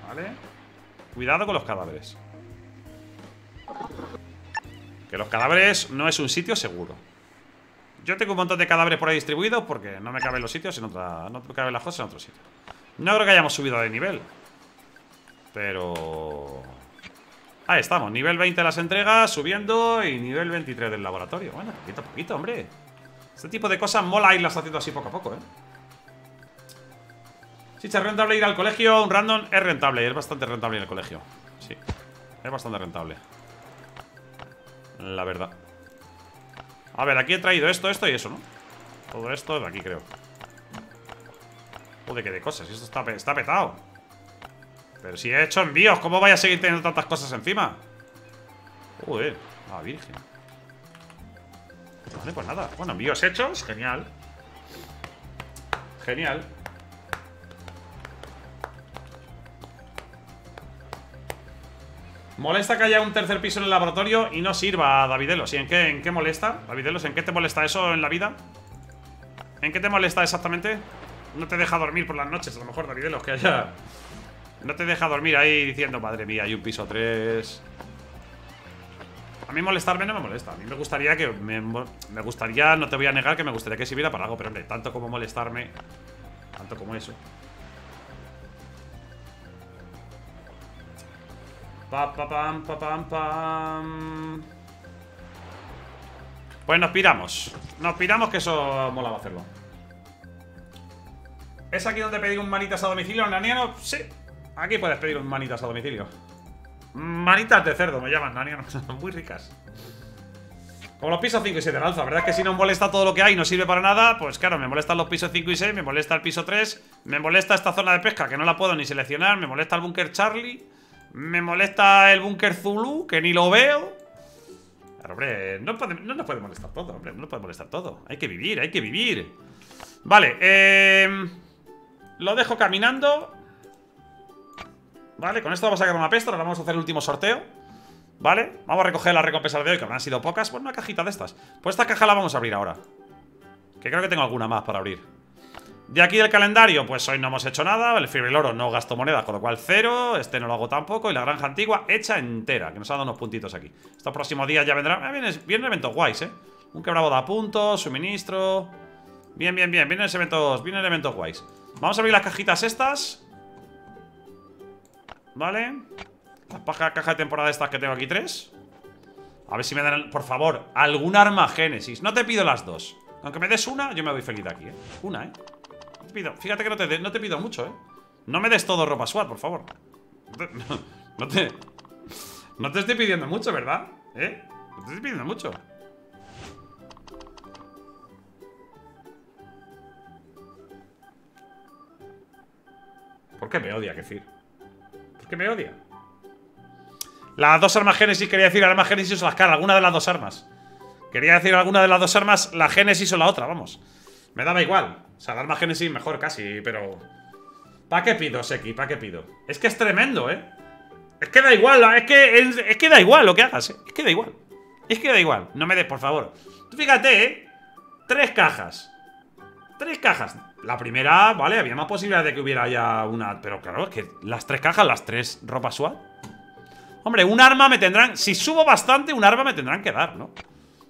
¿Vale? Cuidado con los cadáveres. Que los cadáveres no es un sitio seguro. Yo tengo un montón de cadáveres por ahí distribuidos porque no me caben los sitios en otra. No me caben las cosas en otro sitio. No creo que hayamos subido de nivel. Pero... Ahí estamos, nivel 20 de las entregas, subiendo Y nivel 23 del laboratorio. Bueno, poquito a poquito, hombre. Este tipo de cosas mola irlas haciendo así poco a poco, ¿eh? Si es rentable ir al colegio, un random es rentable Es bastante rentable ir al colegio. Sí, es bastante rentable. La verdad. A ver, aquí he traído esto, esto y eso, ¿no? Todo esto de aquí, creo. Joder, qué de cosas, esto está, está petado pero si he hecho envíos, ¿cómo voy a seguir teniendo tantas cosas encima? Joder, la virgen Vale, pues nada Bueno, envíos hechos, genial Genial Molesta que haya un tercer piso en el laboratorio y no sirva, Davidelos. ¿Y en qué, en qué molesta? Davidelos, ¿en qué te molesta eso en la vida? ¿En qué te molesta exactamente? No te deja dormir por las noches, a lo mejor, Davidelos, que haya no te deja dormir ahí diciendo, madre mía, hay un piso 3. A mí molestarme no me molesta. A mí me gustaría que. Me, gustaría, no te voy a negar que me gustaría que sirviera para algo, pero hombre, tanto como molestarme. Tanto como eso. Pa, pa, pam, pa, pam, pam. Pues nos piramos. Nos piramos que eso molaba hacerlo. ¿Es aquí donde pedí un manitas a domicilio, naniano? Sí. Aquí puedes pedir manitas a domicilio. Manitas de cerdo, me llaman, Nani. Son muy ricas. Como los pisos 5 y 6 del alza, ¿verdad? Que si no molesta todo lo que hay y no sirve para nada, pues claro, me molestan los pisos 5 y 6, me molesta el piso 3, me molesta esta zona de pesca que no la puedo ni seleccionar, me molesta el búnker Charlie, me molesta el búnker Zulu, que ni lo veo. Pero, hombre, no, no nos puede molestar todo, hombre, no nos puede molestar todo. Hay que vivir, hay que vivir. Vale, eh... Lo dejo caminando ¿Vale? Con esto vamos a sacar una pesta, ahora vamos a hacer el último sorteo. ¿Vale? Vamos a recoger las recompensas de hoy, que habrán sido pocas. Pues una cajita de estas. Pues esta caja la vamos a abrir ahora. Que creo que tengo alguna más para abrir. De aquí del calendario, pues hoy no hemos hecho nada. El Fibril Oro no gasto monedas, con lo cual cero. Este no lo hago tampoco. Y la granja antigua hecha entera Que nos ha dado unos puntitos aquí. Estos próximos días ya vendrán ah, vienen, eventos guays, ¿eh? Un quebrado de puntos, suministro. Bien, bien, bien, vienen eventos, vienen eventos guays. Vamos a abrir las cajitas estas ¿Vale? La paja caja de temporada estas que tengo aquí, tres A ver si me dan, por favor, algún arma Génesis No te pido las dos Aunque me des una, yo me voy feliz de aquí, ¿eh? Una, ¿eh? te pido, fíjate que no te, no te pido mucho, ¿eh? No me des todo ropa SWAT, por favor no te... No te estoy pidiendo mucho, ¿verdad? ¿Eh? No te estoy pidiendo mucho ¿Por qué me odia, decir? ¿Por qué me odia? Las dos armas Génesis, quería decir armas Génesis o las caras, alguna de las dos armas. Quería decir alguna de las dos armas, la Génesis o la otra, vamos. Me daba igual. O sea, la arma Génesis mejor casi, pero... ¿Para qué pido, Seki? ¿Para qué pido? Es que es tremendo, ¿eh? Es que da igual, es que, es, que da igual lo que hagas, ¿eh? Es que da igual. Es que da igual. No me des, por favor. Tú fíjate, ¿eh? Tres cajas. Tres cajas. La primera, vale, había más posibilidad de que hubiera ya una... Pero claro, es que las tres cajas, las tres ropas SWAT. Hombre, un arma me tendrán... Si subo bastante, un arma me tendrán que dar, ¿no?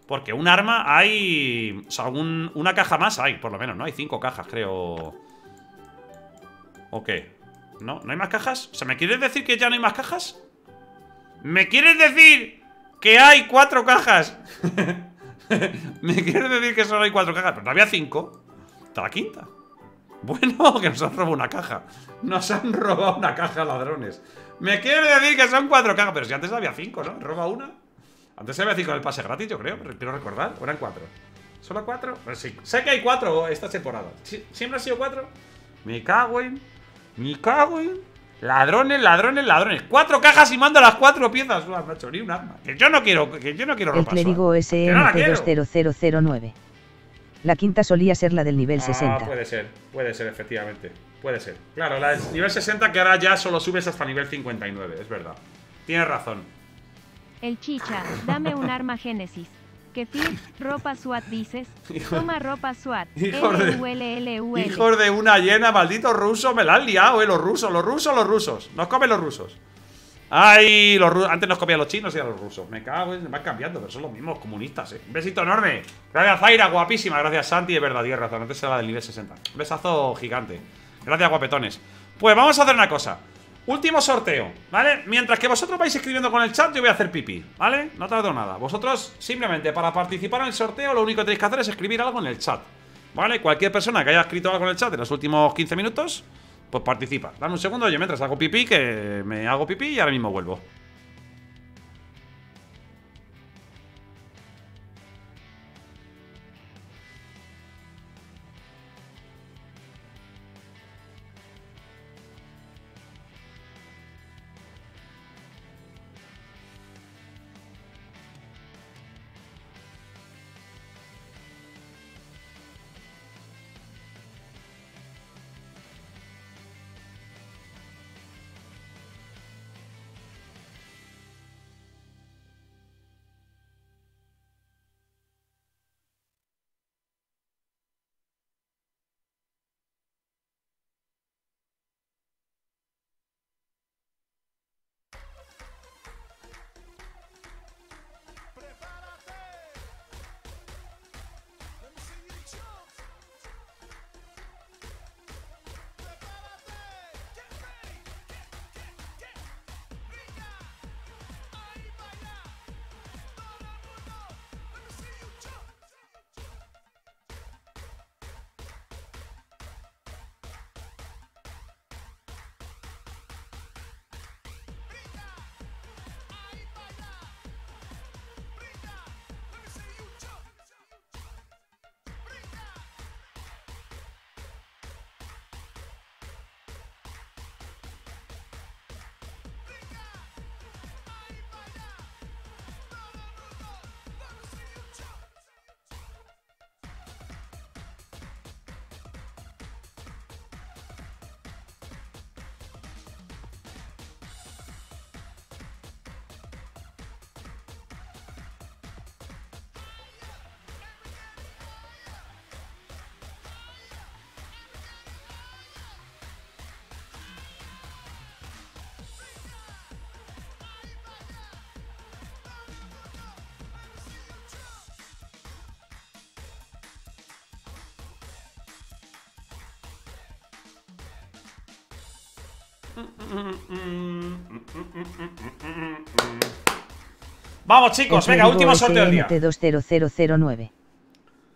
Porque un arma hay... O sea, una caja más hay, por lo menos, ¿no? Hay cinco cajas, creo... ¿O qué? ¿No? ¿No hay más cajas? O sea, ¿me quieres decir que ya no hay más cajas? ¿Me quieres decir que hay cuatro cajas? ¿Me quieres decir que solo hay cuatro cajas? Pero no había cinco. La quinta. Bueno, que nos han robado una caja. Nos han robado una caja, ladrones. ¿Me quieres decir que son cuatro cajas? Pero si antes había cinco, ¿no? ¿Roba una? Antes había cinco en el pase gratis, yo creo. Quiero recordar. ¿O eran cuatro? ¿Solo cuatro? Pues sí. Sé que hay cuatro esta temporada. ¿Siempre ha sido cuatro? Me cago en... Me cago en... Ladrones, ladrones, ladrones. Cuatro cajas y mando las cuatro piezas. Macho, ni un arma. Que yo no quiero, que yo no quiero ropa El clérigo SMP20009. La quinta solía ser la del nivel 60. Ah, puede ser, puede ser, efectivamente. Puede ser. Claro, la del nivel 60 que ahora ya solo subes hasta nivel 59, es verdad. Tienes razón. El chicha, dame un arma Génesis. Kefir, ropa SWAT dices. Toma ropa SWAT. Hijos de, hijos de una llena, maldito ruso, me la han liado, eh, los rusos, los rusos, los rusos. Nos comen los rusos. Ay, los. Antes nos comían los chinos y a los rusos. Me cago en. Van cambiando, pero son los mismos comunistas, eh. Un besito enorme. Gracias, Zaira, guapísima. Gracias, Santi. Es verdad, tienes razón. Antes era del nivel 60. Un besazo gigante. Gracias, guapetones. Pues vamos a hacer una cosa. Último sorteo, ¿vale? Mientras que vosotros vais escribiendo con el chat, yo voy a hacer pipí, ¿vale? No tardo nada. Vosotros, simplemente, para participar en el sorteo, lo único que tenéis que hacer es escribir algo en el chat, ¿vale? Cualquier persona que haya escrito algo en el chat en los últimos 15 minutos, pues participa. Dame un segundo, yo mientras hago pipí, que me hago pipí y ahora mismo vuelvo. Vamos chicos, venga, último sorteo del día. 20009.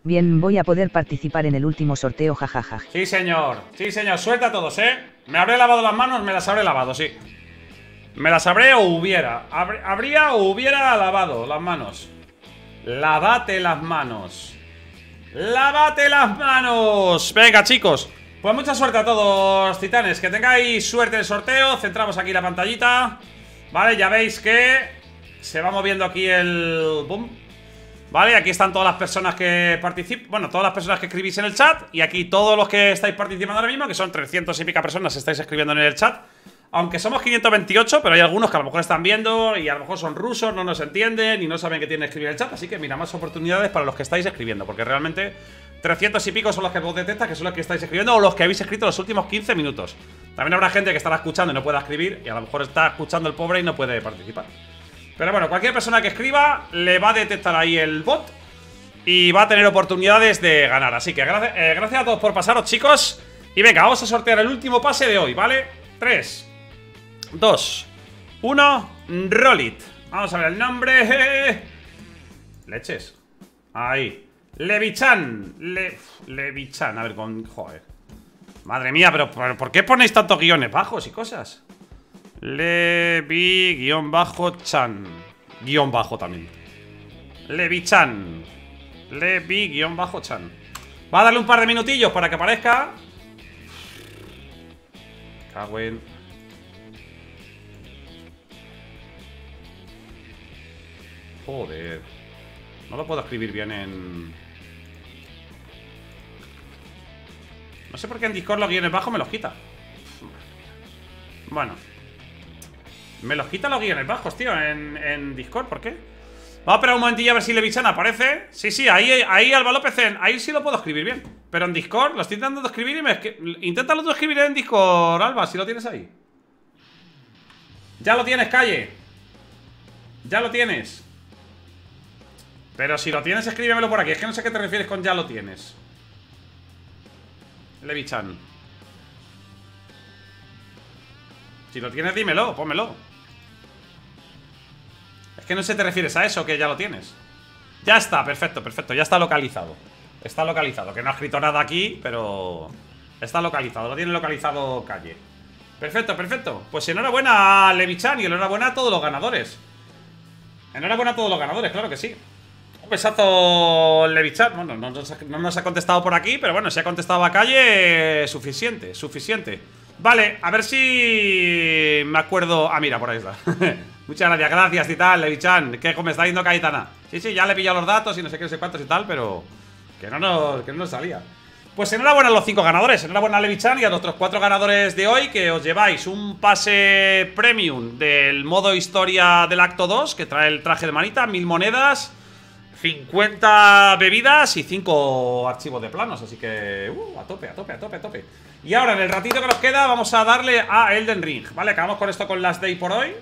Bien, voy a poder participar en el último sorteo, jajaja. Sí, señor. Sí, señor. Suelta a todos, ¿eh? ¿Me habré lavado las manos? Me las habré lavado, sí. Me las habré o hubiera. Habría o hubiera lavado las manos. Lavate las manos. ¡Lavate las manos! Venga, chicos. Pues mucha suerte a todos, titanes. Que tengáis suerte en el sorteo. Centramos aquí la pantallita. Vale, ya veis que Se va moviendo aquí el... Boom. Vale, aquí están todas las personas que participan Bueno, todas las personas que escribís en el chat. Y aquí todos los que estáis participando ahora mismo Que son 300 y pica personas estáis escribiendo en el chat. Aunque somos 528 Pero hay algunos que a lo mejor están viendo Y a lo mejor son rusos, no nos entienden Y no saben que tienen que escribir el chat. Así que mira, más oportunidades para los que estáis escribiendo Porque realmente 300 y pico son los que vos detecta Que son los que estáis escribiendo O los que habéis escrito los últimos 15 minutos También habrá gente que estará escuchando y no pueda escribir Y a lo mejor está escuchando el pobre y no puede participar Pero bueno, cualquier persona que escriba Le va a detectar ahí el bot y va a tener oportunidades de ganar. Así que gracias, eh, gracias a todos por pasaros, chicos. Y venga, vamos a sortear el último pase de hoy, ¿vale? 3, 2, 1, Rollit. Vamos a ver el nombre. Leches. Ahí. Levichan. Le, Levichan. A ver, con. Joder. Madre mía, pero ¿por qué ponéis tantos guiones bajos y cosas? Levi-chan. Guión bajo también. Levichan. Levi-chan. Va a darle un par de minutillos para que aparezca. Cagüen. Joder. No lo puedo escribir bien en... No sé por qué en Discord los guiones bajos me los quita. Bueno. Me los quita los guiones bajos, tío, en, Discord. ¿Por qué? Vamos a esperar un momentillo a ver si Levichan aparece. Sí, sí, ahí, ahí Alba López ahí sí lo puedo escribir bien. Pero en Discord lo estoy intentando escribir y me... Inténtalo tú escribir en Discord, Alba, si lo tienes ahí. Ya lo tienes, calle. Ya lo tienes. Pero si lo tienes, escríbemelo por aquí. Es que no sé qué te refieres con ya lo tienes. Levichan. Si lo tienes, dímelo, pónmelo. Es que no sé te refieres a eso, que ya lo tienes. Ya está, perfecto, perfecto. Ya está localizado. Está localizado. Que no ha escrito nada aquí, pero... Está localizado. Lo tiene localizado calle. Perfecto, perfecto. Pues enhorabuena a Levichan y enhorabuena a todos los ganadores. Enhorabuena a todos los ganadores, claro que sí. Un besazo Levichan. Bueno, no nos, no nos ha contestado por aquí, pero bueno, si ha contestado a calle, suficiente, suficiente. Vale, a ver si me acuerdo... Ah, mira, por ahí está. Muchas gracias, gracias y tal, Levichan. Que me está diciendo Caetana. Sí, sí, ya le he pillado los datos y no sé qué, no sé cuántos y tal, pero que no nos, que no nos salía. Pues enhorabuena a los cinco ganadores, enhorabuena a Levichan y a los otros cuatro ganadores de hoy que os lleváis un pase premium del modo historia del acto 2 que trae el traje de manita, mil monedas, 50 bebidas y 5 archivos de planos, así que uh, a tope, a tope, a tope, a tope. Y ahora en el ratito que nos queda vamos a darle a Elden Ring, ¿vale? Acabamos con esto con Last Day por hoy.